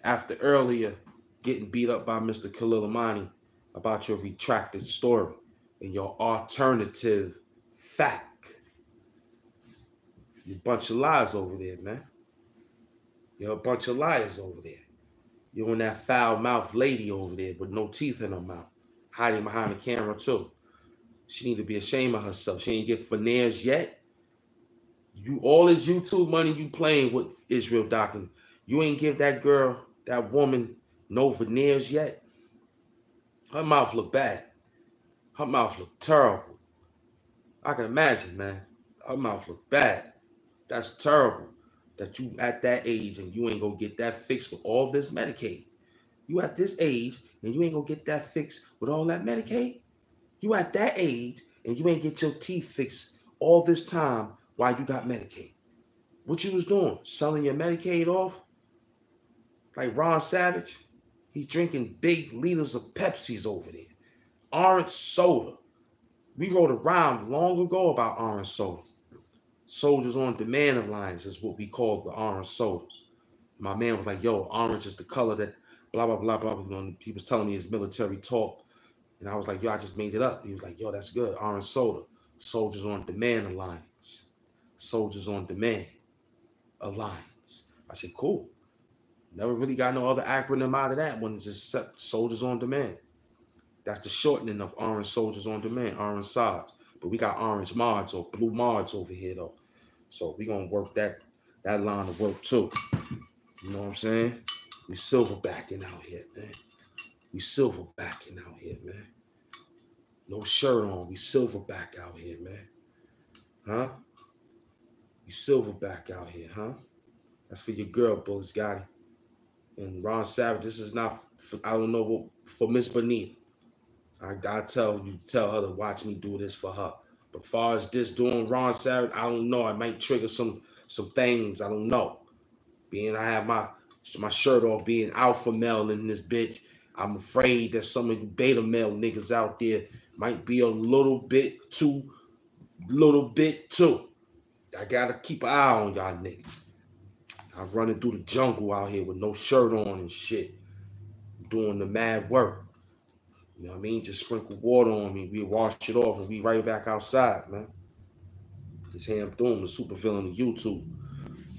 after earlier getting beat up by Mr. Khalil Amani about your retracted story and your alternative fact. You bunch of lies over there, man. You're a bunch of liars over there. You're on that foul mouth lady over there with no teeth in her mouth, hiding behind the camera too. She need to be ashamed of herself. She ain't get finesse yet. You all this YouTube money you playing with Israel Docking, you ain't give that girl that woman no veneers yet. Her mouth look bad. Her mouth look terrible. I can imagine, man. Her mouth look bad. That's terrible. That you at that age and you ain't gonna get that fixed with all this Medicaid. You at this age and you ain't gonna get that fixed with all that Medicaid. You at that age and you ain't get your teeth fixed all this time while you got Medicaid. What you was doing? Selling your Medicaid off? Like Ron Savage? He's drinking big liters of Pepsis over there. Orange soda. We wrote a rhyme long ago about orange soda. Soldiers on Demand Alliance is what we call the orange sodas. My man was like, yo, orange is the color that blah, blah, blah, blah. blah. He was telling me his military talk. And I was like, yo, I just made it up. He was like, yo, that's good. Orange soda. Soldiers on Demand Alliance. Soldiers on Demand Alliance. I said, cool. Never really got no other acronym out of that one. Just Soldiers on Demand. That's the shortening of Orange Soldiers on Demand, Orange SODs. But we got Orange Mods or Blue Mods over here though. So we gonna work that that line of work too. You know what I'm saying? We silverbacking out here, man. We silverbacking out here, man. No shirt on. We silverback out here, man. Huh? We silverback out here, huh? That's for your girl, Bullets Gotti. And Ron Savage, this is not, for, I don't know what, for Miss Bonita. I, I tell you, tell her to watch me do this for her. But far as this doing Ron Savage, I don't know. I might trigger some some things. I don't know. Being I have my my shirt off, being alpha male in this bitch, I'm afraid that some of the beta male niggas out there might be a little bit too, little bit too. I gotta keep an eye on y'all niggas. I'm running through the jungle out here with no shirt on and shit, doing the mad work. You know what I mean? Just sprinkle water on me. We wash it off and we right back outside, man. This Hamp Doom, the super villain of YouTube,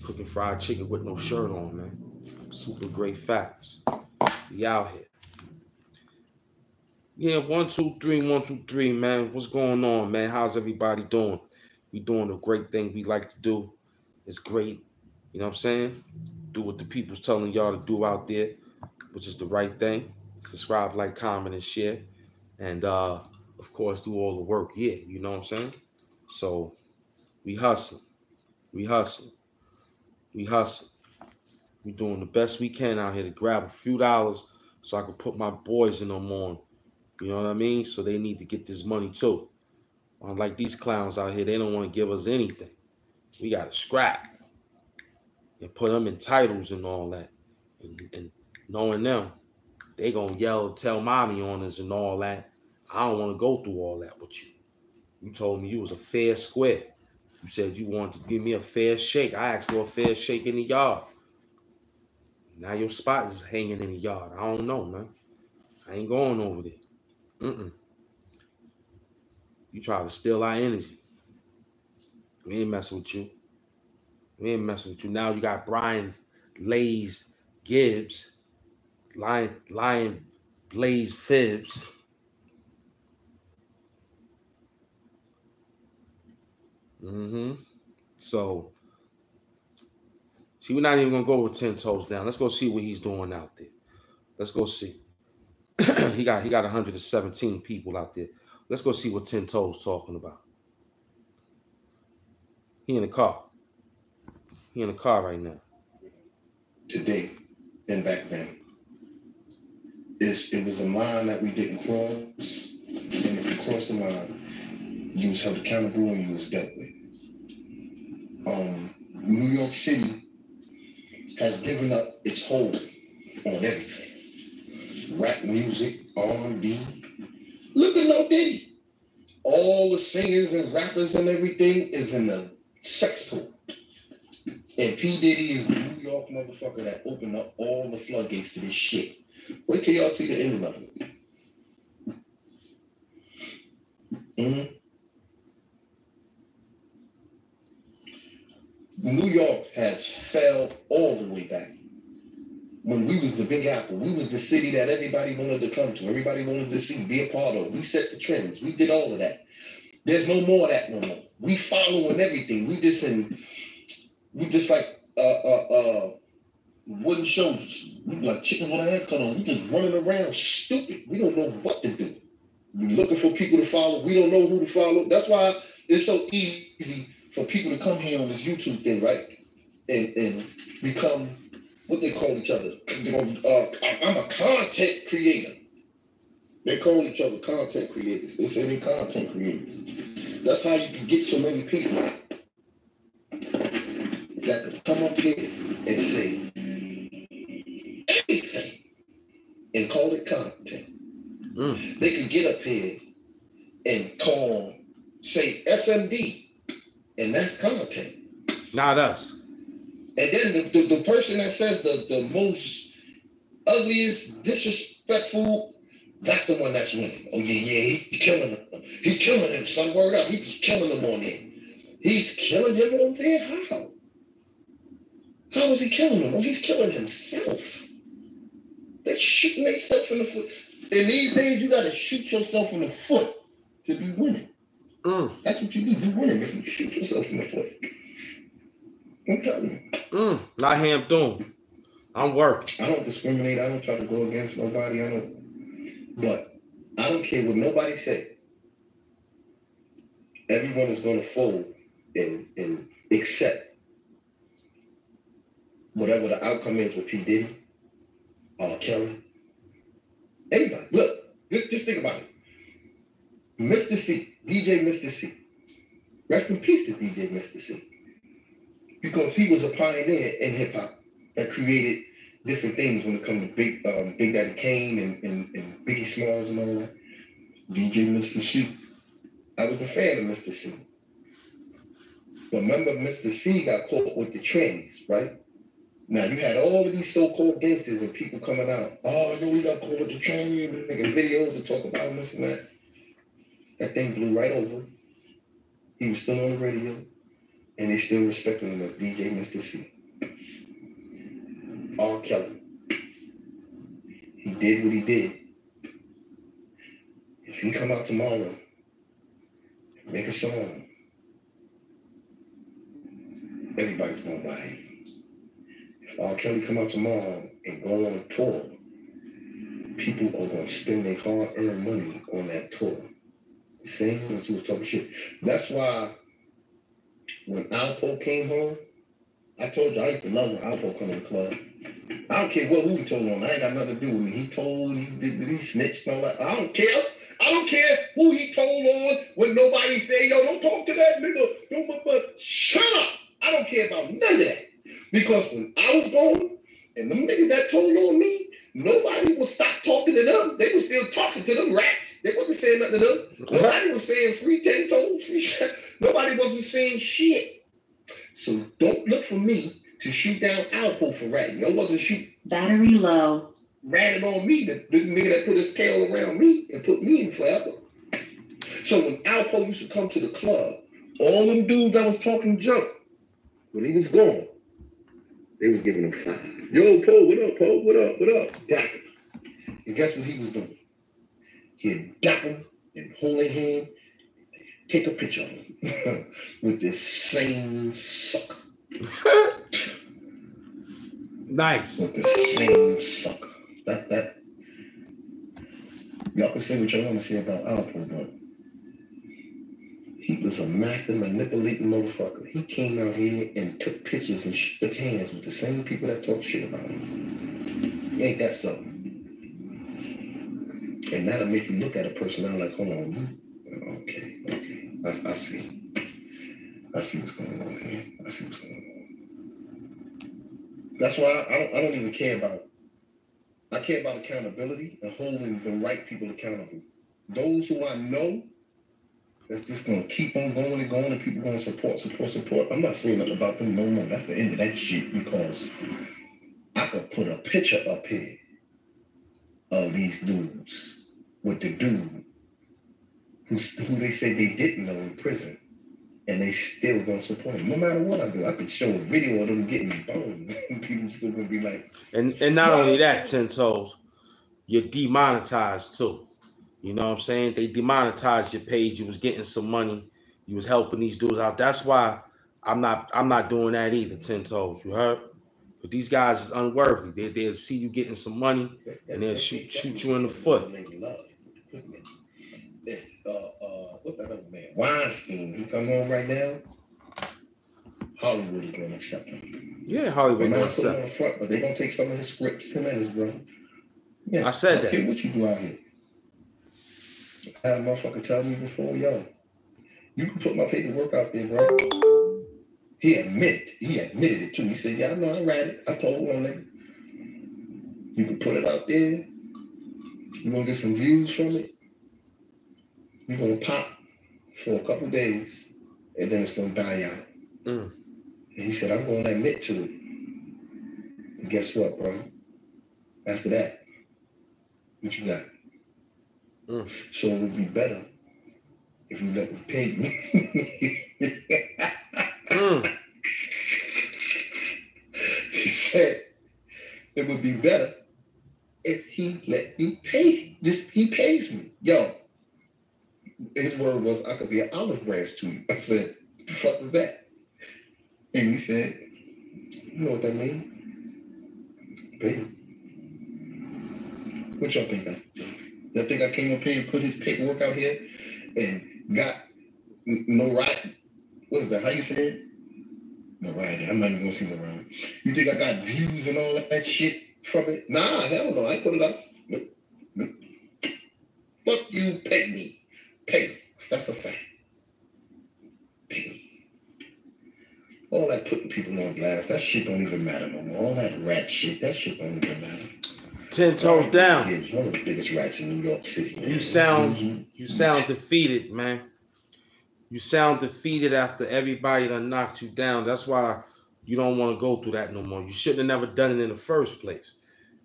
cooking fried chicken with no shirt on, man. Super great facts. We out here. Yeah, one, two, three, one, two, three, man. What's going on, man? How's everybody doing? We doing a great thing we like to do. It's great. You know what I'm saying? Do what the people's telling y'all to do out there, which is the right thing subscribe, like, comment, and share. And uh, of course, do all the work. Yeah, you know what I'm saying? So we hustle. We hustle. We hustle. We doing the best we can out here to grab a few dollars so I can put my boys in them on. You know what I mean? So they need to get this money too. Unlike these clowns out here, they don't want to give us anything. We got to scrap and put them in titles and all that. And, and knowing them, they gonna yell, tell mommy on us and all that. I don't want to go through all that with you. You told me you was a fair square. You said you wanted to give me a fair shake. I asked for a fair shake in the yard. Now your spot is hanging in the yard. I don't know, man. I ain't going over there. Mm-mm. You try to steal our energy. We ain't messing with you. We ain't messing with you. Now you got Brian Lays Gibbs Lion, Lion Blaze Fibs. Mm-hmm. So, see, we're not even gonna go with ten toes down. Let's go see what he's doing out there. Let's go see. *clears throat* he got he got 117 people out there. Let's go see what ten toes talking about. He in the car. He in the car right now. Today and back then it's, it was a line that we didn't cross. And if you crossed the line, you was held accountable and you was dealt with. Um, New York City has given up its hold on everything. Rap music, R&B. Look at No Diddy. All the singers and rappers and everything is in the sex pool. And P. Diddy is the New York motherfucker that opened up all the floodgates to this shit. Wait till y'all see the end of it. Mm-hmm. New York has fell all the way back. When we was the Big Apple, we was the city that everybody wanted to come to, everybody wanted to see, be a part of. We set the trends. We did all of that. There's no more of that no more. We following everything. We just in, we just like uh uh uh wooden shoulders. We like chickens with our heads cut on. We just running around stupid. We don't know what to do. We looking for people to follow. We don't know who to follow. That's why it's so easy for people to come here on this YouTube thing, right? And and become what they call each other. Uh, I'm a content creator. They call each other content creators. Say they content creators. That's how you can get so many people that up here and say anything and call it content. Mm. They can get up here and call, say SMD, and that's content. Not us. And then the, the, the person that says the, the most ugliest, disrespectful, that's the one that's winning. Oh yeah, yeah, he, he killing him. He killing him. Some word up. He be killing him on there. He's killing him on there. How? How is he killing him? Well, he's killing himself. They're shooting themselves in the foot. In these days, you gotta shoot yourself in the foot to be winning. Mm. That's what you do. You winning if you shoot yourself in the foot. I'm telling you. Mm. Not Hamp Doom. I'm working. I don't discriminate. I don't try to go against nobody. I don't. But I don't care what nobody say. Everyone is going to fold and and accept whatever the outcome is with P Diddy, R. Kelly, anybody. Look, just just think about it. Mister Cee, DJ Mister Cee. Rest in peace to DJ Mister Cee. Because he was a pioneer in hip hop that created different things when it comes to Big um, Big Daddy Kane and, and, and Biggie Smalls and all that. DJ Mister Cee. I was a fan of Mister Cee. Remember, Mister Cee got caught with the trends, right? Now you had all of these so-called gangsters and people coming out. Oh, yo, we got caught with the trends, making videos to talk about this and that. That thing blew right over. He was still on the radio, and they still respecting him as DJ Mister Cee. R. Kelly. He did what he did. If he come out tomorrow, make a song, everybody's gonna buy it. R. Kelly come out tomorrow and go on a tour, people are gonna spend their hard-earned money on that tour. Same as he was talking shit. That's why when Alpo came home, I told you I used to love when Alpo come to the club. I don't care what who he told on. I ain't got nothing to do with me. He told, he did, he snitched on that. I don't care. I don't care who he told on when nobody say, yo, don't talk to that nigga. Don't, but, but shut up. I don't care about none of that. Because when I was gone and them niggas that told on me, nobody would stop talking to them. They were still talking to them rats. They wasn't saying nothing to them. Nobody was saying free ten toes, free shit. Nobody wasn't saying shit. So don't look for me to shoot down Alpo for ratting. Y'all wasn't shoot Battery low. ratting on me, the, the nigga that put his tail around me and put me in forever. So when Alpo used to come to the club, all them dudes that was talking junk, when he was gone, they was giving him five. Yo, Poe, what up, Poe? What up? What up? Dap him. And guess what he was doing? He'd dap him and hold their hand, take a picture of him *laughs* with this same sucker. Nice. with the same sucker. That that y'all can say what y'all want to say about Alpo, but he was a master manipulating motherfucker. He came out here and took pictures and shook hands with the same people that talk shit about him. Ain't that something? And that'll make you look at a person now like, hold on, okay, okay, I, I see. I see what's going on here. I see what's going on. That's why I don't, I don't even care about. I care about accountability and holding the right people accountable. Those who I know that's just gonna keep on going and going, and people gonna support, support, support. I'm not saying nothing about them no more. That's the end of that shit because I could put a picture up here of these dudes with the dude who who they say they didn't know in prison and they still gonna support him. No matter what I do, I could show a video of them getting boned, *laughs* and people still gonna be like, And and not only that, ten toes, you're demonetized too. You know what I'm saying? They demonetized your page. You was getting some money. You was helping these dudes out. That's why I'm not I'm not doing that either, ten toes. You heard? But these guys is unworthy. They they'll see you getting some money. And they'll shoot- shoot you in the foot. uh uh what's that other man? Weinstein, he come home right now. Hollywood is gonna accept him. Yeah, Hollywood gonna not put him on accept. the front, but they're gonna take some of his scripts and his bro. Yeah, I said that. what you do out here. I had a motherfucker tell me before, yo, you can put my paperwork out there, bro. He admitted, he admitted it too. He said, Yeah, I know I read it. I told one nigga. You can put it out there. You're gonna get some views from it. You're gonna pop for a couple days, and then it's gonna die out. Mm. And he said, I'm gonna admit to it. And guess what, bro? After that, what you got? Mm. So it would be better if you let me pay me. Mm. *laughs* he said it would be better if he let me pay. This he pays me. Yo, his word was I could be an olive branch to you. *laughs* I said, the fuck is that? And he said, You know what that means? Baby. What y'all think I think I came up here and put his paperwork out here and got no right? What is that? How you say it? No right. I'm not even gonna see no right. You think I got views and all that shit from it? Nah, hell no. I put it up. Fuck you, pay me. Pay me. That's a fact. Pay me. All that putting people on blast, that shit don't even matter no more. All that rat shit, that shit don't even matter. Ten toes down. One of the biggest rats in New York City. You sound- Mhm. You sound defeated, man. You sound defeated after everybody done knocked you down. That's why you don't want to go through that no more. You shouldn't have never done it in the first place.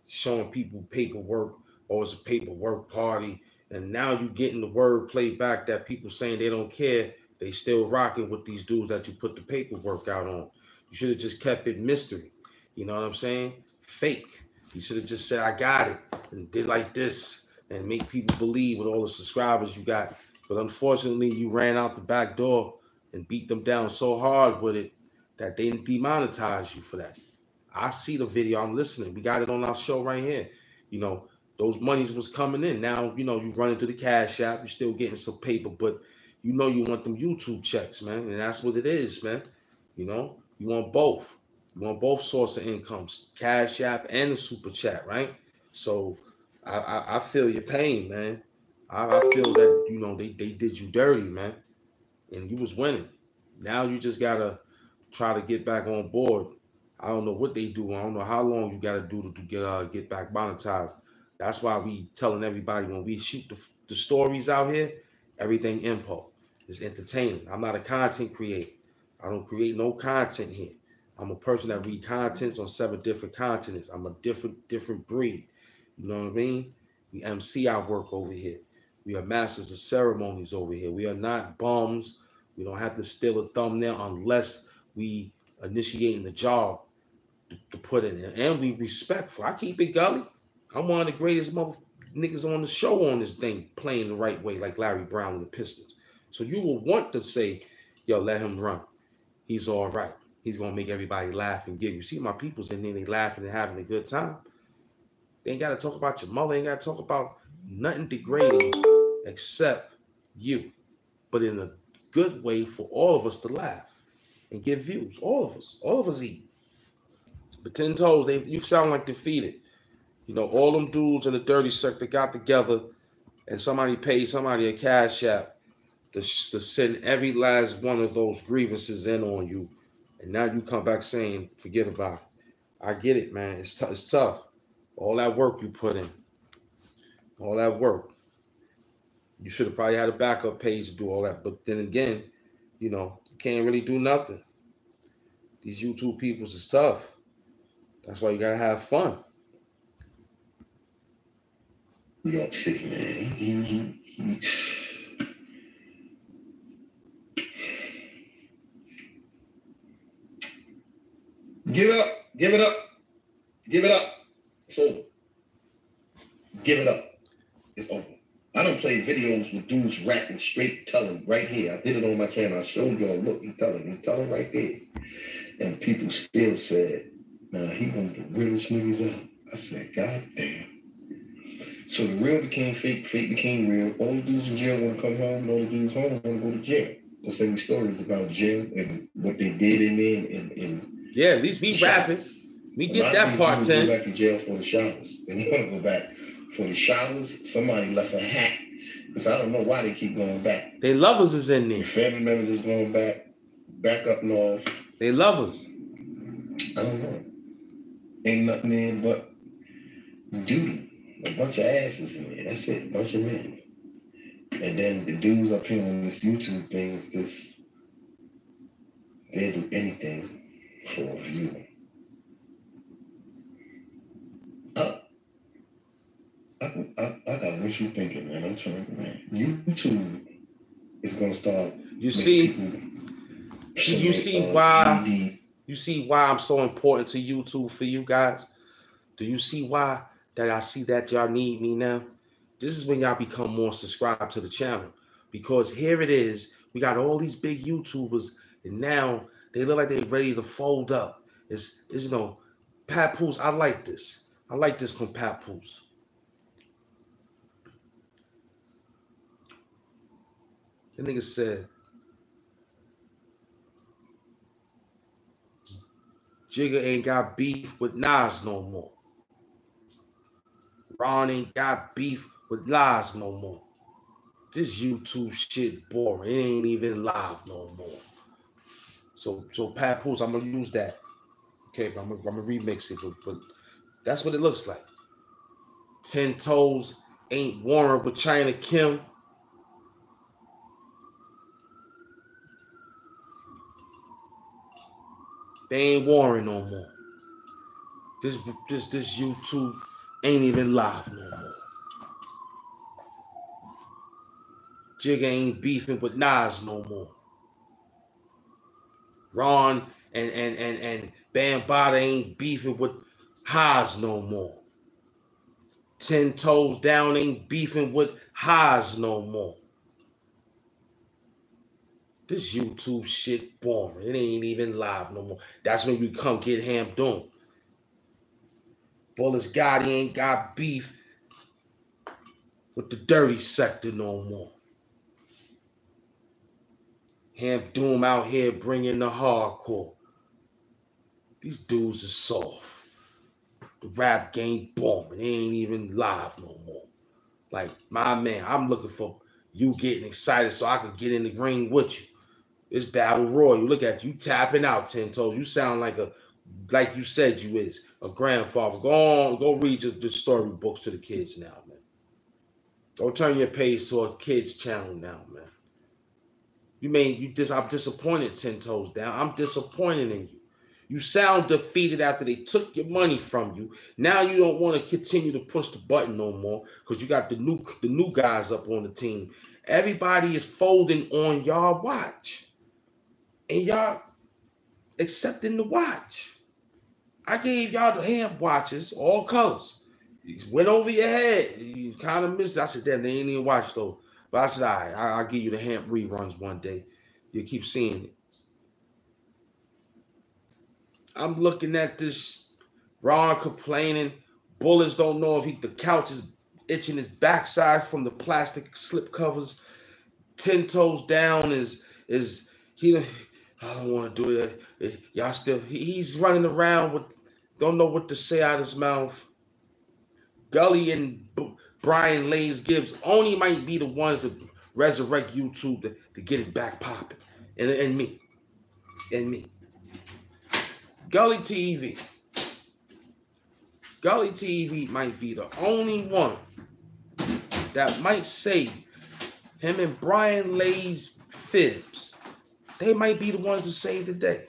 Showing people paperwork or it's a paperwork party. And now you're getting the word played back that people saying they don't care. They still rocking with these dudes that you put the paperwork out on. You should have just kept it mystery. You know what I'm saying? Fake. You should have just said, I got it, and did like this, and make people believe with all the subscribers you got. But unfortunately, you ran out the back door and beat them down so hard with it that they demonetized you for that. I see the video. I'm listening. We got it on our show right here. You know, those monies was coming in. Now, you know, you run into the cash app. You're still getting some paper, but you know you want them YouTube checks, man. And that's what it is, man. You know, you want both. Want both source of incomes, cash app and the super chat, right? So I, I, I feel your pain, man. I, I feel that you know they, they did you dirty, man, and you was winning. Now you just gotta try to get back on board. I don't know what they do. I don't know how long you gotta do to, to get uh, get back monetized. That's why we telling everybody when we shoot the, the stories out here, everything info is entertaining. I'm not a content creator. I don't create no content here. I'm a person that read contents on seven different continents. I'm a different different breed. You know what I mean? We MC our work over here. We are masters of ceremonies over here. We are not bums. We don't have to steal a thumbnail unless we initiating the job to, to put it in. And we respectful. I keep it gully. I'm one of the greatest mother niggas on the show on this thing, playing the right way, like Larry Brown and the Pistons. So you will want to say, yo, let him run. He's all right. He's gonna make everybody laugh and give. You see my people's in there, they laughing and having a good time. They ain't gotta talk about your mother, ain't gotta talk about nothing degrading except you. But in a good way for all of us to laugh and give views. All of us. All of us eat. But ten toes, they you sound like defeated. You know, all them dudes in the dirty sector got together and somebody paid somebody a cash app to, to send every last one of those grievances in on you. And now you come back saying, forget about it. I get it, man. It's, t- it's tough. All that work you put in, all that work. You should have probably had a backup page to do all that. But then again, you know, you can't really do nothing. These YouTube peoples is tough. That's why you gotta have fun. New York City, man. He- he- he- Give it up. Give it up. Give it up. It's over. Give it up. It's over. I don't play videos with dudes rapping straight telling right here. I did it on my channel. I showed y'all, look, he's telling, he's telling right there. And people still said, nah, he one of the realest niggas out. I said, God damn. So the real became fake, fake became real. All the dudes in jail want to come home, all the dudes home want to go to jail. They'll say stories about jail and what they did in there and, and Yeah, at least we rapping. We get that part dudes go ten. back to jail for the showers. They want to go back for the showers. Somebody left a hat because I don't know why they keep going back. They lovers is in there. family members is going back, back up north. They lovers. I don't know. Ain't nothing there but duty. A bunch of asses in there. That's it. A bunch of men. And then the dudes up here on this YouTube thing is just they do anything for you. I, I, I, I got what you thinking, man. I'm trying, man. YouTube is gonna start. You see, you see why- you see why I'm so important to YouTube for you guys? Do you see why that I see that y'all need me now? This is when y'all become more subscribed to the channel. Because here it is, we got all these big YouTubers, and now they look like they're ready to fold up. It's, it's you know, Pat Poos, I like this. I like this from Pat Poos. The nigga said, Jigga ain't got beef with Nas no more. Ron ain't got beef with Nas no more. This YouTube shit boring. It ain't even live no more. So, so Pat Poos, I'm gonna use that. Okay, but I'm gonna, I'm gonna remix it, but, but that's what it looks like. Ten toes ain't Warren with China Kim. They ain't Warren no more. This this this YouTube ain't even live no more. Jigga ain't beefing with Nas no more. Ron and and and and Bambada ain't beefing with Haas no more. Ten toes down ain't beefing with Haas no more. This YouTube shit boring. It ain't even live no more. That's when you come get Hamp Doom. Bullets Gotti ain't got beef with the dirty sector no more. Hamp Doom out here bringing the hardcore. These dudes are soft. The rap game boring. They ain't even live no more. Like, my man, I'm looking for you getting excited so I could get in the ring with you. It's battle royal. You look at you tapping out ten toes. You sound like a, like you said you is a grandfather. Go on, go read your, the storybooks to the kids now, man. Go turn your page to a kids channel now, man. You mean you dis? I'm disappointed. Ten toes down. I'm disappointed in you. You sound defeated after they took your money from you. Now you don't want to continue to push the button no more because you got the new the new guys up on the team. Everybody is folding on y'all watch, and y'all accepting the watch. I gave y'all the hand watches, all colors. You went over your head. You kind of missed. it. I said, damn, they ain't even watch though. But I said, all right, I'll give you the hand reruns one day. You keep seeing it. I'm looking at this Ron complaining. Bullets don't know if he the couch is itching his backside from the plastic slip covers. Ten toes down is is he. I don't want to do that. Eh, Y'all still he's running around with don't know what to say out of his mouth. Gully and Brian Lays Gibbs only might be the ones to resurrect YouTube to, to get it back popping. And, and me. And me. Gully TV. Gully TV might be the only one that might save him and Brian Lay's fibs. They might be the ones to save the day.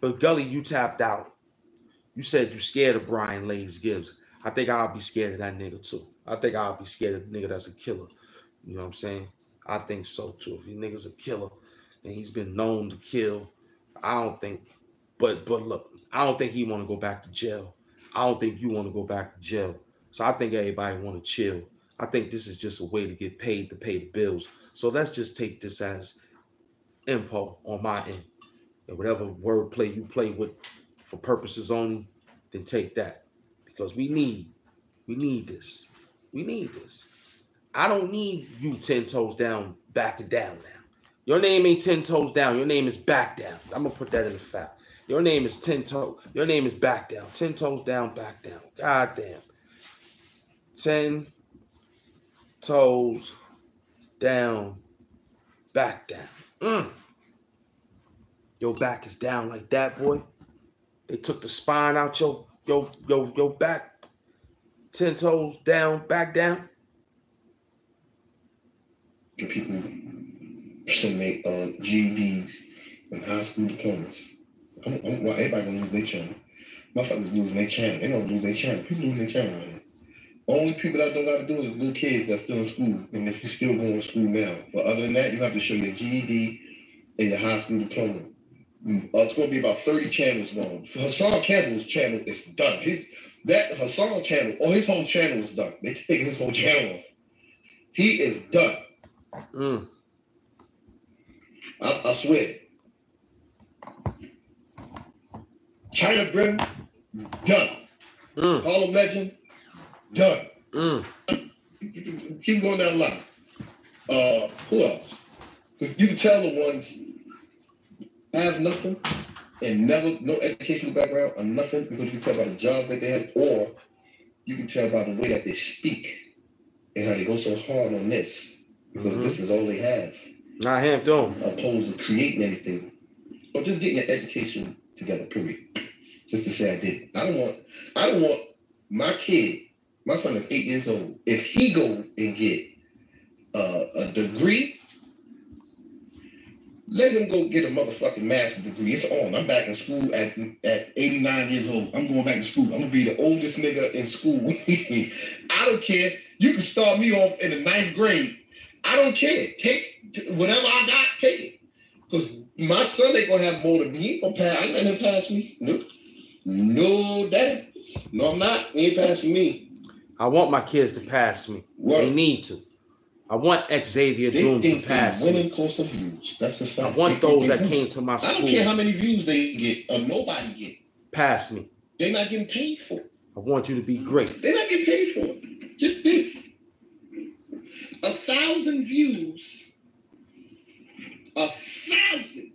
But Gully, you tapped out. You said you scared of Brian Lay's Gibbs. I think I'll be scared of that nigga too. I think I'll be scared of nigga that's a killer. You know what I'm saying? I think so too. If he nigga's a killer and he's been known to kill, I don't think. But but look, I don't think he want to go back to jail. I don't think you want to go back to jail. So I think everybody want to chill. I think this is just a way to get paid to pay the bills. So let's just take this as info on my end. And whatever wordplay you play with for purposes only, then take that. Because we need, we need this. We need this. I don't need you ten toes down, back and down now. Your name ain't ten toes down. Your name is back down. I'm gonna put that in the fact. Your name is ten toe. Your name is back down. Ten toes down, back down. God damn. Ten toes down, back down. Mm. Your back is down like that, boy. They took the spine out your your your your back. Ten toes down, back down. The people should make uh, GEDs and high school diplomas. I'm, I'm, well, everybody gonna lose their channel. Motherfuckers losing their channel. They don't lose their channel. People lose their channel right now. Only people that don't gotta do is little kids that's still in school. And if you're still going to school now. But other than that, you have to show your GED and your high school diploma. Mm, Uh, it's gonna be about 30 channels long. Hassan Campbell's channel is done. His that Hassan channel, oh his whole channel is done. They taking his whole channel off. He is done. Mm. I, I swear. China Brim, done. Mm. Hall of Legend, done. Mm. Keep going down the line. Uh, who else? you can tell the ones have nothing and never no educational background or nothing because you can tell by the job that they have, or you can tell by the way that they speak and how they go so hard on this because Mhm. this is all they have Not him doing. opposed to creating anything or just getting your education together. Period. Just to say I did. I don't want. I don't want my kid. My son is eight years old. If he go and get uh, a degree, let him go get a motherfucking master's degree. It's on. I'm back in school at at 89 years old. I'm going back to school. I'm gonna be the oldest nigga in school. *laughs* I don't care. You can start me off in the ninth grade. I don't care. Take whatever I got. Take it. Cause my son ain't gonna have more than me. He gonna pass. I letting him pass me. Nope. No, daddy. No, I'm not. He ain't passing me. I want my kids to pass me. They need to. I want Xavier They Doom to pass winning of views. That's a I fact. want They those that came to my school. I don't care how many views they get or nobody get. pass me. They're not getting paid for it. I want you to be great. They're not getting paid for it. Just think. A thousand views. A thousand.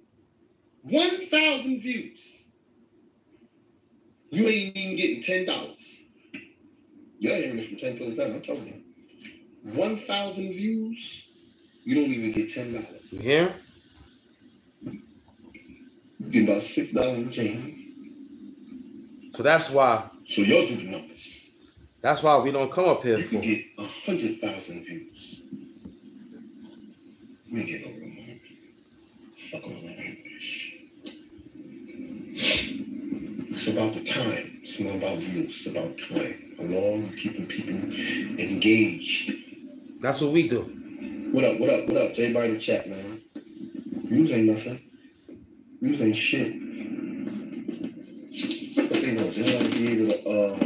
One thousand views. You ain't even getting ten dollars. You're hearing this from ten toes down. I'm telling you. One thousand views. You don't even get ten dollars. You get about six dollars in change. So that's why. So y'all do the numbers. That's why we don't come up here You for. can get a hundred thousand views. We get no real money. Fuck all that English. It's about the time. It's not about views. It's about time. How long keeping people engaged. That's what we do. What up? What up? What up? To everybody in the chat, man. Views ain't nothing. Views ain't shit. What they want? Want to be able to. Uh,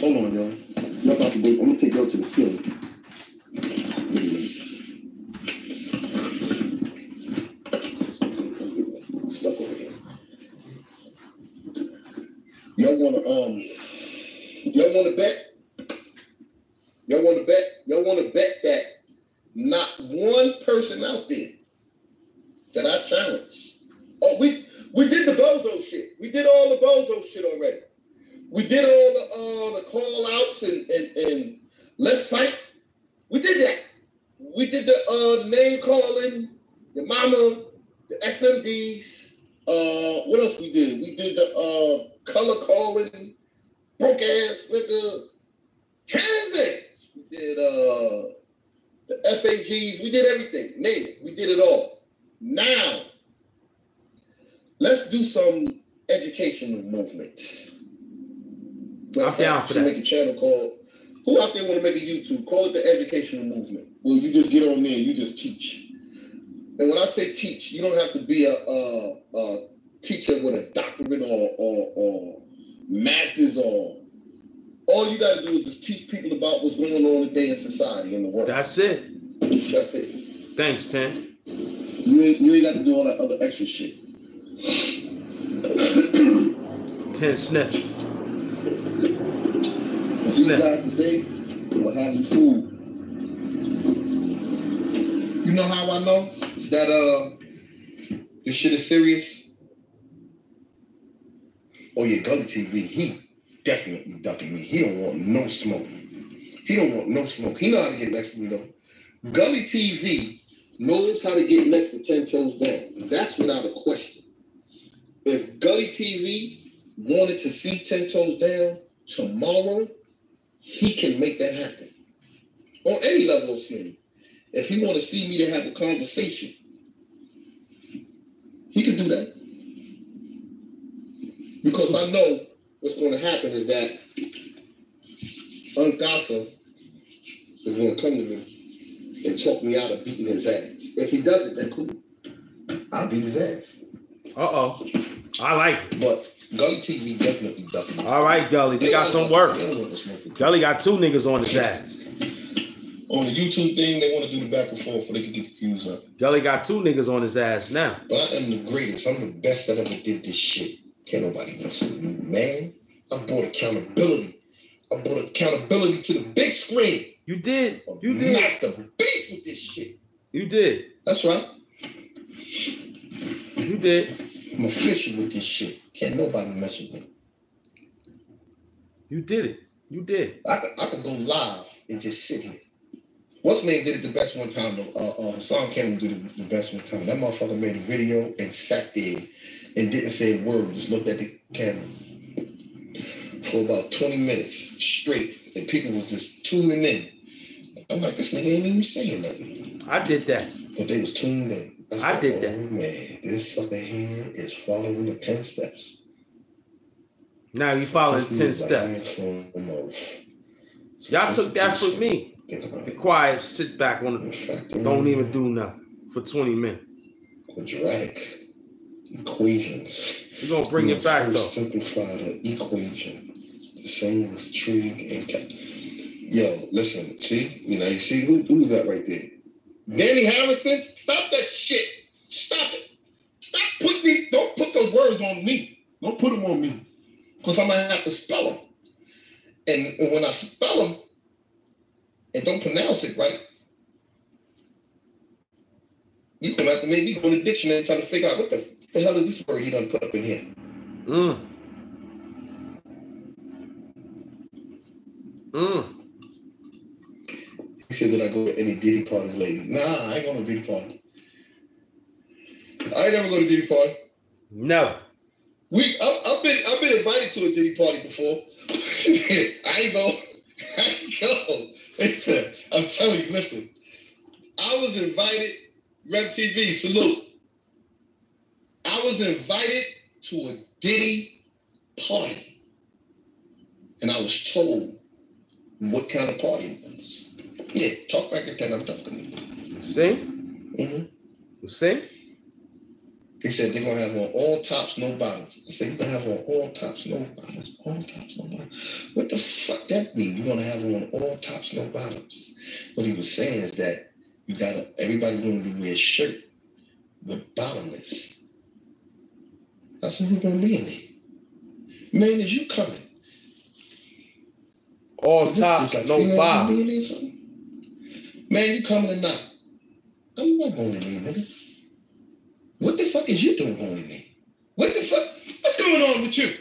hold on, yo. I'm about to take y'all to the ceiling. Y'all wanna um? Y'all wanna bet? Y'all wanna bet? Y'all wanna bet that not one person out there that I challenge. Oh, we we did the bozo shit. We did all the bozo shit already. We did all the uh the call outs and and, and let's fight. We did that. We did the uh name calling, the mama, the SMDs. Uh, what else we did? We did the uh color calling, broke ass nigga, transit. Did uh the FAGs. We did everything. It. We did it all. Now, let's do some educational movements. I'm down for that. Make a channel called. Who out there want to make a YouTube? Call it the educational movement. Well, you just get on there and you just teach. And when I say teach, you don't have to be a, a, a teacher with a doctorate or, or, or masters or. All you got to do is just teach people about what's going on today in society and the world. That's it. That's it. Thanks, Tim. You ain't, you ain't got to do all that other extra shit. Ten Sniff. Snap. guys today, or have you fooled. You know how I know that uh this shit is serious? Oh yeah, Gully TV, he definitely ducking me. He don't want no smoke. He don't want no smoke. He know how to get next to me though. Gully TV knows how to get next to Ten Toes Down. That's without a question. If Gully TV wanted to see Ten Toes Down tomorrow, he can make that happen. On any level of sin. If he want to see me to have a conversation, he can do that. Because I know what's going to happen is that Uncasa is going to come to me and talk me out of beating his ass. If he does it, then cool. I'll beat his ass. Uh oh. I like it. But Gully TV definitely ducking. All right, Gully. We got some work. They don't want no smoking. Gully got two niggas on his ass. On the YouTube thing, they want to do the back and forth so they can get the views up. Gully got two niggas on his ass now. But I am the greatest. I'm the best that ever did this shit. Can't nobody mess with me, man. I brought accountability. I brought accountability to the big screen. You did. You did. Master beast with this shit. You did. That's right. You did. I'm official with this shit. Can't nobody mess with me. You did it. You did. I could, I could go live and just sit here. What's name did it the best one time? though? Uh, uh, Hassan did it the best one time. That motherfucker made a video and sat there and didn't say a word, just looked at the camera for about 20 minutes straight, and people was just tuning in. I'm like, this nigga ain't even saying nothing, I did that. but they was tuned in. was I like, did oh, that. Oh man, this sucker here is following the 10 steps. Now you following This ten steps. highest form of motive. Y'all took that from me. The quiet sit back on the fact, don't mm-hmm. even do nothing for 20 minutes. quadratic equations. We're gonna bring it back though. Simplify the equation. Same as trig and cap. Yo, listen, see, you know, you see who who's that right there? Danny Harrison, stop that shit. Stop it. Stop putting me, don't put those words on me. Don't put them on me. Because I'm gonna have to spell them. And, and when I spell them and don't pronounce it right, you gonna have to maybe go to the dictionary and try to figure out what the, the hell is this word he done put up in here. Mm. Mm. He said that I go to any Diddy parties lately. Nah, I ain't going to Diddy party. I ain't never go to Diddy party. Never. We, I, I've been, I've been invited to a Diddy party before. *laughs* I ain't go. *laughs* I ain't go. Listen, I'm telling you, listen. I was invited. Rep TV, salute. I was invited to a Diddy party, and I was told what kind of party it was. Yeah, talk back at that. I'm talking. See? Mm-hmm. You see? They said they're gonna have on all tops, no bottoms. They said you're gonna have on all tops, no bottoms, all tops, no bottoms. What the fuck that mean? You're gonna have on all tops, no bottoms. What he was saying is that you gotta everybody's gonna be wear a shirt with bottomless. I said, who's gonna be in there? Man, is you coming? All tops, like no females gonna bottom. be in there or something? Man, you coming or not? I'm not going in there, nigga. What the fuck is you doing going in there? What the fuck? What's going on with you?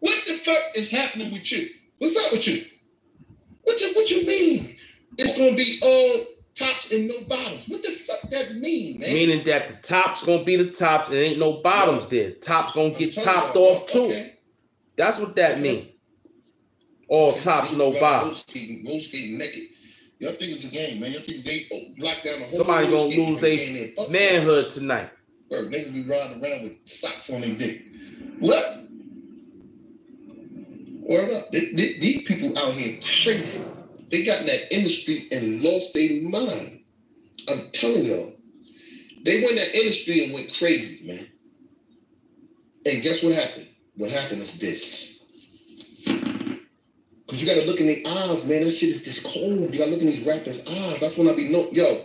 What the fuck is happening with you? What's up with you? What you what you mean? It's gonna be all tops and no bottoms. What the fuck that mean, man? Meaning that the tops gonna be the tops and ain't no bottoms there. Tops gonna get topped off too. okay? That's what that mean. All tops, no bottoms. roller skating naked. Y'all think it's a game, man. Y'all think they oh, lock down the whole Somebody gonna lose their they get in there. Fuck Manhood tonight. Bro, niggas be riding around with socks on their dick. What? Word up. Th- th- These people out here crazy. They got in that industry and lost their mind. I'm telling y'all. They went in that industry and went crazy, man. And guess what happened? What happened is this. Cause you gotta look in their eyes, man. That shit is just cold. You gotta look in these rappers' eyes. That's when I be no yo.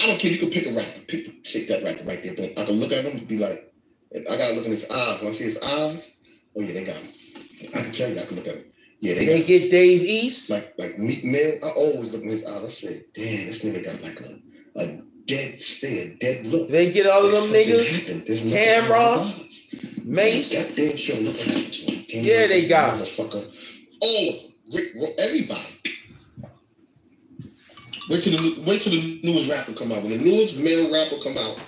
I don't care. You can pick a rapper. Pick take that rapper right there. But I can look at him and be like, I gotta look in his eyes. When I see his eyes, oh yeah, they got him. I can tell you. I can look at him. Yeah, they, They get Dave East. like like Meek Mill. I always look in his eyes. I say, damn, this nigga got like a, a dead stare, dead look. They get all of them niggas. happened. There's nothing Cam'ron, in his eyes. Mase. Goddamn sure looking at you. Damn, Yeah, they got motherfucker. All of them. Everybody. Wait till the wait till the newest rapper come out. When the newest male rapper come out,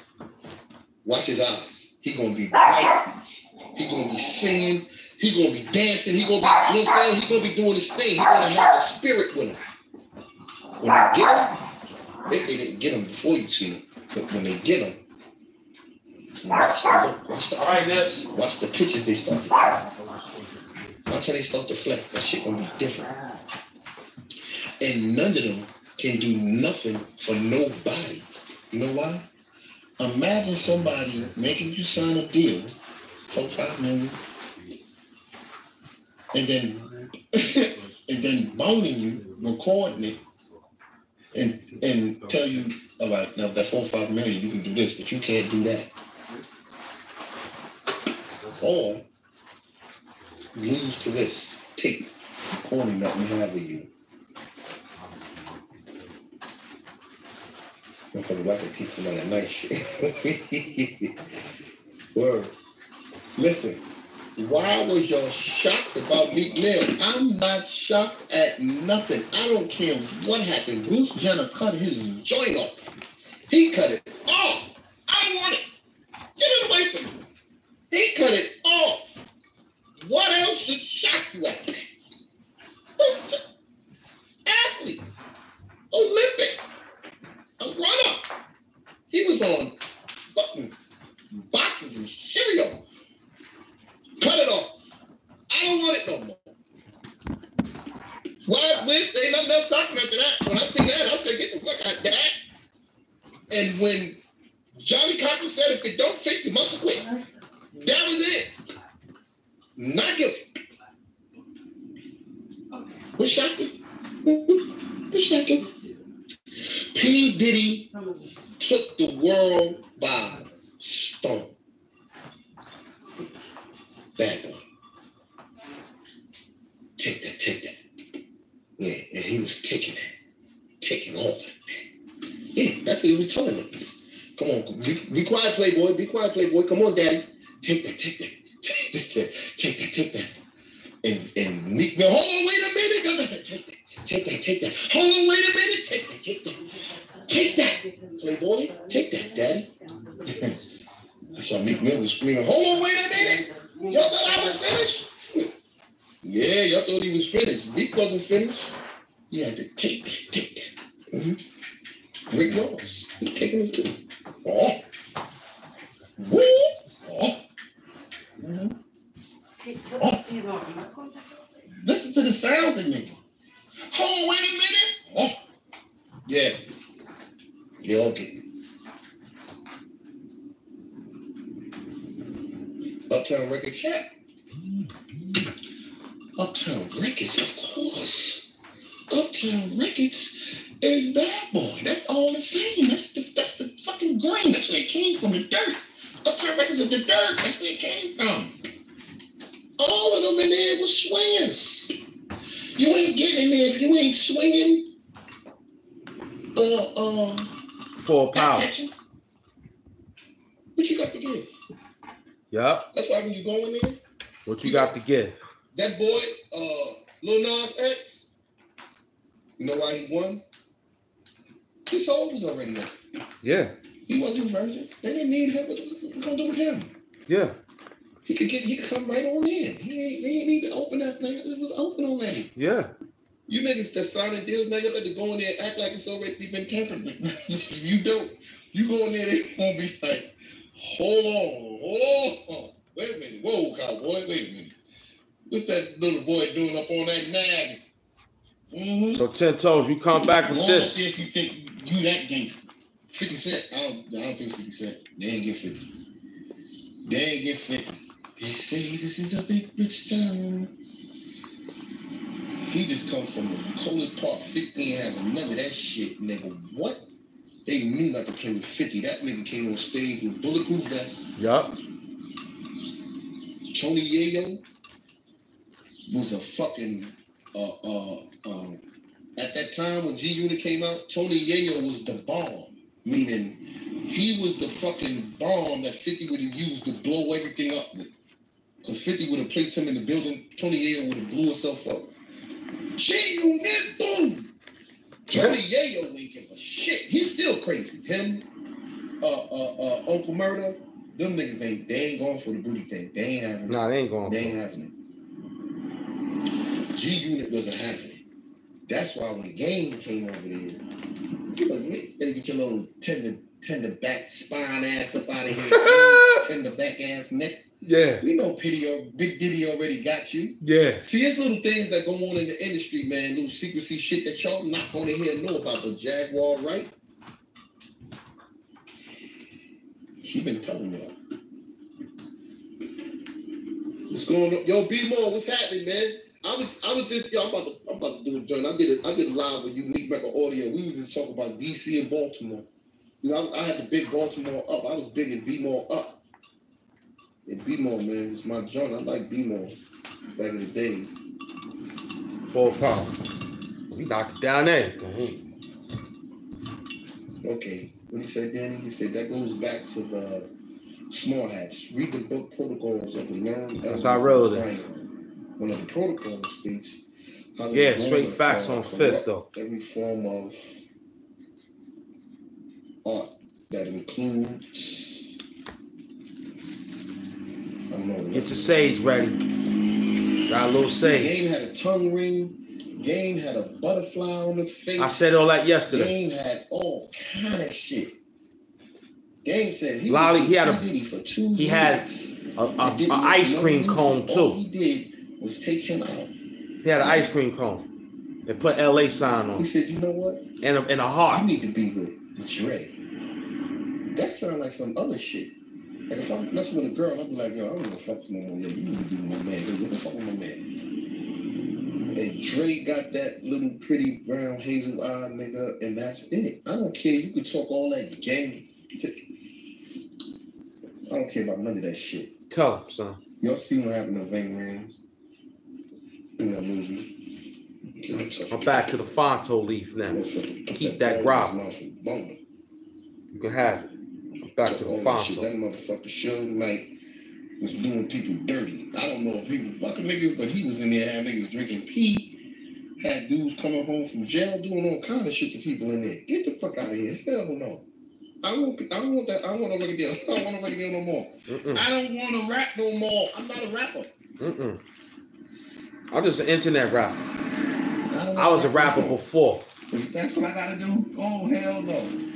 watch his eyes. He gonna be bright. He gonna be singing. He gonna be dancing. He gonna be, you know what I'm saying? He gonna be doing his thing. He gonna have a spirit with him. When they get him, if they didn't get him before you see him, but when they get him, watch the look, watch the right, Ness. Watch the pitches they start to take. How they start to flex. That shit gonna be different. And none of them can do nothing for nobody. You know why? Imagine somebody making you sign a deal, four, five million, and then *laughs* and then boning you, recording it, and and tell you, all right, now that four, five million, you can do this, but you can't do that. Or lose to this. Take recording that we have of you. Motherfuckers like to keep some of that nice shit. *laughs* Word. Listen, why was y'all shocked about Meek Mill? I'm not shocked at nothing. I don't care what happened. Bruce Jenner cut his joint off. He cut it off. I don't want it. Get it away from me. He cut it off. What else should shock you that? *laughs* Athlete, Yup. That's why when you go in there, What you got to get? that boy, uh, Lil Nas X, you know why he won? His soul was already up. Yeah. He wasn't virgin. They didn't need him. What we gonna do with him? Yeah. He could get. He could come right on in. He ain't. They ain't need to open that thing. It was open already. Yeah. You niggas that signing deals, nigga, better go in there and act like it's already been tampered with. *laughs* you don't, you go in there, they gonna be like, hold on, on. Wait a minute. Whoa, cowboy, wait a minute. What's that little boy doing up on that nag? Mm-hmm. So ten toes, you come back with this. see if you think you that gangster. 50 Cent, I don't, I don't think 50 Cent. They ain't get 50. They ain't get 50. They say this is a big bitch town. He just come from the coldest part 50 and have none of that shit, nigga. What? They knew not to play with 50. That nigga came on stage with bulletproof vests. Yup. Tony Yayo was a fucking uh, uh, um, at that time when G Unit came out, Tony Yayo was the bomb, meaning he was the fucking bomb that 50 would have used to blow everything up with. Because 50 would have placed him in the building, Tony Yayo would have blew himself up. G Unit, boom! Tony Yayo ain't give a shit. He's still crazy. Him, uh, uh, uh, Uncle Murder, them niggas ain't, they ain't going for the booty thing. They ain't having it. Nah, they ain't going They for ain't it. having it. G Unit wasn't having it. That's why when the game came over there, you like, "Nigga, better get your little tender, tender back spine ass up out of here. *laughs* tender back ass neck. Yeah, We know Pity or Big Diddy already got you. yeah. See, it's little things that go on in the industry, man. Little secrecy shit that y'all not gonna hear know about. But Jaguar Wright? He been telling y'all. What's going on? Yo, B More, what's happening, man? I was I was just yo, I'm about to I'm about to do a joint. I did it, I did a live with Unique Record Audio. We was just talking about DC and Baltimore. You know, I, I had to big Baltimore up. I was big in B More up. And B More, man, was my joint. I like B More back in the days. Full power. We knocked it down there. Okay. What he said, Danny? He said that goes back to the small hats. Read the book protocols of the learned. That's how I wrote it. One of the protocols states. how Yeah, straight facts on fifth, though. Every form of art that includes. Get your sage ready. Got a little sage. Game had a tongue ring. Game had a butterfly on his face. I said all that yesterday. Game had all kind of shit. Game said he Lolly, he had a- P. Diddy for two he had years. A, a, a ice cream cone All too. he did was take him out. He had an ice cream cone. and put LA sign on. He said, "You know what? and a, and a heart. You need to be with Dre." That sounds like some other shit. Like if I'm messing with a girl, I'll be like, "Yo, I don't give a fuck no more. Yeah, you need to be with my man. Yo, what the fuck with my man?" And Dre got that little pretty brown hazel eye nigga, and that's it. I don't care. You can talk all that gang. I don't care about none of that shit. Tell him, son. Y'all seen what happened to Ving Rhames in that movie? I'm back to the Fonto leaf now. Keep that grab. You can have it. Back to the All that shit. Fonto. That motherfucker Suge Knight was doing people dirty. I don't know if he was fucking niggas, but he was in there having niggas drinking pee. Had dudes coming home from jail doing all kind of shit to people in there. Get the fuck out of here. Hell no. I don't want, I don't want that. I don't want a record deal. I don't want a record deal no more. Mm-mm, I don't want to rap no more. I'm not a rapper. mm-mm. I'm just an internet rapper. I, I was a rapper no before. If that's what I gotta do, oh hell no.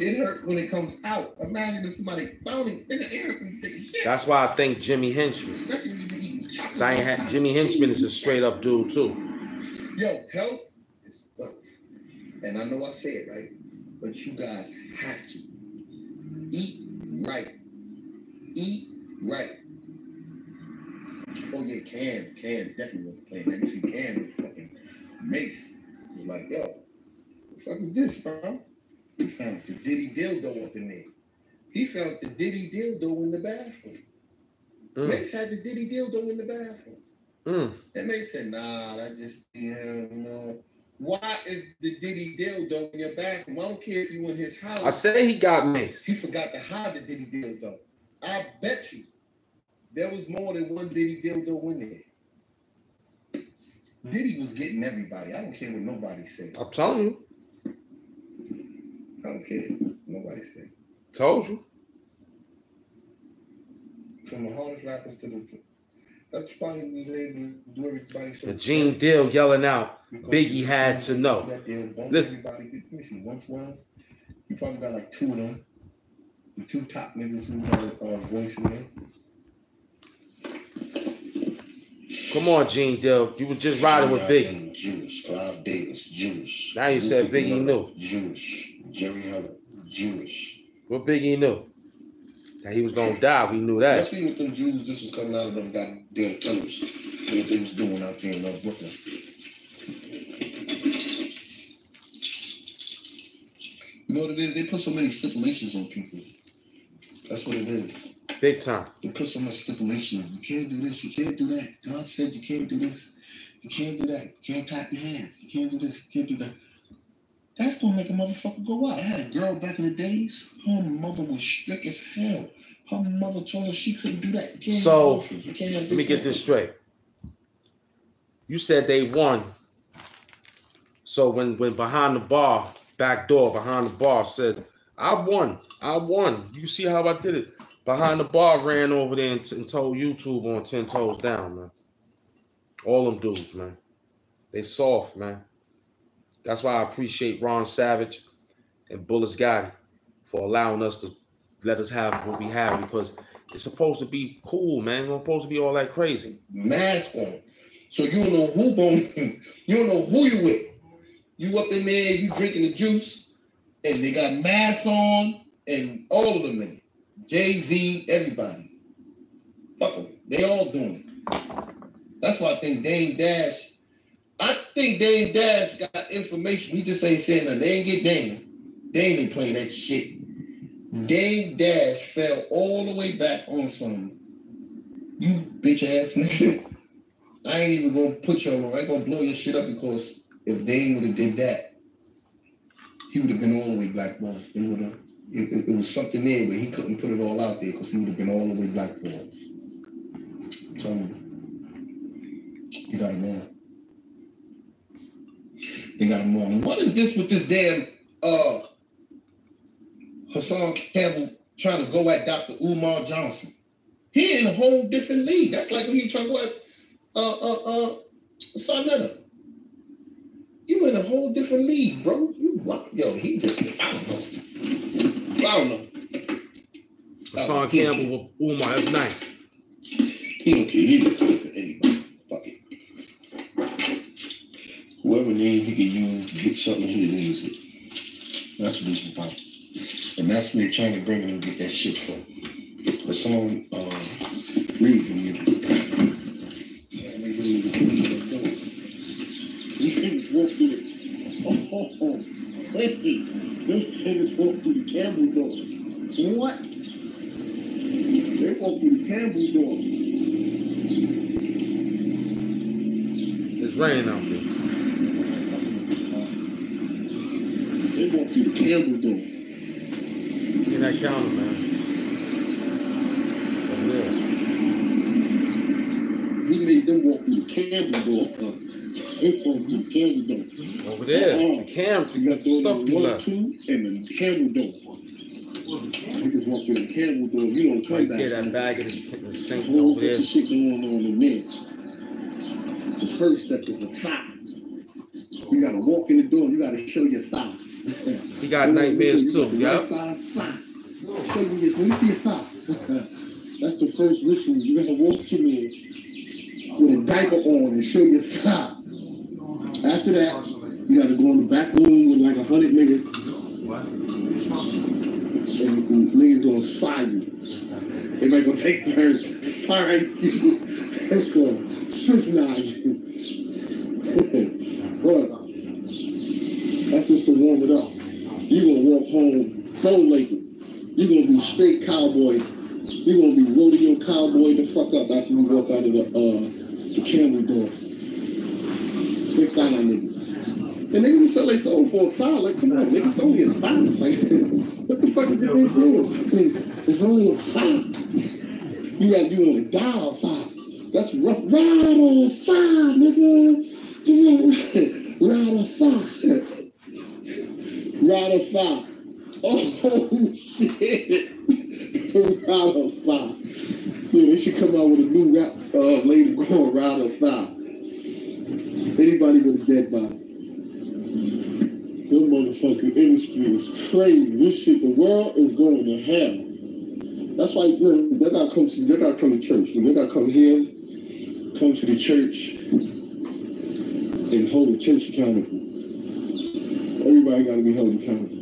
It hurt when it comes out. Imagine if somebody found it. It it hurt when you take a shit. That's why I think Jimmy Henchman. Especially when you be eating chocolate. 'Cause I ain't had Jimmy Henchman is a straight up dude too. Yo, health is wealth. And I know I say it right, but you guys have to eat right. Eat right. Oh yeah, Cam, Cam definitely wasn't playing. that. You see Cam with fucking Mase. He was like, yo, what the fuck is this, bro? He found the Diddy dildo up in there. He found the Diddy dildo in the bathroom. Mm, Mase had the Diddy dildo in the bathroom. mm. And they said, nah, that just, yeah, know, Why is the Diddy dildo in your bathroom? I don't care if you in his house. I say he got me. he forgot to hide the Diddy dildo. I bet you there was more than one Diddy dildo in there. Diddy was getting everybody. I don't care what nobody says. I'm telling you. I don't care. Nobody says. Told you. From the hardest rappers to the. That's why he was able to do everybody so. The Gene Deal yelling out. Because Biggie he- had to know. That deal bumped Listen. everybody. Let me see, 112. You probably got like two of them. The two top niggas who got uh, voice in there. Come on, Gene Deal. You was just riding with Biggie. Biggie. Jewish. Clive Davis, Jewish. Now you said Biggie Murdoch, knew. Jewish. Jerry Heller, Jewish. What Biggie knew? That he was gonna die. We knew that. I seen with them Jews, this was coming out of them goddamn tunnels. What they was doing out there in North Brooklyn. You know what it is? They put so many stipulations on people. That's what it is. Big time. They put so much stipulations. You can't do this. You can't do that. God said you can't do this. You can't do that. You can't clap your hands. You can't do this. You can't do that. That's gonna make a motherfucker go out. I had a girl back in the days. Her mother was strict as hell. Her mother told her she couldn't do that. So, emotions. You can't have Let me get this straight. You said they won. So when when behind the bar, back door behind the bar said, "I won, I won." You see how I did it? Behind the bar ran over there and, and told YouTube on ten toes down, man. All them dudes, man. They soft, man. That's why I appreciate Ron Savage and Bullets Guy for allowing us to let us have what we have because it's supposed to be cool, man. Not supposed to be all that crazy. mask on. So you don't know who *laughs* you don't know who you with. You up in there, you drinking the juice, and they got masks on, and all of them in. Jay-Z, everybody. Fuck them. They all doing it. That's why I think Dame Dash, I think Dame Dash got information. He just ain't saying nothing. They ain't get Dame. Dame ain't playing that shit. Mm. Dame Dash fell all the way back on some you bitch ass nigga. I ain't even gonna put you on. I ain't gonna blow your shit up because if Dame would have did that, he would have been all the way blackballed. It would have. It, it, it was something there, but he couldn't put it all out there because he would have been all the way blackballed. I'm you, got him on. They got him on. What is this with this damn uh Hassan Campbell trying to go at Dr. Umar Johnson? He in a whole different league. That's like when he trying to go at uh uh uh Sarnetta. You in a whole different league, bro. You yo, he just I don't know. I don't know. Hassan Campbell with Umar, that's nice. He don't care. He just talk to anybody. Fuck it. Whoever name he can use to get something, he can use it. That's what it's about. And that's where they're trying to bring him and get that shit from. But someone uh read from you. These niggas walk through the oh, oh, oh. Hey, these niggas walk through the Campbell door. What? They walk through the Campbell door. It's raining out there. Uh, they walk through the Campbell door. In that counter, man. Over there. He made them walk through the Campbell door. They walk through the Campbell door. Over there. The camera, You got the the stuff one, left. two, and the Campbell door. Niggas walk through the Campbell door. You don't come Right back. there, that bag of the, the sink whole over there. shit going on in there. The first step is a thigh. You gotta walk in the door. You gotta show your thigh. He got nightmares too, me me your. That's the first ritual. You gotta walk in there with a diaper on and show your thigh. After that, you gotta go in the back room with like a hundred niggas, and, niggas gonna fire you. Everybody gonna take turns firing you. They're gonna you. but that's just to warm it up. You're gonna walk home bow legged. You're gonna be straight cowboy. You're gonna be rodeo cowboy the fuck up after you walk out of the uh the camera door. Six down niggas. And niggas sell their soul for a foul. Like, come on, niggas, it's only a foul. Like, *laughs* what the fuck is the big deal? It's only a foul. You got you want to die on fire. That's rough. Ride on fire, nigga. Do *laughs* Ride on fire. Ride fire. *laughs* Oh shit. Fire. Yeah, they should come out with a new rap uh later called fire. Anybody with a dead body. This motherfucking industry is crazy. This shit, the world is going to hell. That's why know, they gotta come to they gotta come to church. They gotta come here, come to the church, and hold the church accountable. Everybody gotta be held accountable.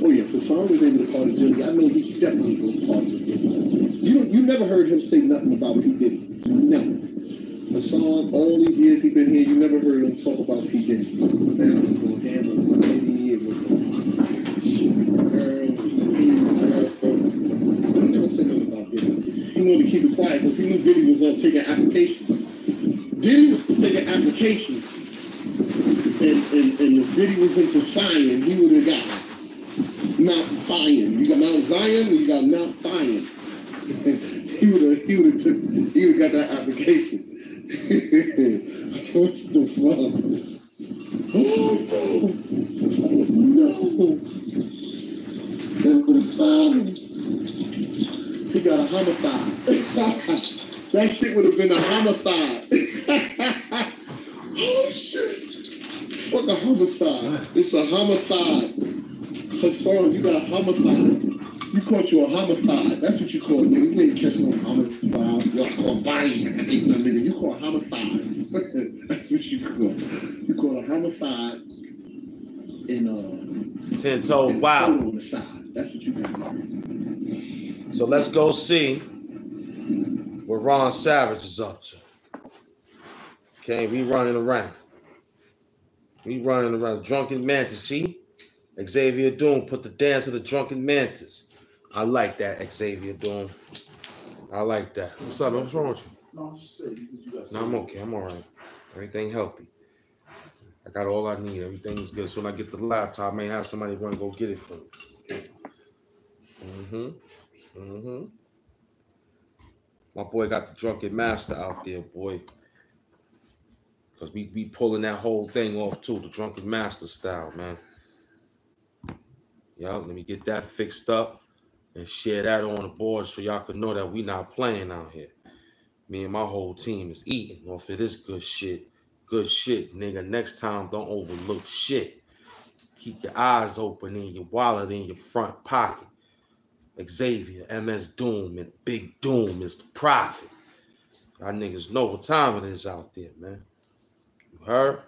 Oh yeah, Hassan was able to call the Jimmy. I know he definitely was part of it. You you never heard him say nothing about P Diddy. Never. All these years he's been here, you never heard him talk about P Diddy. Now he's gonna handle Diddy and with the girl, he, girl. He never said nothing about Diddy. He wanted to keep it quiet because he knew Diddy was uh, taking applications. Diddy was taking applications. And, and, and if Diddy was into flying, he would have got Mount Zion. You got Mount Zion, you got Mount Zion. he would have he would have took he would have got that application. what the fuck? Oh no. No. That would have found him. He got a homicide. that shit would have been a homicide. oh shit. Fuck a homicide. It's a homicide. Hassan, you got a homicide. You caught you a homicide. That's what you call it, nigga. You ain't catch no homicide. Y'all call bodies. I think no nigga. You call homicides. *laughs* That's what you call. You call a homicide in uh Ten toes wow. That's what you got. So let's go see what Ron Savage is up to. Okay, we running around. We running around. Drunken Mantis. See? Xavier Doom put the dance of the Drunken Mantis. I like that, Xavier Doom. I like that. What's up? man? What's wrong with you? No, I'm just saying, you, you got No, I'm okay. I'm all right. Everything healthy. I got all I need. Everything's good. So when I get the laptop, I may have somebody run go get it for me. Mm-hmm. Mm-hmm. My boy got the drunken master out there, boy. Cause we be pulling that whole thing off too, the drunken master style, man. Y'all, let me get that fixed up and share that on the board so y'all can know that we not playing out here. Me and my whole team is eating off of this good shit. Good shit, nigga. Next time, don't overlook shit. Keep your eyes open in your wallet in your front pocket. Xavier, MS Doom, and Big Doom is the prophet. Y'all niggas know what time it is out there, man. You heard?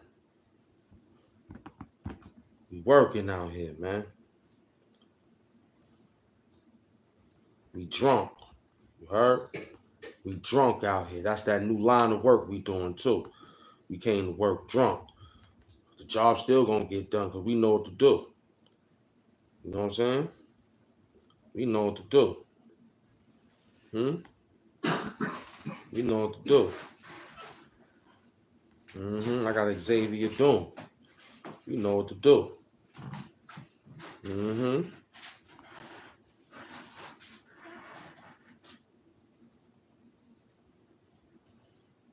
We working out here, man. We drunk. You heard? We drunk out here. That's that new line of work we doing too. We came to work drunk. The job still gonna get done because we know what to do. You know what I'm saying? We know what to do. Hmm? *coughs* We know what to do. Mm-hmm. I got Xavier Doom. We know what to do. hmm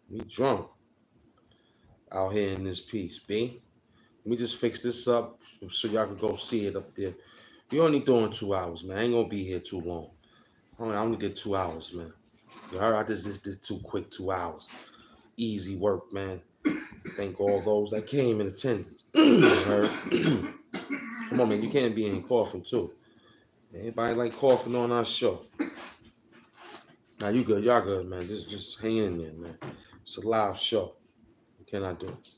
We drunk out here in this piece, B. Let me just fix this up so y'all can go see it up there. We only doing two hours, man. I ain't gonna be here too long. I only, I only did two hours, man. You heard I just, just did two quick two hours. Easy work, man. Thank all those that came. *clears throat* You heard? *clears throat* Come on, man. You can't be in coughing too. Anybody like coughing on our show? Now you good, y'all good, man. Just just hang in there, man. It's a live show. What can I do? It?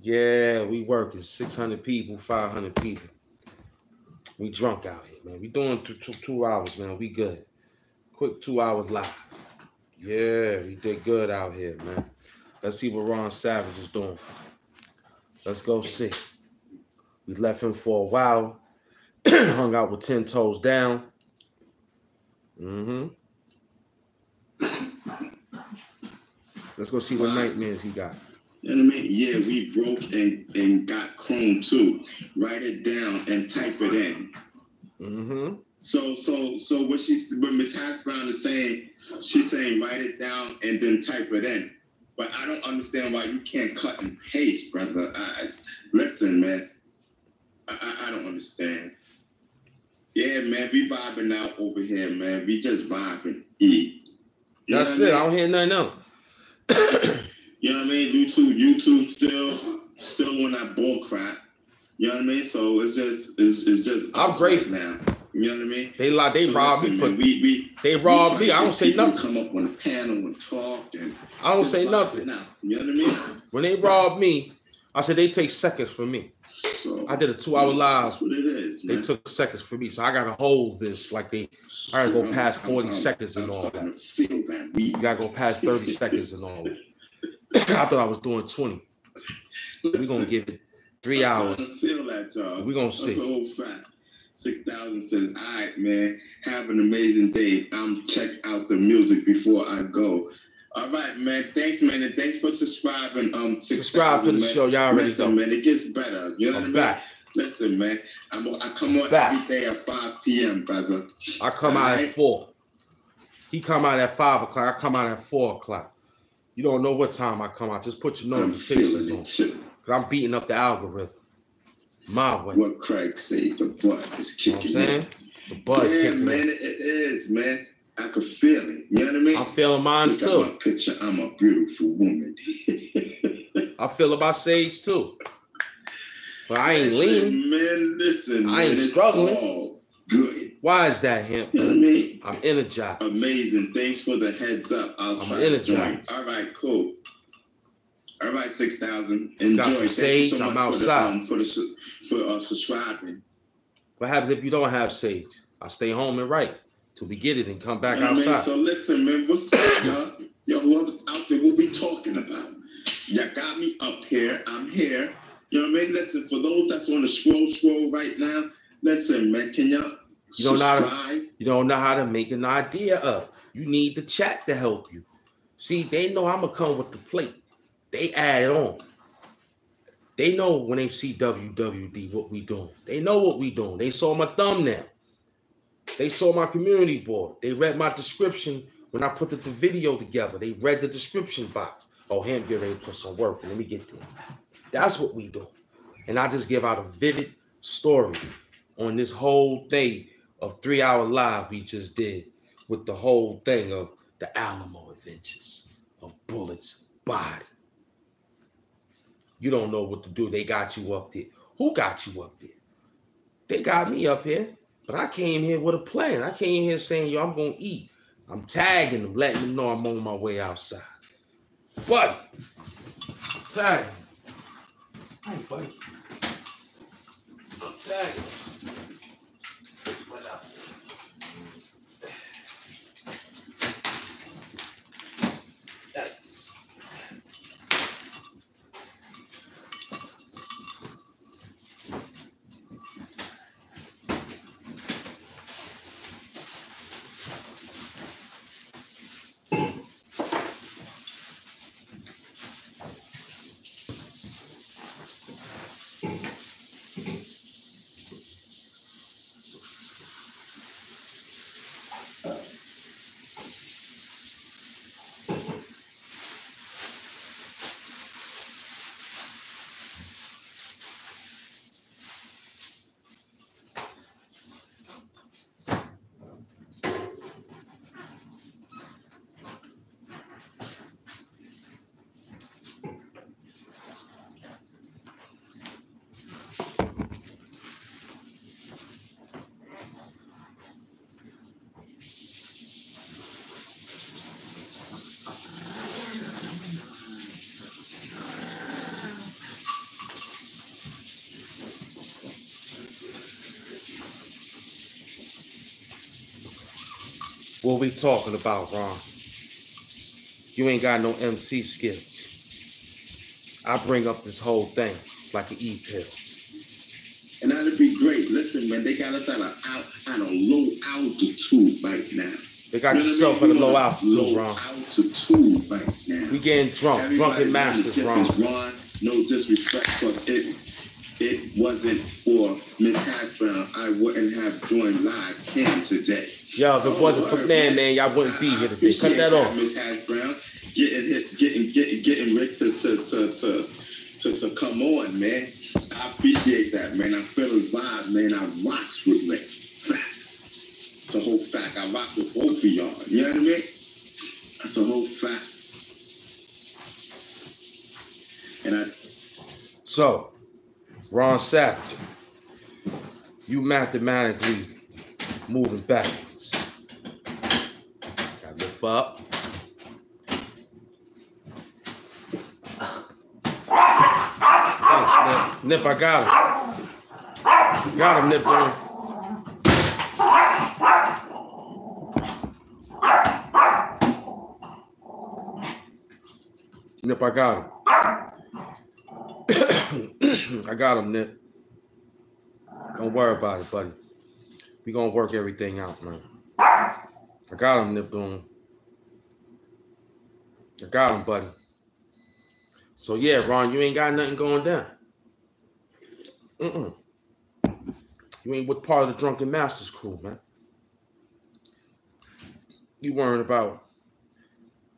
Yeah, we working 600 people, 500 people. We drunk out here, man. We doing two, two, two hours, man. We good. Quick two hours live. Yeah, we did good out here, man. Let's see what Ron Savage is doing. Let's go see. We left him for a while. *clears throat* Hung out with 10 toes down. Mm-hmm. Let's go see what nightmares he got. You know what I mean? Yeah, we broke and, and got Chrome too. Write it down and type it in. Mm-hmm. So so so what she what Miss Hash Brown is saying, she's saying write it down and then type it in. But I don't understand why you can't cut and paste, brother. I, listen, man. I, I, don't understand. Yeah, man, we vibing out over here, man. We just vibing. E. You That's it. I I don't hear nothing else. You know what I mean? YouTube, YouTube still still on that bull crap. You know what I mean? So it's just it's, it's just I'm grateful. now. You know what I mean? They like they So robbed me for man, we we they we robbed me. I don't say nothing. Come up on the panel and talk and I don't say nothing. out. You know what I mean? When they robbed me, I said they take seconds from me. So I did a two-hour live. They took seconds for me, so I gotta hold this like they. I gotta go past 40 seconds and all starting to feel that. You gotta go past 30 seconds and all that. *coughs* I thought I was doing 20. We're gonna give it three hours. starting to feel that, y'all. We're gonna see. Six thousand says, "All right, man. Have an amazing day. I'm check out the music before I go." All right, man. Thanks, man, and thanks for subscribing. Um, 6,000, Subscribe to the man. show. Y'all already know. man. It gets better. You know what I I'm mean? back. Listen, man. I'm, I come on Back. every day at 5 p.m., brother. I come out at four. He come out at five o'clock. I come out at four o'clock. You don't know what time I come out. Just put your notifications on. it. Cause I'm beating up the algorithm. My way. What Craig say? The butt is You know kicking in. The bud yeah, kicking man, in. it is, man. I could feel it. You know what I mean? I'm feeling mine too. my picture. I'm a beautiful woman. *laughs* I feel about Sage too. But I ain't leaning. Man, listen. I ain't man, struggling. good. Why is that him? You know what I mean? I'm energized. Amazing. Thanks for the heads up. I'll I'm try energized. All right, cool. All right, six thousand. Enjoy. Got some sage, so I'm outside. For the, um, for the for uh, subscribing. What happens if you don't have Sage? I stay home and write till we get it and come back You know what I mean? outside. So listen, man. What's up, *coughs* y'all? Yo, whoever's out there, what we talking about? Y'all got me up here. I'm here. You know what I mean? Listen, for those that's on the scroll scroll right now, listen, man. Can y'all You don't know how to-? You don't know how to make an idea up. You need the chat to help you. See, they know I'm gonna come with the plate. They add on. They know when they see WWD what we doing. They know what we doing. They saw my thumbnail. They saw my community board. They read my description when I put the, the video together. They read the description box. Oh, him get ready to put some work. Let me get there. That's what we do. And I just give out a vivid story on this whole thing of three hour live we just did with the whole thing of the Alamo adventures of Bullets Body. You don't know what to do. They got you up there. Who got you up there? They got me up here, but I came here with a plan. I came here saying, yo, I'm gonna eat. I'm tagging them, letting them know I'm on my way outside. Buddy, tag. Hey, buddy. I'm tagging. What we talking about, Ron? You ain't got no MC skills. I bring up this whole thing like an E pill. And that'd be great. Listen, man, they got us at a out at a low altitude right now. They got You know I yourself mean? at a low altitude, low Ron. altitude right now. We getting drunk, Everybody drunken masters, Ron. Ron. No disrespect, but it it wasn't for Miss Hash Brown. I wouldn't have joined live cam today. Yo, if it wasn't for man, man, y'all wouldn't be here today. Cut that off. Miss Hash Brown getting hit, getting getting getting Rick to to to to to, to come on, man. I appreciate that, man. I feel his vibe, man. I rocks with Rick. Facts. It's a whole fact. I rock with both of y'all. You know what I mean? That's a whole fact. And I So, Ron Savage, you mathematically moving backwards. Up. Thanks, Nip. Nip, I got it. Got him, Nip Boom. Nip, I got him. *coughs* I got him, Nip. Don't worry about it, buddy. We gonna work everything out, man. I got him, Nip Boom. I got him, buddy. So yeah, Ron, you ain't got nothing going down. Mm-mm. You ain't with part of the Drunken Masters crew, man. You worrying about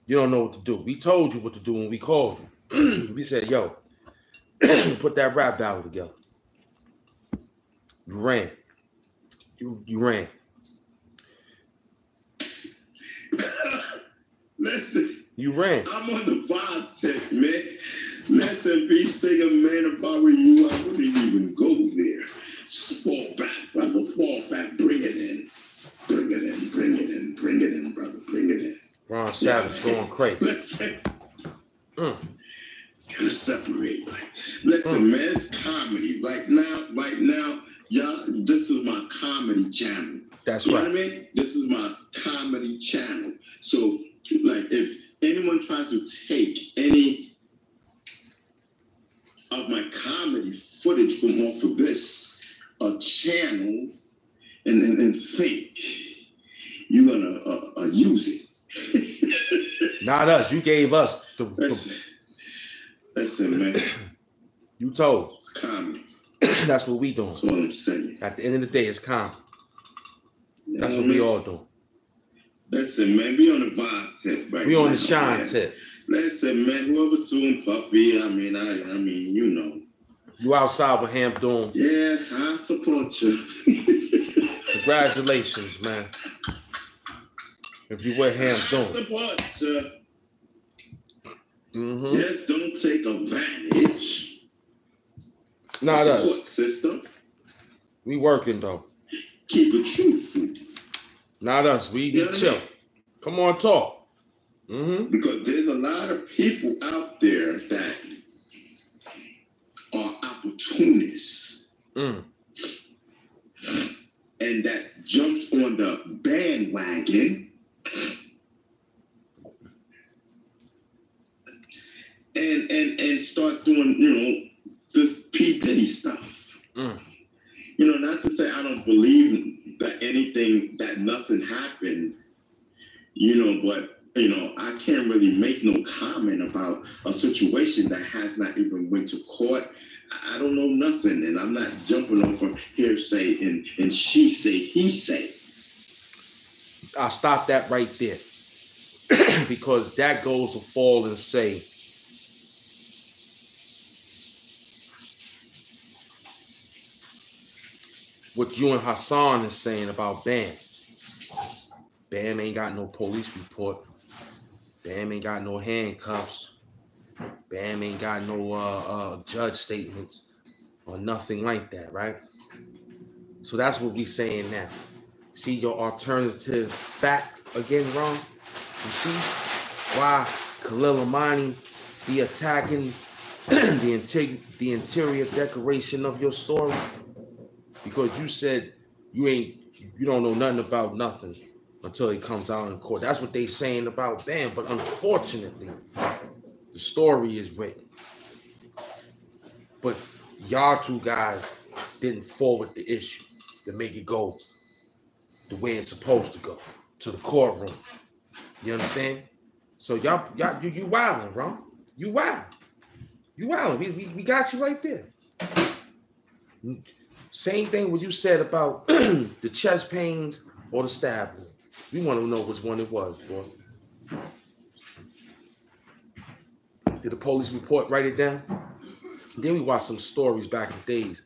you don't know what to do. We told you what to do when we called you. *clears throat* we said, yo, *clears throat* put that rap battle together. You ran. You you ran. *coughs* Listen, You ran. I'm on the vibe tip, man. Listen, be thinking, man, if I were you, I wouldn't even go there. Just fall back, brother. Fall back. Bring it in. Bring it in. Bring it in. Bring it in, brother. Bring it in. Ron Savage going crazy. Listen. Mm. Gotta separate. Like, listen, Mm. man, it's comedy. Like now, right now, y'all, this is my comedy channel. That's You know right. what I mean? This is my comedy channel. So, like, if anyone tries to take any of my comedy footage from off of this uh, channel and, and, and think you're gonna uh, uh, use it. *laughs* Not us. You gave us the, the listen, listen, man, *clears throat* you told. it's comedy. *clears throat* That's what we doing. That's all I'm saying. At the end of the day, it's calm. You That's what we all doing. Listen, man, be on the vibe tip right We on now, the shine man. tip. Listen, man, whoever's suing Puffy, I mean, I, I mean, you know. You outside with Hamp Doom. Yeah, I support you. *laughs* Congratulations, man. If you with Hamp I support you. hmm Just don't take advantage. Not us. system. We working though. Keep it truthful. Not us. We, You know what I chill. mean? Come on, talk. hmm Because there's a lot of people out there that are opportunists Mm. and that jumps on the bandwagon and and and start doing, you know, this P. Diddy stuff. Mm. You know, not to say I don't believe that anything that nothing happened, you know, but you know, I can't really make no comment about a situation that has not even went to court. I don't know nothing, and I'm not jumping off of hearsay and and she say he say. I'll stop that right there. *clears throat* because that goes to fall and say, what you and Hassan is saying about Bam. Bam ain't got no police report. Bam ain't got no handcuffs. Bam ain't got no uh, uh, judge statements or nothing like that, right? So that's what we saying now. See your alternative fact again, wrong. You see why Khalil Amani be attacking *clears throat* the, the interior decoration of your story? Because you said you ain't you don't know nothing about nothing until he comes out in court. That's what they saying about Bam. But unfortunately, the story is written. But y'all two guys didn't forward the issue to make it go the way it's supposed to go to the courtroom. You understand? So y'all, y'all, you, you wilding, Ron. You wild. You wilding. We, we, we got you right there. Same thing what you said about *clears throat* the chest pains or the stab wound. We want to know which one it was, boy. Did the police report write it down? Then we watched some stories back in the days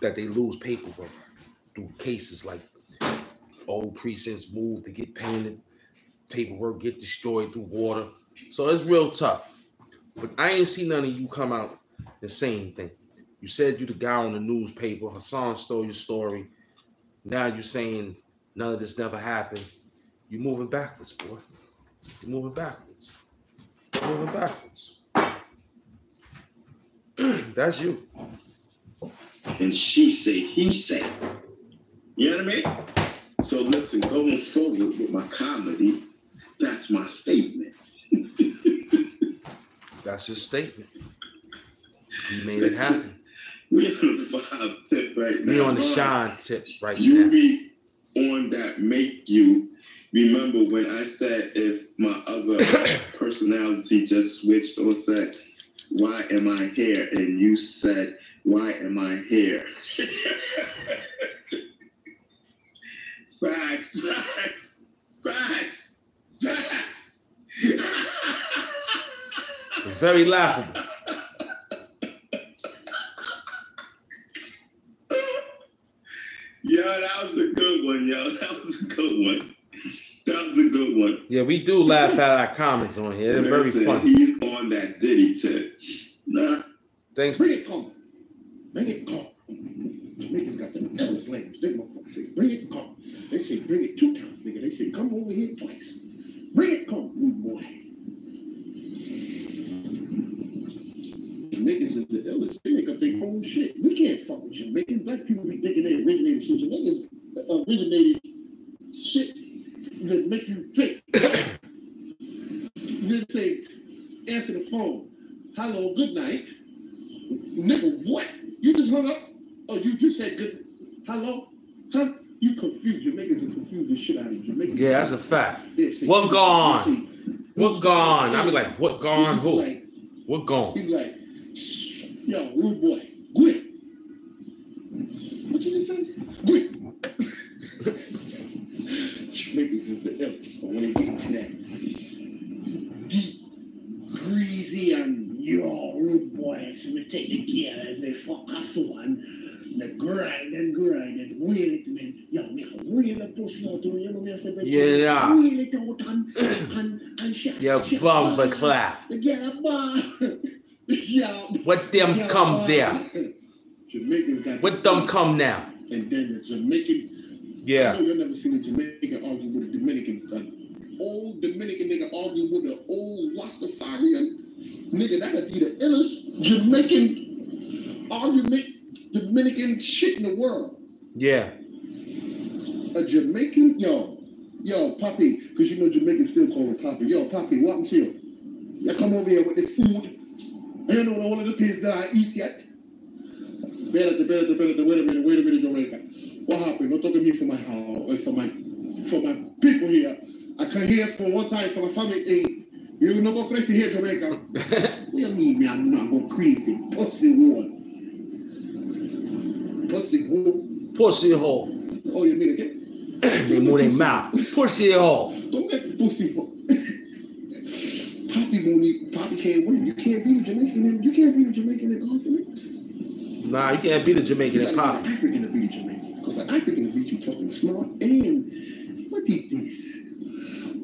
that they lose paperwork through cases like old precincts move to get painted, paperwork get destroyed through water. So it's real tough. But I ain't seen none of you come out and say anything. You said you the guy on the newspaper. Hassan stole your story. Now you're saying none of this never happened. You're moving backwards, boy. You're moving backwards. You're moving backwards. *clears throat* That's you. and she say, he say. You know what I mean? So listen, going forward with my comedy, that's my statement. *laughs* That's his statement. He made it happen. *laughs* We on the five tip right now. We on the shine tip right You now. be on that make you remember when I said if my other *coughs* personality just switched or said, Why am I here? And you said, Why am I here? *laughs* facts, facts, facts, facts. It's *laughs* very laughable. Yo, that was a good one, yo. *laughs* That was a good one. That was a good one. Yeah, we do laugh at our comments on here. They're very funny. He's on that Diddy tip. Nah, Thanks. Bring it come. Bring it come. Niggas got the illest language. They motherfuckers say, bring it come. They say, bring it two times, nigga. They say, come over here twice. Bring it come, rude boy. Niggas is the illest. They make up their own shit. We can't fuck with Jamaican. Black people be thinking they originated shit. Niggas originated shit that make you think. *coughs* then say, answer the phone. Hello, good night. Nigga, what? You just hung up? Oh, you just said good. Hello? Huh? You confused. Jamaicans are confused the shit out of you. Jamaicans. Yeah, that's a fact. What gone? What gone? I be like, what gone? Who? Like, What gone? he like, yo, rude boy, quit. What you just say? Quit. Jamaicans is the illest. So when they get into that deep, greasy, and yo, rude boy, so we take the gear and they fuck us one. The grind and grind and wheel it, man. Yo, me wheel the pussy out to you know me. I said, Yeah. Wheel it out and and and shit. You bumper clap. The get a bar. Yeah. What them yeah, come bar. there? Jamaicans got. What them come now? And then the Jamaican. I Yeah. know you've never seen a Jamaican argue with a Dominican. An old Dominican nigga argue with an old Rastafarian nigga. That'd be the illest Jamaican argument, Dominican shit in the world. Yeah. A Jamaican, yo, yo, Poppy, because you know Jamaicans still call him Poppy. Yo, Poppy, welcome to you. You come over here with the food. I don't know one of the things that I eat yet. Better, better, better, wait a minute, wait a minute, Jamaica. What happened? Don't talk to me for my house, for my, for my people here. I come here for one time for my family. Hey, you not go crazy here, Jamaica. *laughs* What do you mean, me? I'm not go crazy. Pussy hole. Pussy hole. Pussy hole. Oh, you mean again? they move their mouth. Pussy hole. Don't make pussy. Poppy Mooney, Poppy can't win. You can't beat a Jamaican. in- You can't beat a Jamaican in argument. Nah, you can't be the Jamaican gotta pop. an African to beat a Jamaican. Because an African will beat you talking smart. And what is this?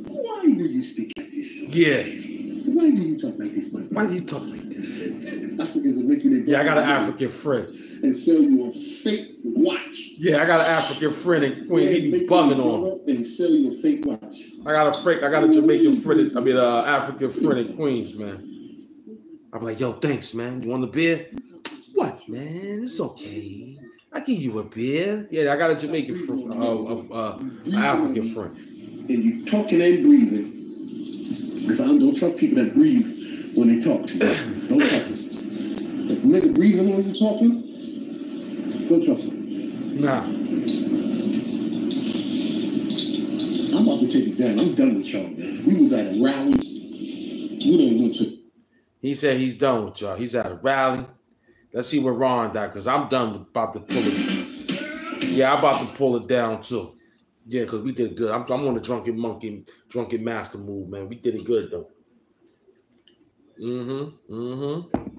Why do you speak like this? Yeah. Why do you talk like this, my Why do you talk like this? Africans will make you Yeah, I got an African friend. and sell you a fake watch. Yeah, I got an African friend in Queen. Yeah, He be bugging on. And sell you a fake watch. I got a freak. I got a Jamaican friend. I mean, uh, African friend in Queens, man. I'm like, yo, thanks, man. You want a beer? What, man? It's okay. I give you a beer. Yeah, I got a Jamaican friend, uh, uh, uh, an African friend. and you talking and breathing. Because I don't trust people that breathe when they talk to you. *coughs* Don't trust them. If a nigga breathing when you talking, don't trust him. Nah, I'm about to take it down. I'm done with y'all, man. We was at a rally. We done went to he said he's done with y'all. He's at a rally. Let's see where Ron died, because I'm done with about to pull it. Yeah, I'm about to pull it down too. Yeah, because we did good. I'm, I'm on the drunken monkey, drunken master move, man. We did it good though. Mm-hmm. Mm-hmm.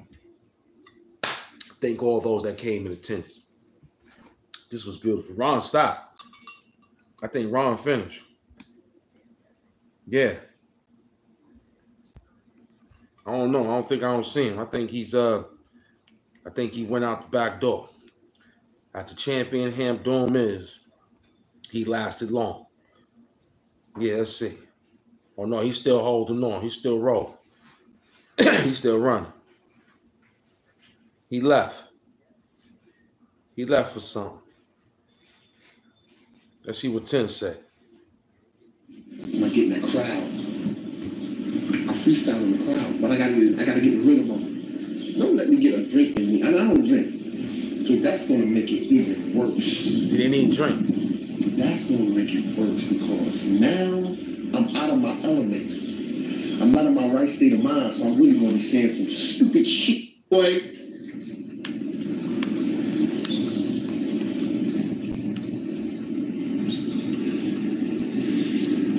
Thank all those that came in attendance. This was beautiful. Ron stopped. I think Ron finished. Yeah. I don't know. I don't think I don't see him. I think he's uh I think he went out the back door. After champion Hamp Doom is, he lasted long. Yeah, let's see. Oh no, he's still holding on. He's still rolling. *clears throat* he's still running. He left. He left for something. Let's see what 10 say. Am I getting that crowd? I freestyle in the crowd, but I gotta I gotta get rid of them. Don't let me get a drink in me. And I don't drink. So that's gonna make it even worse. See, they need drink. That's gonna make it worse because now I'm out of my element. I'm not in my right state of mind, so I'm really gonna be saying some stupid shit, boy.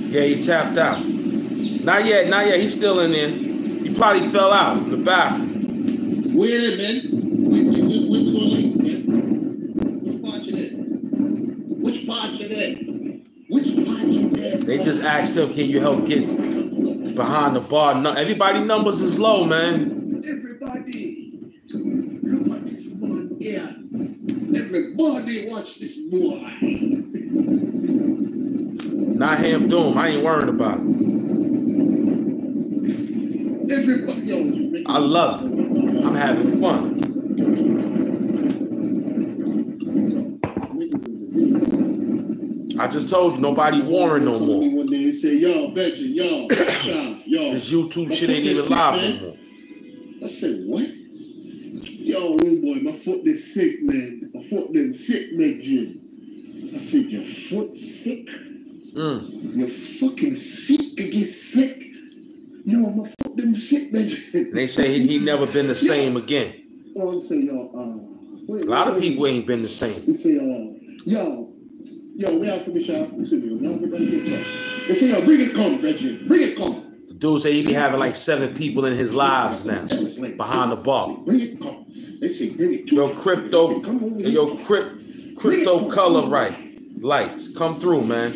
Yeah, he tapped out. Not yet, not yet. He's still in there. He probably fell out in the bathroom. Wait a man? Where, where, where, where we gonna leave, man? Which part you at? Which part you at? Which part you at? They just asked him, can you help get behind the bar? No, everybody numbers is low, man. Everybody, look at one here. Everybody watch this boy. Not him doom. I ain't worried about it. Everybody. I love it. I'm having fun. I just told you, nobody warring no more. One day and say, yo, Benji, yo, *coughs* Sean, yo. This YouTube shit ain't even live no more. I said, what? Yo, little boy, my foot is sick, man. My foot is sick, man, Jim. I said, your foot sick? Mm. Your fucking feet could get sick. Yo, my foot them sick, man. They say he, he never been the same again. Oh, I'm saying, yo, uh, wait, A lot of wait, people ain't been the same. They say, uh, yo, yo, where for me, Sean? They say, yo, no, we're gonna get some. They say, yo, bring it come, Benji. Bring it come. The dude say he be having like seven people in his lives now behind the bar. Bring it come. They say, bring it. Yo, crypto, Come over here. yo, crypt, crypto color right. Lights, come through, man.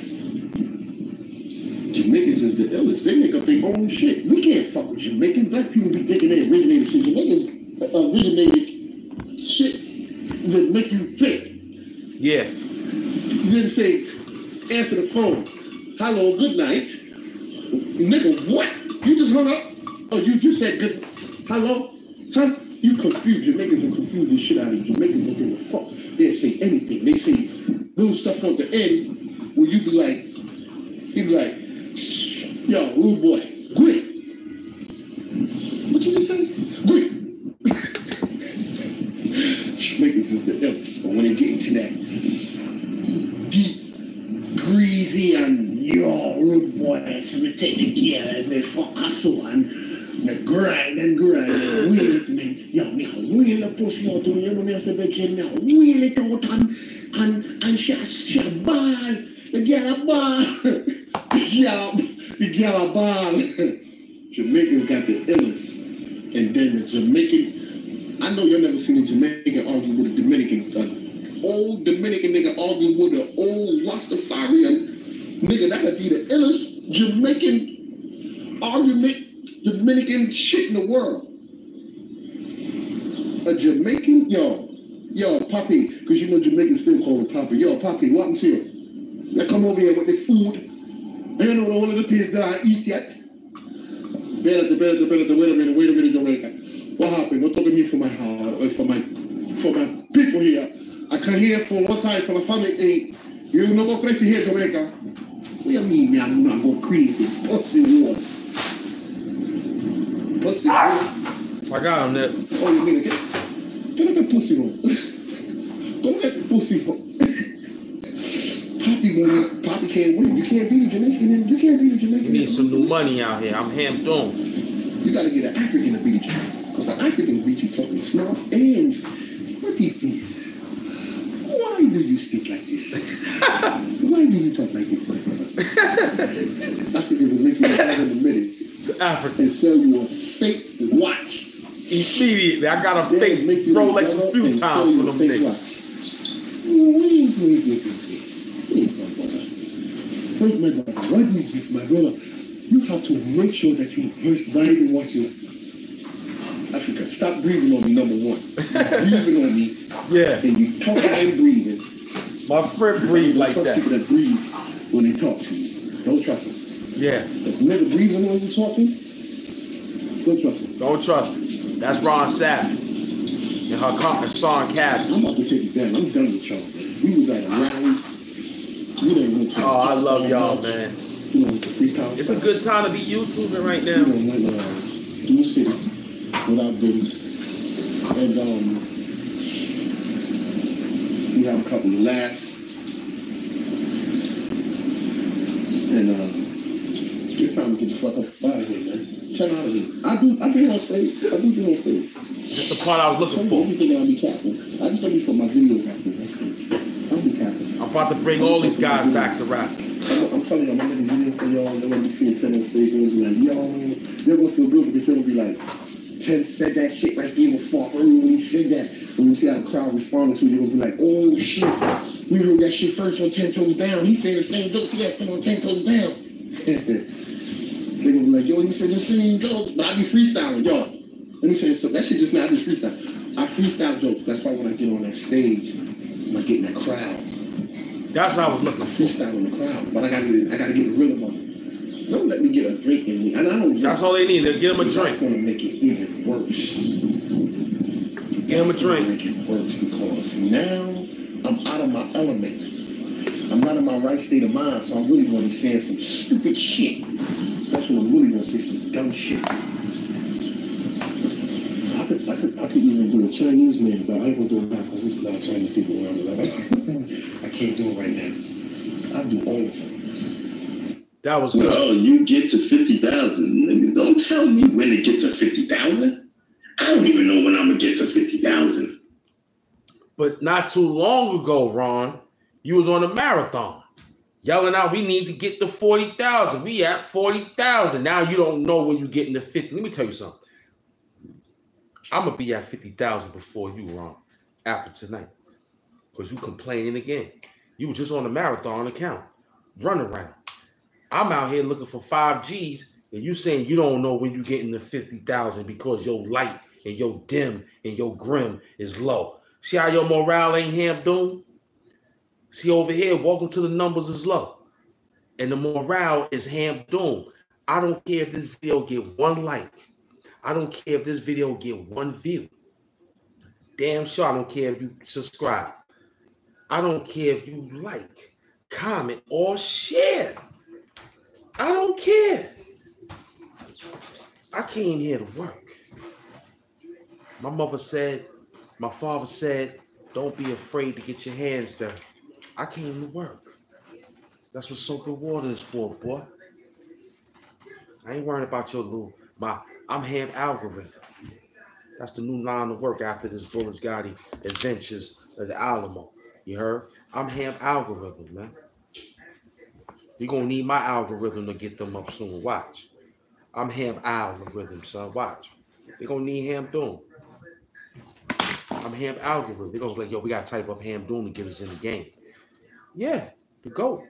Jamaicans is the illest. They make up their own shit. We can't fuck with Jamaicans. Black people be thinking they originated shit. Jamaicans uh, originated shit that make you think. Yeah, You didn't say, answer the phone. Hello, good night. Nigga, what? You just hung up? Oh, you just said good. Hello? Huh? You confused. Jamaicans will confuse the shit out of you. Jamaicans don't give a fuck. They'll say anything. They say little stuff on the end where you be like, you be like, yo, little boy, grit. What you just say? Grit. Jamaicans is the illest. But when they get into that deep, greasy, and yo, rude boy, so we take the gear and we us on. The grind and grind and wheel it, man. Yo, me wheel the pussy out to me, you me, say, bitch, me wheel it out and, and, and she she a ball. The girl a ball. *laughs* girl, the girl a ball. *laughs* Jamaicans got the illest. And then the Jamaican, I know you've never seen a Jamaican argue with a Dominican, uh, old Dominican nigga argue with an old Rastafarian nigga. That'd be the illest Jamaican argument, Dominican shit in the world. A Jamaican, yo, yo, Poppy, because you know Jamaicans still call him Poppy. Yo, Poppy, what happened to you? Now come over here with this food. Don't know one of the things that I eat yet. Better, better, better, wait a minute, wait a minute, Jamaica. What happened? Don't talk to me for my heart or for my for my people here. I come here for one time for my family. Hey, you no go crazy here, Jamaica. What do you mean, me? I'm not go crazy. Pussy war. Pussy war. I got him there. Oh, you mean get get up the pussy one. Don't let the pussy one. Poppy, man, Poppy can't win. You can't be the Jamaican. You can't be the Jamaican. We need some new money out here. I'm Hamp Doom. You gotta get an African to beat you. Because the African beat you talking snuff and what is this? Why do you speak like this? *laughs* Why do you talk like this, my brother? Africans will make you a in a minute African. and sell you a fake watch. Immediately. I got a They'll fake make you Rolex a few times you for them fake niggas. watch. Wait, wait, wait, wait, wait. Wait, my brother. Wait, my brother. What is this, my brother? You have to make sure that you first not even watch Africa. Stop breathing on me, number one. You're breathing on me, Yeah, and you talking and breathing. my friend breathe like that. people that breathe when they talk to you. Don't trust them. Yeah, If you never breathing when you talking, don't trust them. don't trust me. That's Ron Savage. and her car and Son Cash. I'm about to take it down. I'm done with y'all. We was at a rally. We didn't Oh, I love y'all, man. You know, with the free power It's a good time to be YouTubing right now. done went uh, through I've been, And um, we have a couple of laughs. And uh, it's time to get the fuck up out of here, man. Turn out of here. I do, I be on stage. I do be on stage. That's the part I was looking for. I'll be capping. I just don't be put my video capping. That's it. I'll be capping. I'm about to bring all these guys back to rap. I'm, I'm telling you, I'm gonna make a video for y'all. They're gonna be seeing 10 on stage. They're gonna be like, yo, they're gonna feel good because they're gonna be like, 10 said that shit right there before early when he said that. When you see how the crowd responded to it, you're gonna be like, oh shit, we heard that shit first on 10 toes down. He said the same jokes he had said on 10 toes down. *laughs* they're gonna be like, yo, he said the same jokes, but I be freestyling, yo. Let me tell you something. That shit just not just freestyle. I freestyle jokes. That's why when I get on that stage, I'm getting that crowd. That's what I was I looking for. freestyle in the crowd, but I gotta get I gotta get the rhythm of it. Don't let me get a drink in me. And I don't drink. That's all they need. They'll give them a That's drink. gonna make it even worse. Give 'em a drink. Make it worse because now I'm out of my element. I'm not in my right state of mind, so I'm really gonna be saying some stupid shit. That's when I'm really gonna say some dumb shit. I could, I could, I could even do a Chinese man, but I ain't gonna do it now because there's a lot of Chinese people around. Like, *laughs* I can't do it right now. I'll do all of them. That was good. Well, you get to 50,000. Don't tell me when to get to 50,000. I don't even know when I'm going to get to 50,000. But not too long ago, Ron, you was on a marathon. Yelling out, we need to get to 40,000. We at 40,000. Now you don't know when you get to 50. Let me tell you something. I'm going to be at 50,000 before you, Ron, after tonight. Because you complaining again. You were just on a marathon account. Run around. I'm out here looking for 5Gs, and you saying you don't know when you get into 50,000 because your light and your dim and your grim is low. See how your morale ain't Hamp Doom? See over here, welcome to the numbers is low. And the morale is Hamp Doom. I don't care if this video get one like. I don't care if this video get one view. Damn sure I don't care if you subscribe. I don't care if you like, comment, or share. I don't care. I came here to work. My mother said, my father said, don't be afraid to get your hands dirty. I came to work. That's what soap and water is for, boy. I ain't worrying about your little my I'm ham algorithm. That's the new line of work after this Bullets Gotti adventures of the Alamo. You heard? I'm ham algorithm, man. You're gonna need my algorithm to get them up soon. Watch. I'm ham algorithm, son. Watch. They're gonna need Hamp Doom. I'm ham algorithm. They're gonna be like, yo, we gotta type up Hamp Doom to get us in the game. Yeah, the goat.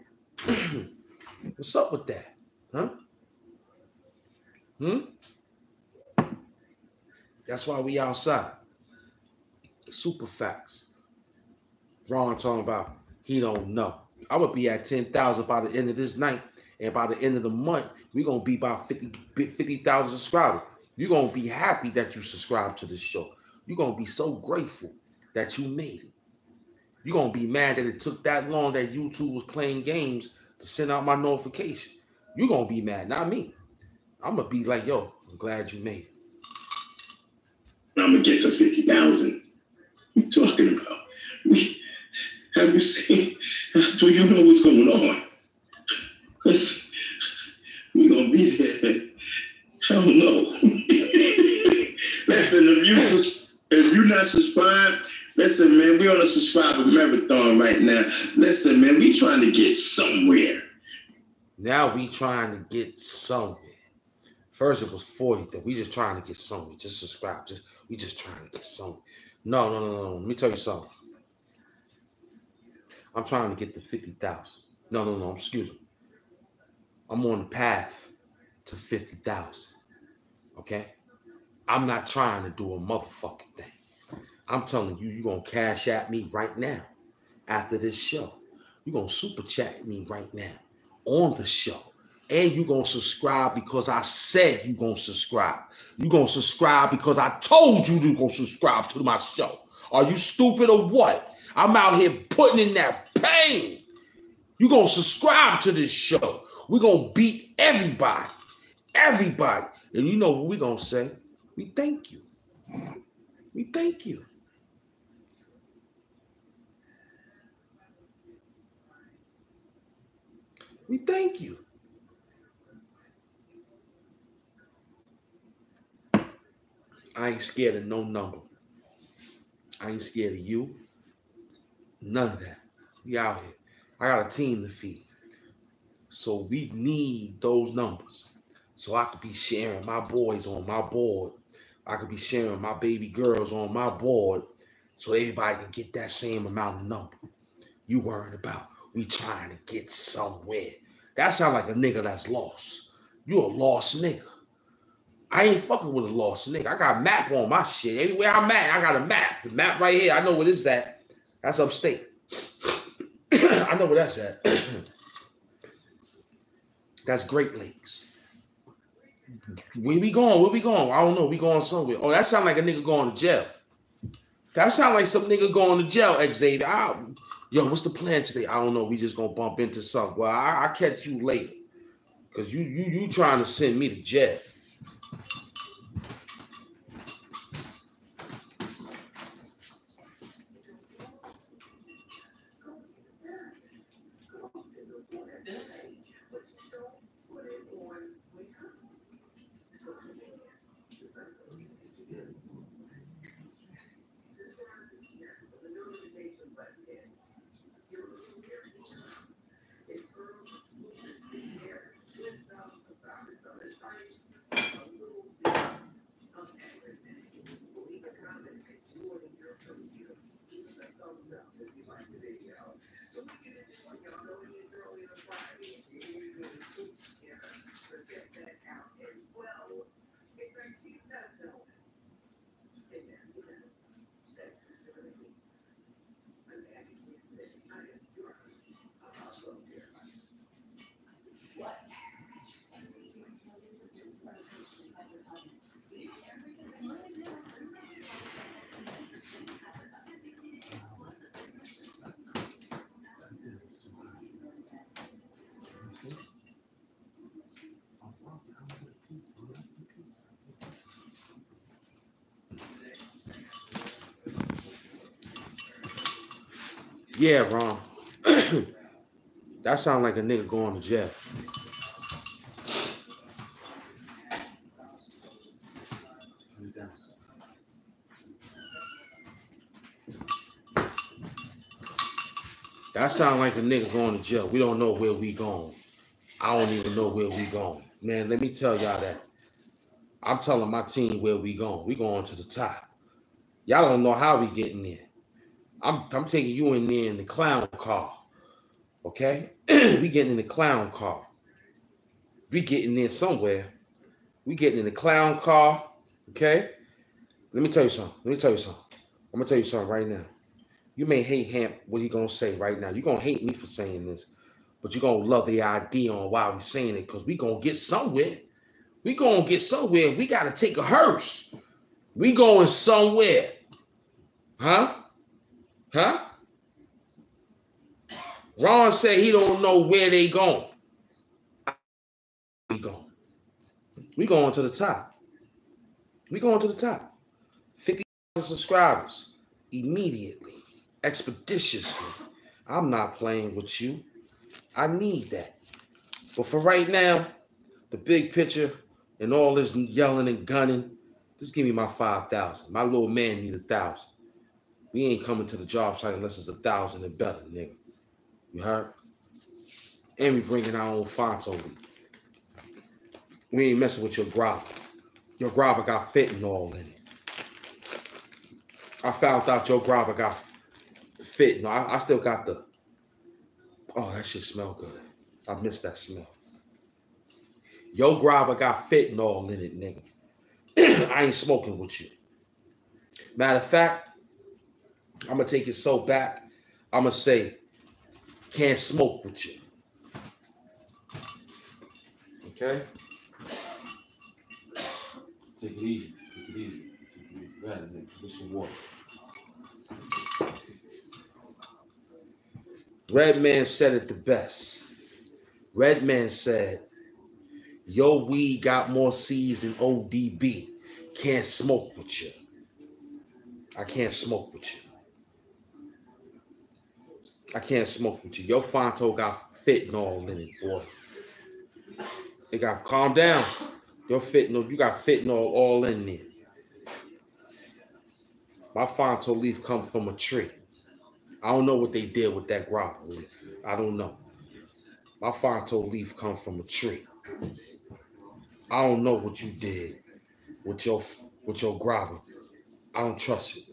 *clears throat* What's up with that? Huh? Hmm? That's why we outside. Super facts. Ron talking about he don't know. I would be at 10,000 by the end of this night. And by the end of the month, we're to be about 50 50,000 subscribers. You're to be happy that you subscribed to this show. You're going to be so grateful that you made it. You're to be mad that it took that long that YouTube was playing games to send out my notification. You're to be mad, not me. I'm to be like, yo, I'm glad you made it. I'm to get to 50,000. What you talking about? We, have you seen? Do you know what's going on? Because we're going to be there. I don't know. listen, if you, sus- if you not subscribed, listen, man, we on a subscriber marathon right now. Listen, man, we trying to get somewhere. Now we trying to get somewhere. First it was 40, though. We just trying to get somewhere. Just subscribe. Just we just trying to get somewhere. No, no, no, no. Let me tell you something. I'm trying to get to 50,000. No, no, no, excuse me. I'm on the path to 50,000. Okay? I'm not trying to do a motherfucking thing. I'm telling you, you're going to cash at me right now after this show. You're going to super chat me right now on the show. And you're gonna subscribe because I said you're gonna subscribe. You're gonna subscribe because I told you you gonna subscribe to my show. Are you stupid or what? I'm out here putting in that pain. You gonna subscribe to this show. We're gonna beat everybody. Everybody. And you know what we gonna say? We thank you. We thank you. We thank you. I ain't scared of no number. I ain't scared of you. None of that. We out here. I got a team to feed. So we need those numbers. So I could be sharing my boys on my board. I could be sharing my baby girls on my board so everybody can get that same amount of number. You worrying about we trying to get somewhere. That sound like a nigga that's lost. You a lost nigga. I ain't fucking with a lost nigga. I got a map on my shit. Anywhere I'm at, I got a map. The map right here, I know what is that. That's upstate. *coughs* I know where that's at. *coughs* that's Great Lakes. Where we going? Where we going? I don't know. We going somewhere. Oh, that sound like a nigga going to jail. That sound like some nigga going to jail, Xavier. I, yo, what's the plan today? I don't know. We just gonna bump into something. Well, I, I catch you later. Cause you you you trying to send me to jail. Yeah, Ron. *clears throat* that sound like a nigga going to jail. That sound like a nigga going to jail. We don't know where we going. I don't even know where we going. Man, let me tell y'all that. I'm telling my team where we going. We going to the top. Y'all don't know how we getting there. I'm I'm taking you in there in the clown car. Okay? *clears throat* we getting in the clown car. We getting in somewhere. We getting in the clown car. Okay? Let me tell you something. Let me tell you something. I'm gonna tell you something right now. You may hate Hamp, what he gonna say right now. You're gonna hate me for saying this, but you're gonna love the idea on why we saying it, because we gonna get somewhere. We gonna get somewhere. We gotta take a hearse. We going somewhere. Huh? Huh? Ron said he don't know where they going. We going. We going to the top. We going to the top. 50,000 subscribers immediately, expeditiously. I'm not playing with you. I need that. But for right now, the big picture and all this yelling and gunning, just give me my 5,000. My little man need a thousand. We ain't coming to the job site unless it's a thousand and better, nigga. You heard? And we bringing our own fonts over. We ain't messing with your Grabba. Your Grabba got fentanyl in it. I found out your Grabba got fentanyl. I, I still got the. Oh, that shit smell good. I miss that smell. Your Grabba got fentanyl in it, nigga. *clears throat* I ain't smoking with you. Matter of fact, I'm gonna take it so back. I'm gonna say, can't smoke with you. Okay? Take it easy. Take it easy. Take it easy. Ahead, Nick. Get some water. Redman said it the best. Redman said, Yo, weed got more C's than ODB. Can't smoke with you. I can't smoke with you. I can't smoke with you. Your Fronto got fentanyl in it, boy. It got calm down. Your fentanyl, you got fentanyl all in there. My Fronto leaf come from a tree. I don't know what they did with that Grabba leaf. I don't know. My Fronto leaf come from a tree. I don't know what you did with your with your Grabba. I don't trust it.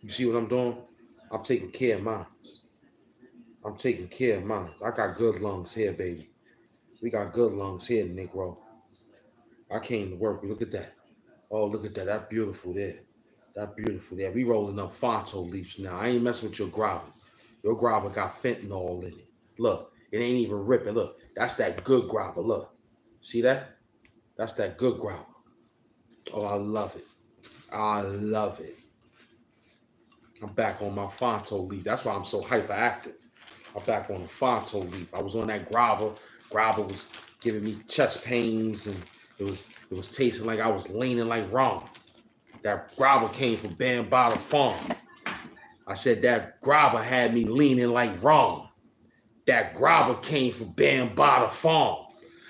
You see what I'm doing? I'm taking care of mine. I'm taking care of mine. I got good lungs here, baby. We got good lungs here, Negro. I came to work. Look at that. Oh, look at that. That beautiful there. That beautiful there. We rolling up Fronto leaves now. I ain't messing with your Grabba. Your Grabba got fentanyl in it. Look, it ain't even ripping. Look, that's that good Grabba. Look. See that? That's that good Grabba. Oh, I love it. I love it. I'm back on my Fronto leaf. That's why I'm so hyperactive. I'm back on the Fronto leaf. I was on that Grabba. Grabba was giving me chest pains and it was it was tasting like I was leaning like wrong. That Grabba came from Bambada Farm. I said that Grabba had me leaning like wrong. That Grabba came from Bambada Farm.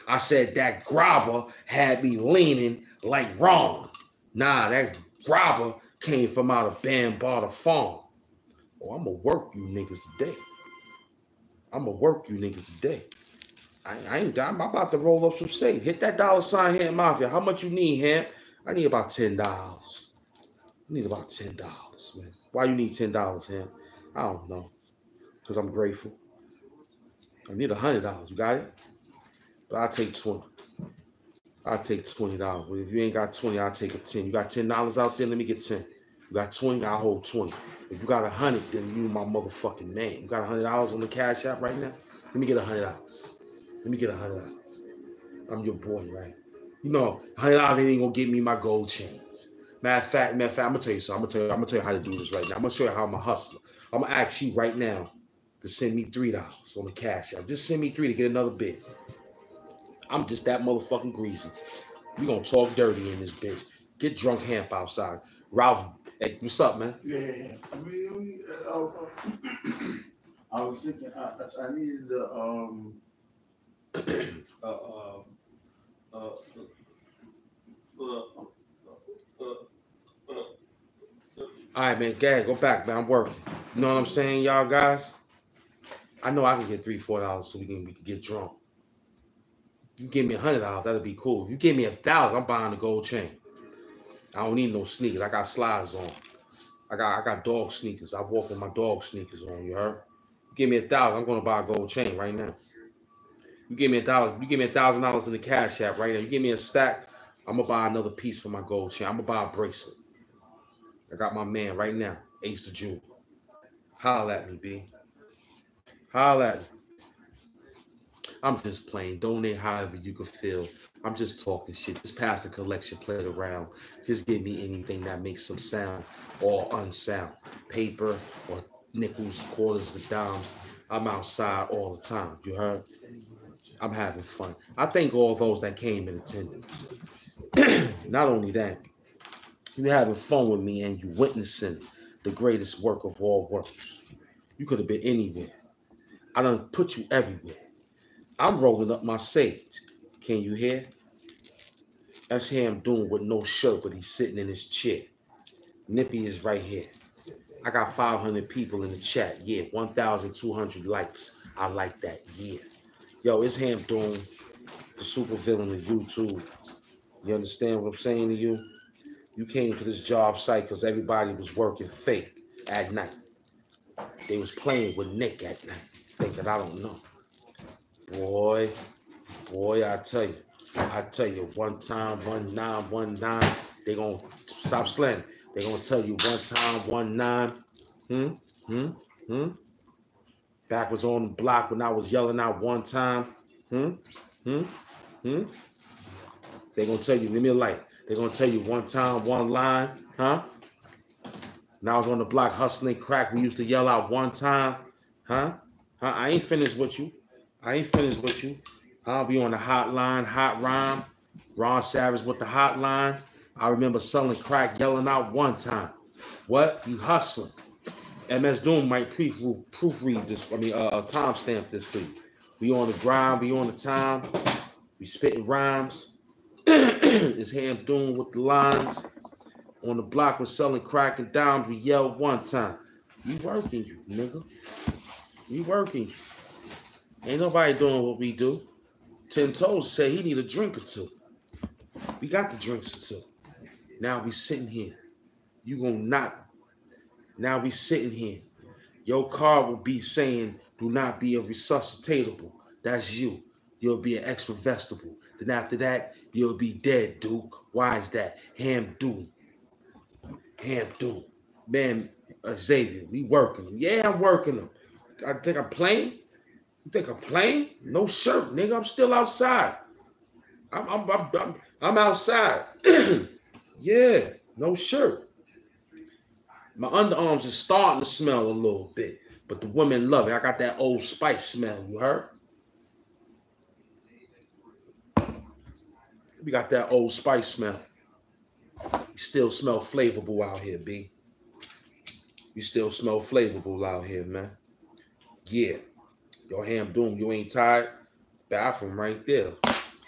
I said that Grabba had me leaning like wrong. Nah, that Grabba came from out of Bambada Farm. Oh, I'm gonna work you niggas today. I'm gonna work you niggas today. I, I ain't I'm about to roll up some safe. Hit that dollar sign here, Mafia. How much you need, Hamp? I need about ten dollars. I need about ten dollars, man. Why you need ten dollars, Hamp? I don't know. Cause I'm grateful. I need a hundred dollars. You got it? But I'll take twenty. I'll take twenty dollars. If you ain't got twenty, I'll take a ten. You got ten dollars out there? Let me get ten. You got twenty? I'll hold twenty. If you got a hundred, then you my motherfucking man. You got a hundred dollars on the cash app right now? Let me get a hundred dollars. Let me get a hundred dollars. I'm your boy, right? You know, hundred dollars ain't gonna get me my gold chains. Matter of fact, matter of fact, I'm gonna tell you something. I'm gonna tell you, I'm gonna tell you how to do this right now. I'm gonna show you how I'm a hustler. I'm gonna ask you right now to send me three dollars on the cash app. Just send me three to get another bid. I'm just that motherfucking greasy. We gonna talk dirty in this bitch. Get drunk Hamp outside. Ralph, hey, what's up, man? Yeah, I mean, uh, uh, *clears throat* I was thinking, I, I- needed the, um, *clears throat* uh, uh, uh, uh, uh, uh, All right, man. Ahead, go back, man. I'm working. You know what I'm saying, y'all guys? I know I can get three, four dollars so we can we can get drunk. You give me a hundred dollars, that'd be cool. You give me a thousand, I'm buying a gold chain. I don't need no sneakers. I got slides on. I got I got dog sneakers. I walk with my dog sneakers on. You heard? You give me a thousand, I'm gonna buy a gold chain right now. You give me a dollar, you give me a thousand dollars in the cash app right now. You give me a stack, I'm gonna buy another piece for my gold chain. I'm gonna buy a bracelet. I got my man right now, Ace the Jew. Holla at me, B. Holla at me. I'm just playing. Donate however you can feel. I'm just talking shit. Just pass the collection plate around. Just give me anything that makes some sound or unsound. Paper or nickels, quarters, the dimes. I'm outside all the time. You heard? I'm having fun. I thank all those that came in attendance. *clears throat* Not only that, you're having fun with me and you witnessing the greatest work of all works. You could have been anywhere. I done put you everywhere. I'm rolling up my sage. Can you hear? That's him doing with no shirt, but he's sitting in his chair. Nippy is right here. I got 500 people in the chat. Yeah, 1,200 likes. I like that. Yeah. Yo, it's him doing the super villain of YouTube. You understand what I'm saying to you? You came to this job site because everybody was working fake at night. They was playing with Nick at night, thinking I don't know. Boy, boy, I tell you, I tell you, one time, one nine, one nine, they gonna stop slandering. They gonna tell you one time, one nine. Hmm, hmm, hmm. Back was on the block when I was yelling out one time. Hmm, hmm. Hmm? They gonna tell you, give me a light. They gonna tell you one time, one line, huh? Now I was on the block hustling crack. We used to yell out one time, huh? Huh? I ain't finished with you. I ain't finished with you. I'll be on the hotline, hot rhyme. Ron Savage with the hotline. I remember selling crack, yelling out one time. What? You hustling. MS Doom might proof, proofread this for me, uh, timestamp this for you. We on the grind, we on the time, we spitting rhymes. *clears throat* it's Hamp Doom with the lines. On the block, we're selling crack and dimes. We yell one time. We working you, nigga. We working. Ain't nobody doing what we do. Ten Toes said he need a drink or two. We got the drinks or two. Now we sitting here. You gonna not. Now we sitting here. Your car will be saying, "Do not be a resuscitatable." That's you. You'll be an extra vegetable. Then after that, you'll be dead, Duke. Why is that? Hamp Doom. Hamp Doom. Man, uh, Xavier, we working. Yeah, I'm working them. I think I'm playing. You think I'm playing? No shirt, nigga. I'm still outside. I'm I'm I'm, I'm, I'm outside. *clears throat* yeah, no shirt. My underarms is starting to smell a little bit, but the women love it. I got that old spice smell. You heard? We got that old spice smell. We still smell flavorful out here, B. We still smell flavorful out here, man. Yeah. Yo, Hamp Doom, you ain't tired? Bathroom right there.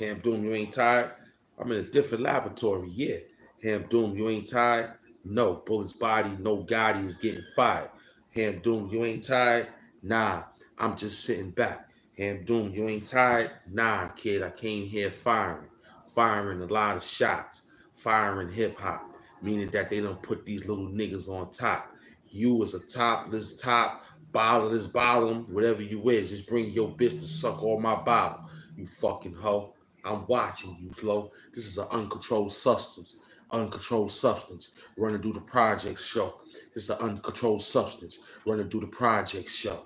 Hamp Doom, you ain't tired? I'm in a different laboratory. Yeah. Hamp Doom, you ain't tired? No. Bullets Body, no Gotti is getting fired. Hamp Doom, you ain't tired? Nah. I'm just sitting back. Hamp Doom, you ain't tired? Nah, kid. I came here firing. Firing a lot of shots. Firing hip hop. Meaning that they don't put these little niggas on top. You as a topless top, bottomless bottom, whatever you is, just bring your bitch to suck all my bottle. You fucking hoe. I'm watching you, Flo. This is an uncontrolled substance. Uncontrolled substance. Running through the project show. This is an uncontrolled substance. Running through the project show.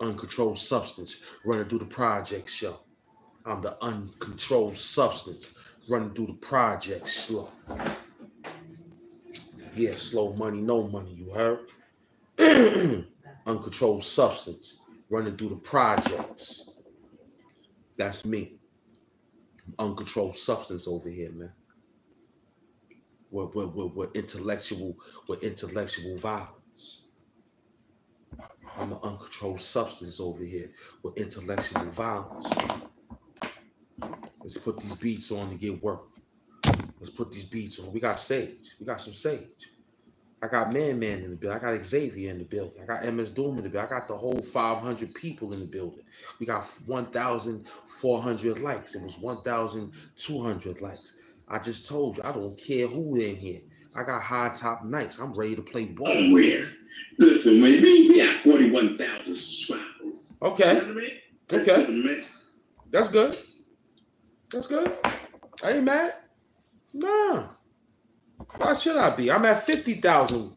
Uncontrolled substance. Running through the project show. I'm the uncontrolled substance. Running through the project slow. Yeah, slow money, no money, you heard? *clears throat* uncontrolled substance running through the projects. That's me. Uncontrolled substance over here, man. We're, we're, we're, we're intellectual, we're intellectual violence. I'm an uncontrolled substance over here with intellectual violence. Let's put these beats on to get work. Let's put these beats on. We got Sage. We got some Sage. I got Man Man in the building. I got Xavier in the building. I got MS Doom in the building. I got the whole 500 people in the building. We got 1,400 likes. It was 1,200 likes. I just told you, I don't care who in here. I got high top nights. I'm ready to play ball. Oh, where? Listen, man, we, we got 41,000 subscribers. Okay. You know I mean? That's Okay. something. That's good. That's good. I ain't mad. Nah. Why should I be? I'm at 50,000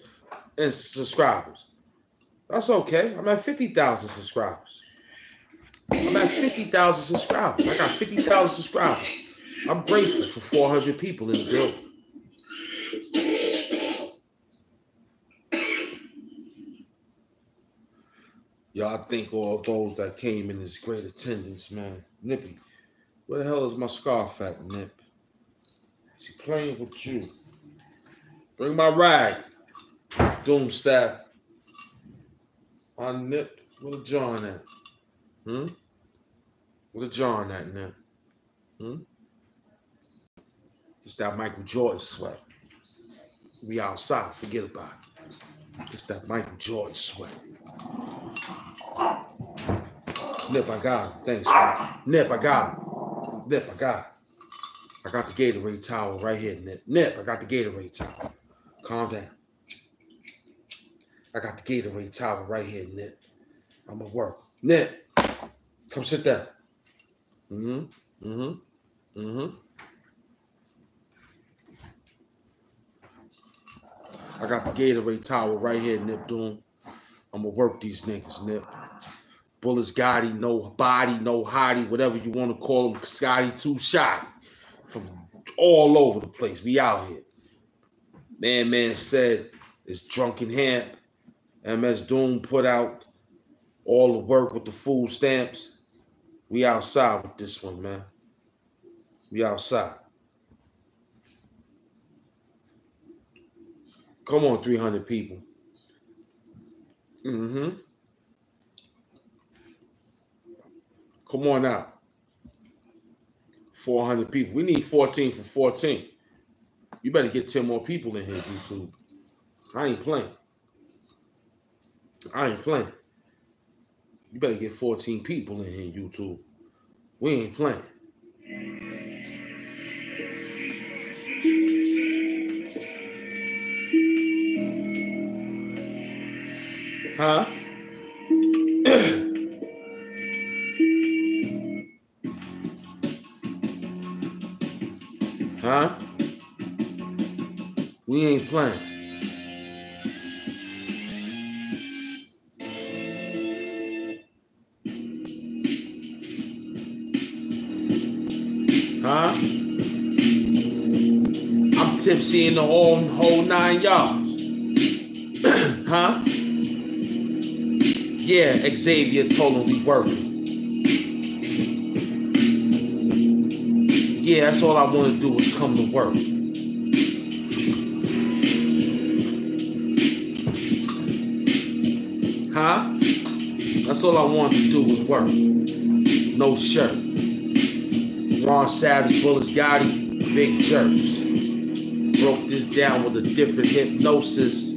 in subscribers. That's okay. I'm at 50,000 subscribers. I'm at 50,000 subscribers. I got 50,000 subscribers. I'm grateful for 400 people in the building. Y'all think all those that came in this great attendance, man. Nippy, where the hell is my scarf at, Nip? She playing with you. Bring my rag. Doom staff. My Nip, where the John at? Hmm? Where the John at, Nip? Hmm? It's that Michael Jordan sweat. We outside, forget about it. It's that Michael Jordan sweat. Nip, I got him. Thanks, man. Nip, I got him. Nip, I got him. I got the Gatorade towel right here, Nip. Nip, I got the Gatorade towel. Calm down. I got the Gatorade towel right here, Nip. I'm gonna work. Nip, come sit down. Mm-hmm. Mm-hmm. Mm-hmm. I got the Gatorade towel right here, Nip Doom. I'm gonna work these niggas, Nip. Bullets Gotti, no body, no hottie, whatever you want to call him, Scotty too shy. From all over the place. We out here. Man, man said it's drunken hamp. MS Doom put out all the work with the food stamps. We outside with this one, man. We outside. Come on, 300 people. Mm-hmm. Come on out. 400 people. We need 14 for 14. You better get 10 more people in here, YouTube. I ain't playing. I ain't playing. You better get 14 people in here, YouTube. We ain't playing. Huh? *clears throat* We ain't playing. Huh? I'm tipsy in the whole, whole nine yards. *clears throat* huh? Yeah, Xavier told him we working. Yeah, that's all I want to do is come to work. That's all I wanted to do was work. No shirt. Ron Savage, Bullets Gotti, Big Jerks. Broke this down with a different hypnosis.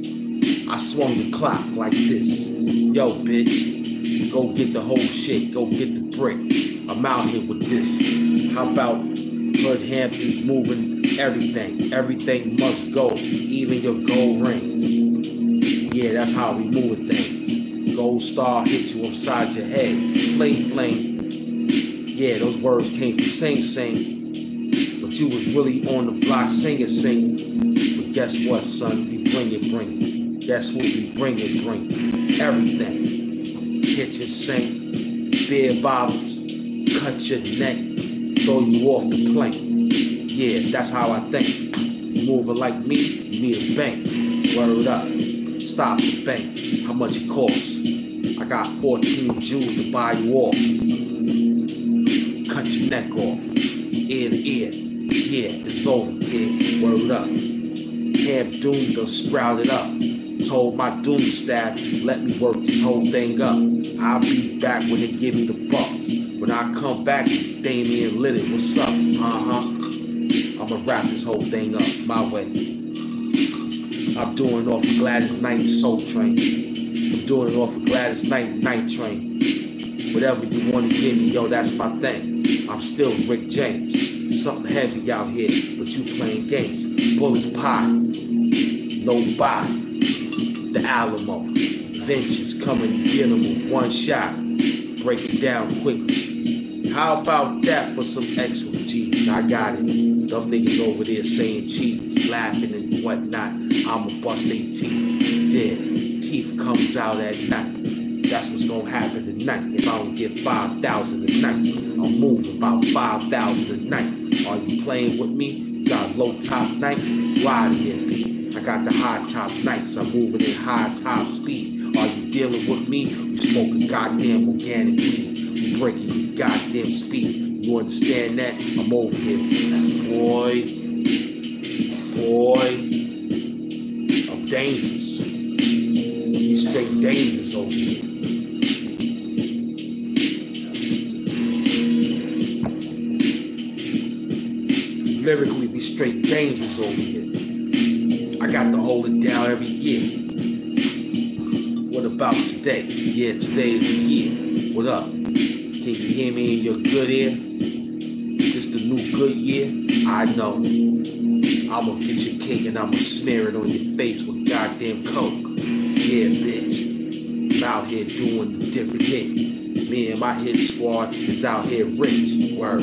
I swung the clock like this. Yo, bitch, go get the whole shit. Go get the brick. I'm out here with this. How about Hood Hamptons moving everything? Everything must go, even your gold rings. Yeah, that's how we move things. Gold star hit you upside your head. Flame, flame. Yeah, those words came from Sing Sing. But you was really on the block singing sing. But guess what, son? We bring it, bring it. Guess what? We bring it, bring it. Everything. Kitchen sink, beer bottles, cut your neck, throw you off the plank. Yeah, that's how I think. Moving like me, you need a bank. Word up. Stop the bank. How much it costs? Got 14 Jews to buy you off. Cut your neck off. To ear. Yeah, it's over, kid. Word up. Hamp Doom done sprouted up. Told my Doom staff, let me work this whole thing up. I'll be back when they give me the bucks. When I come back, Damian Little, what's up? Uh-huh. I'ma wrap this whole thing up my way. I'm doing off of Gladys Knight Soul Train. Doing it off of Gladys Knight Night Train. Whatever you want to give me, yo, that's my thing. I'm still Rick James. Something heavy out here, but you playing games. Bullets pie. No buy. The Alamo. Ventures coming to get them with one shot. Break it down quickly. How about that for some extra G's? I got it. Them niggas over there saying cheese, laughing and whatnot. I'ma bust they teeth. Yeah, teeth comes out at night. That's what's gonna happen tonight. If I don't get 5,000 a night, I'm moving about 5,000 a night. Are you playing with me? Got low top nights? Ride here, B. I got the high top nights. I'm moving at high top speed. Are you dealing with me? We smoking goddamn organic weed. We breaking your goddamn speed. You understand that? I'm over here. Boy, boy, I'm dangerous. Straight dangerous over here. Lyrically, be straight dangerous over here. I got to hold it down every year. What about today? Yeah, today is the year. What up? Can you hear me in your good ear? Just a new good year? I know. I'ma get your cake and I'ma smear it on your face with goddamn coke. Yeah, bitch. I'm out here doing different hit. Me and my hit squad is out here rich. Word.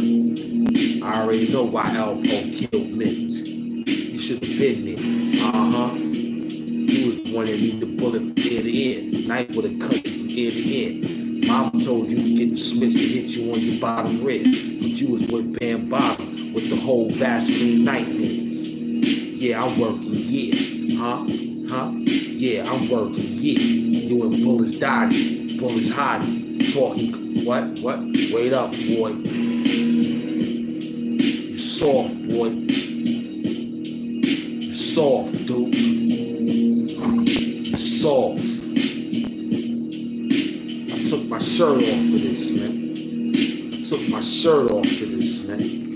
I already know why Alpo killed Mint. He should have been there. Uh-huh. He was the one that needed the bullet from ear to ear. Knife would have cut you from ear to ear. Mom told you to get the switch to hit you on your bottom rib, but you was with Bam Bottom with the whole Vaseline nightmares. Yeah, I'm working, yeah, huh? Huh? Yeah, I'm working, yeah. You and Bullets Dottie, Bullets Hottie, talking, what, what? Wait up, boy. You soft, boy. You soft, dude. You soft. I took my shirt off for this, man. I took my shirt off for this, man.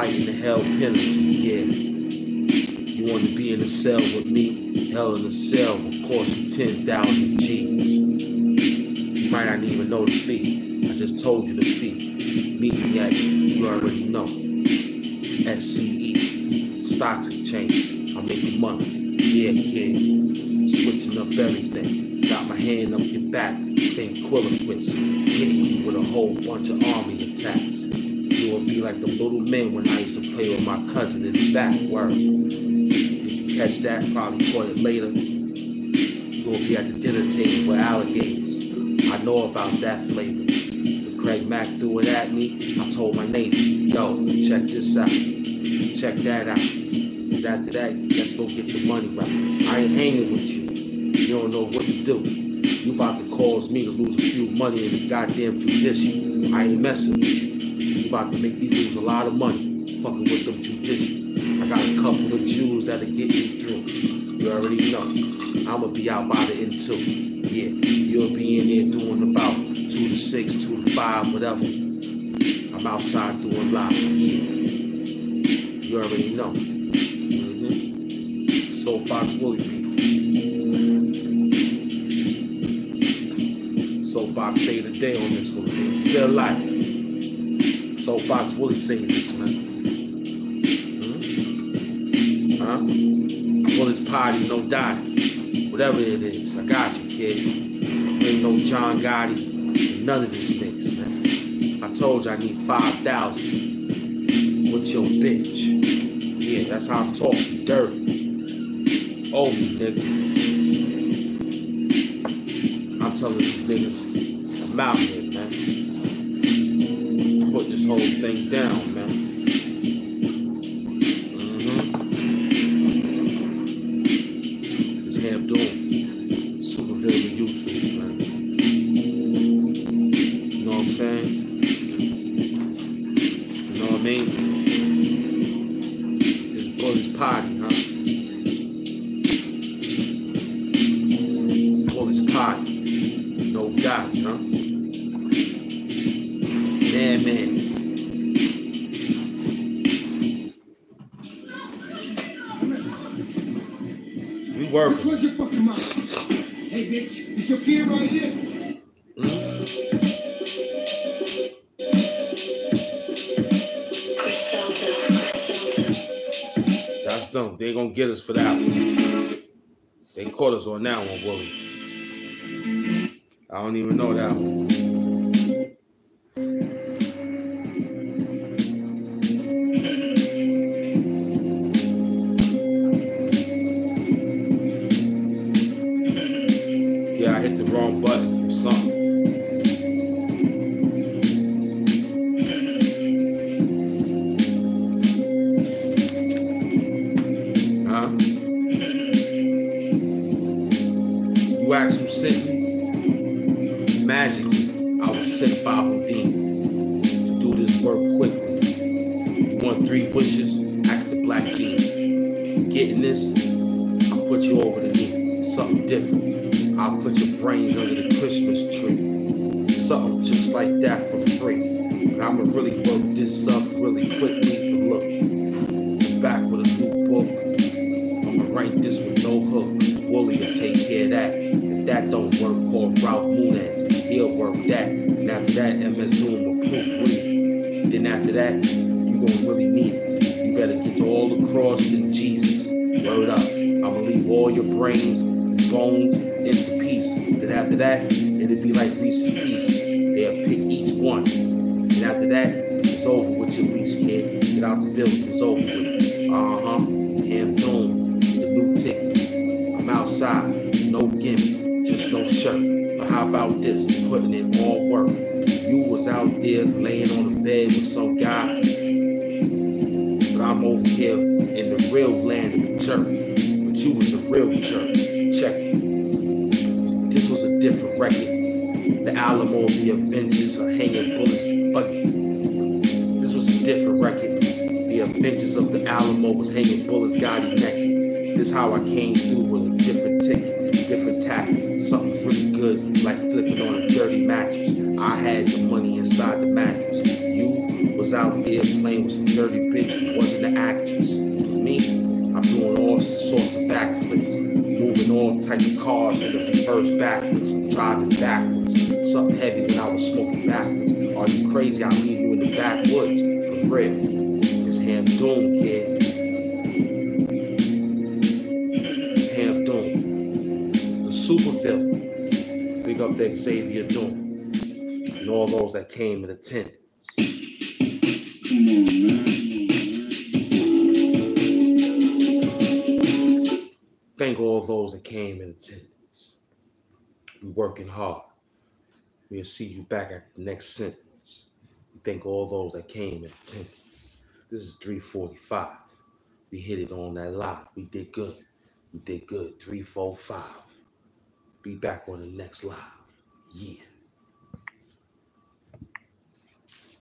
Fighting the hell penalty, yeah. You want to be in a cell with me? Hell in a cell will cost you 10,000 G's. You might not even know the fee. I just told you the fee. Meet me at, you already know. SCE, Stocks Exchange. I'm making money. Yeah, kid. Switching up everything. Got my hand up your back. Ventriloquist. Hitting you with a whole bunch of army attacks. Like the little men when I used to play with my cousin in the back. Word. Did you catch that? Probably caught it later. You gonna be at the dinner table with alligators. I know about that flavor. When Craig Mack threw it at me, I told my neighbor, yo, check this out. Check that out. And after that, let's go get the money right. I ain't hanging with you. You don't know what to do. You about to cause me to lose a few money in the goddamn judicial. I ain't messing with you. About to make me lose a lot of money fucking with them judicial. I got a couple of Jews that'll get me through. You already know. I'ma be out by the end two. Yeah, you'll be in there doing about two to six, two to five, whatever. I'm outside doing live. Yeah. You already know. Mm-hmm. Soapbox Willie. Soapbox say the day on this one. Real life. Soapbox Willie saying this, man. Hmm? Huh? Well, it's party, no die. Whatever it is, I got you, kid. Ain't no John Gotti, none of this mix, man. I told you I need 5,000 with your bitch. Yeah, that's how I'm talking, dirty. Oh, nigga. I'm telling these niggas, I'm out here, man. This whole thing down, man. Get us for that one. They caught us on that one, Willie. I don't even know that one. We'll see you back at the next sentence. We thank all those that came and attended. This is 345. We hit it on that live. We did good. We did good. 345. Be back on the next live. Yeah.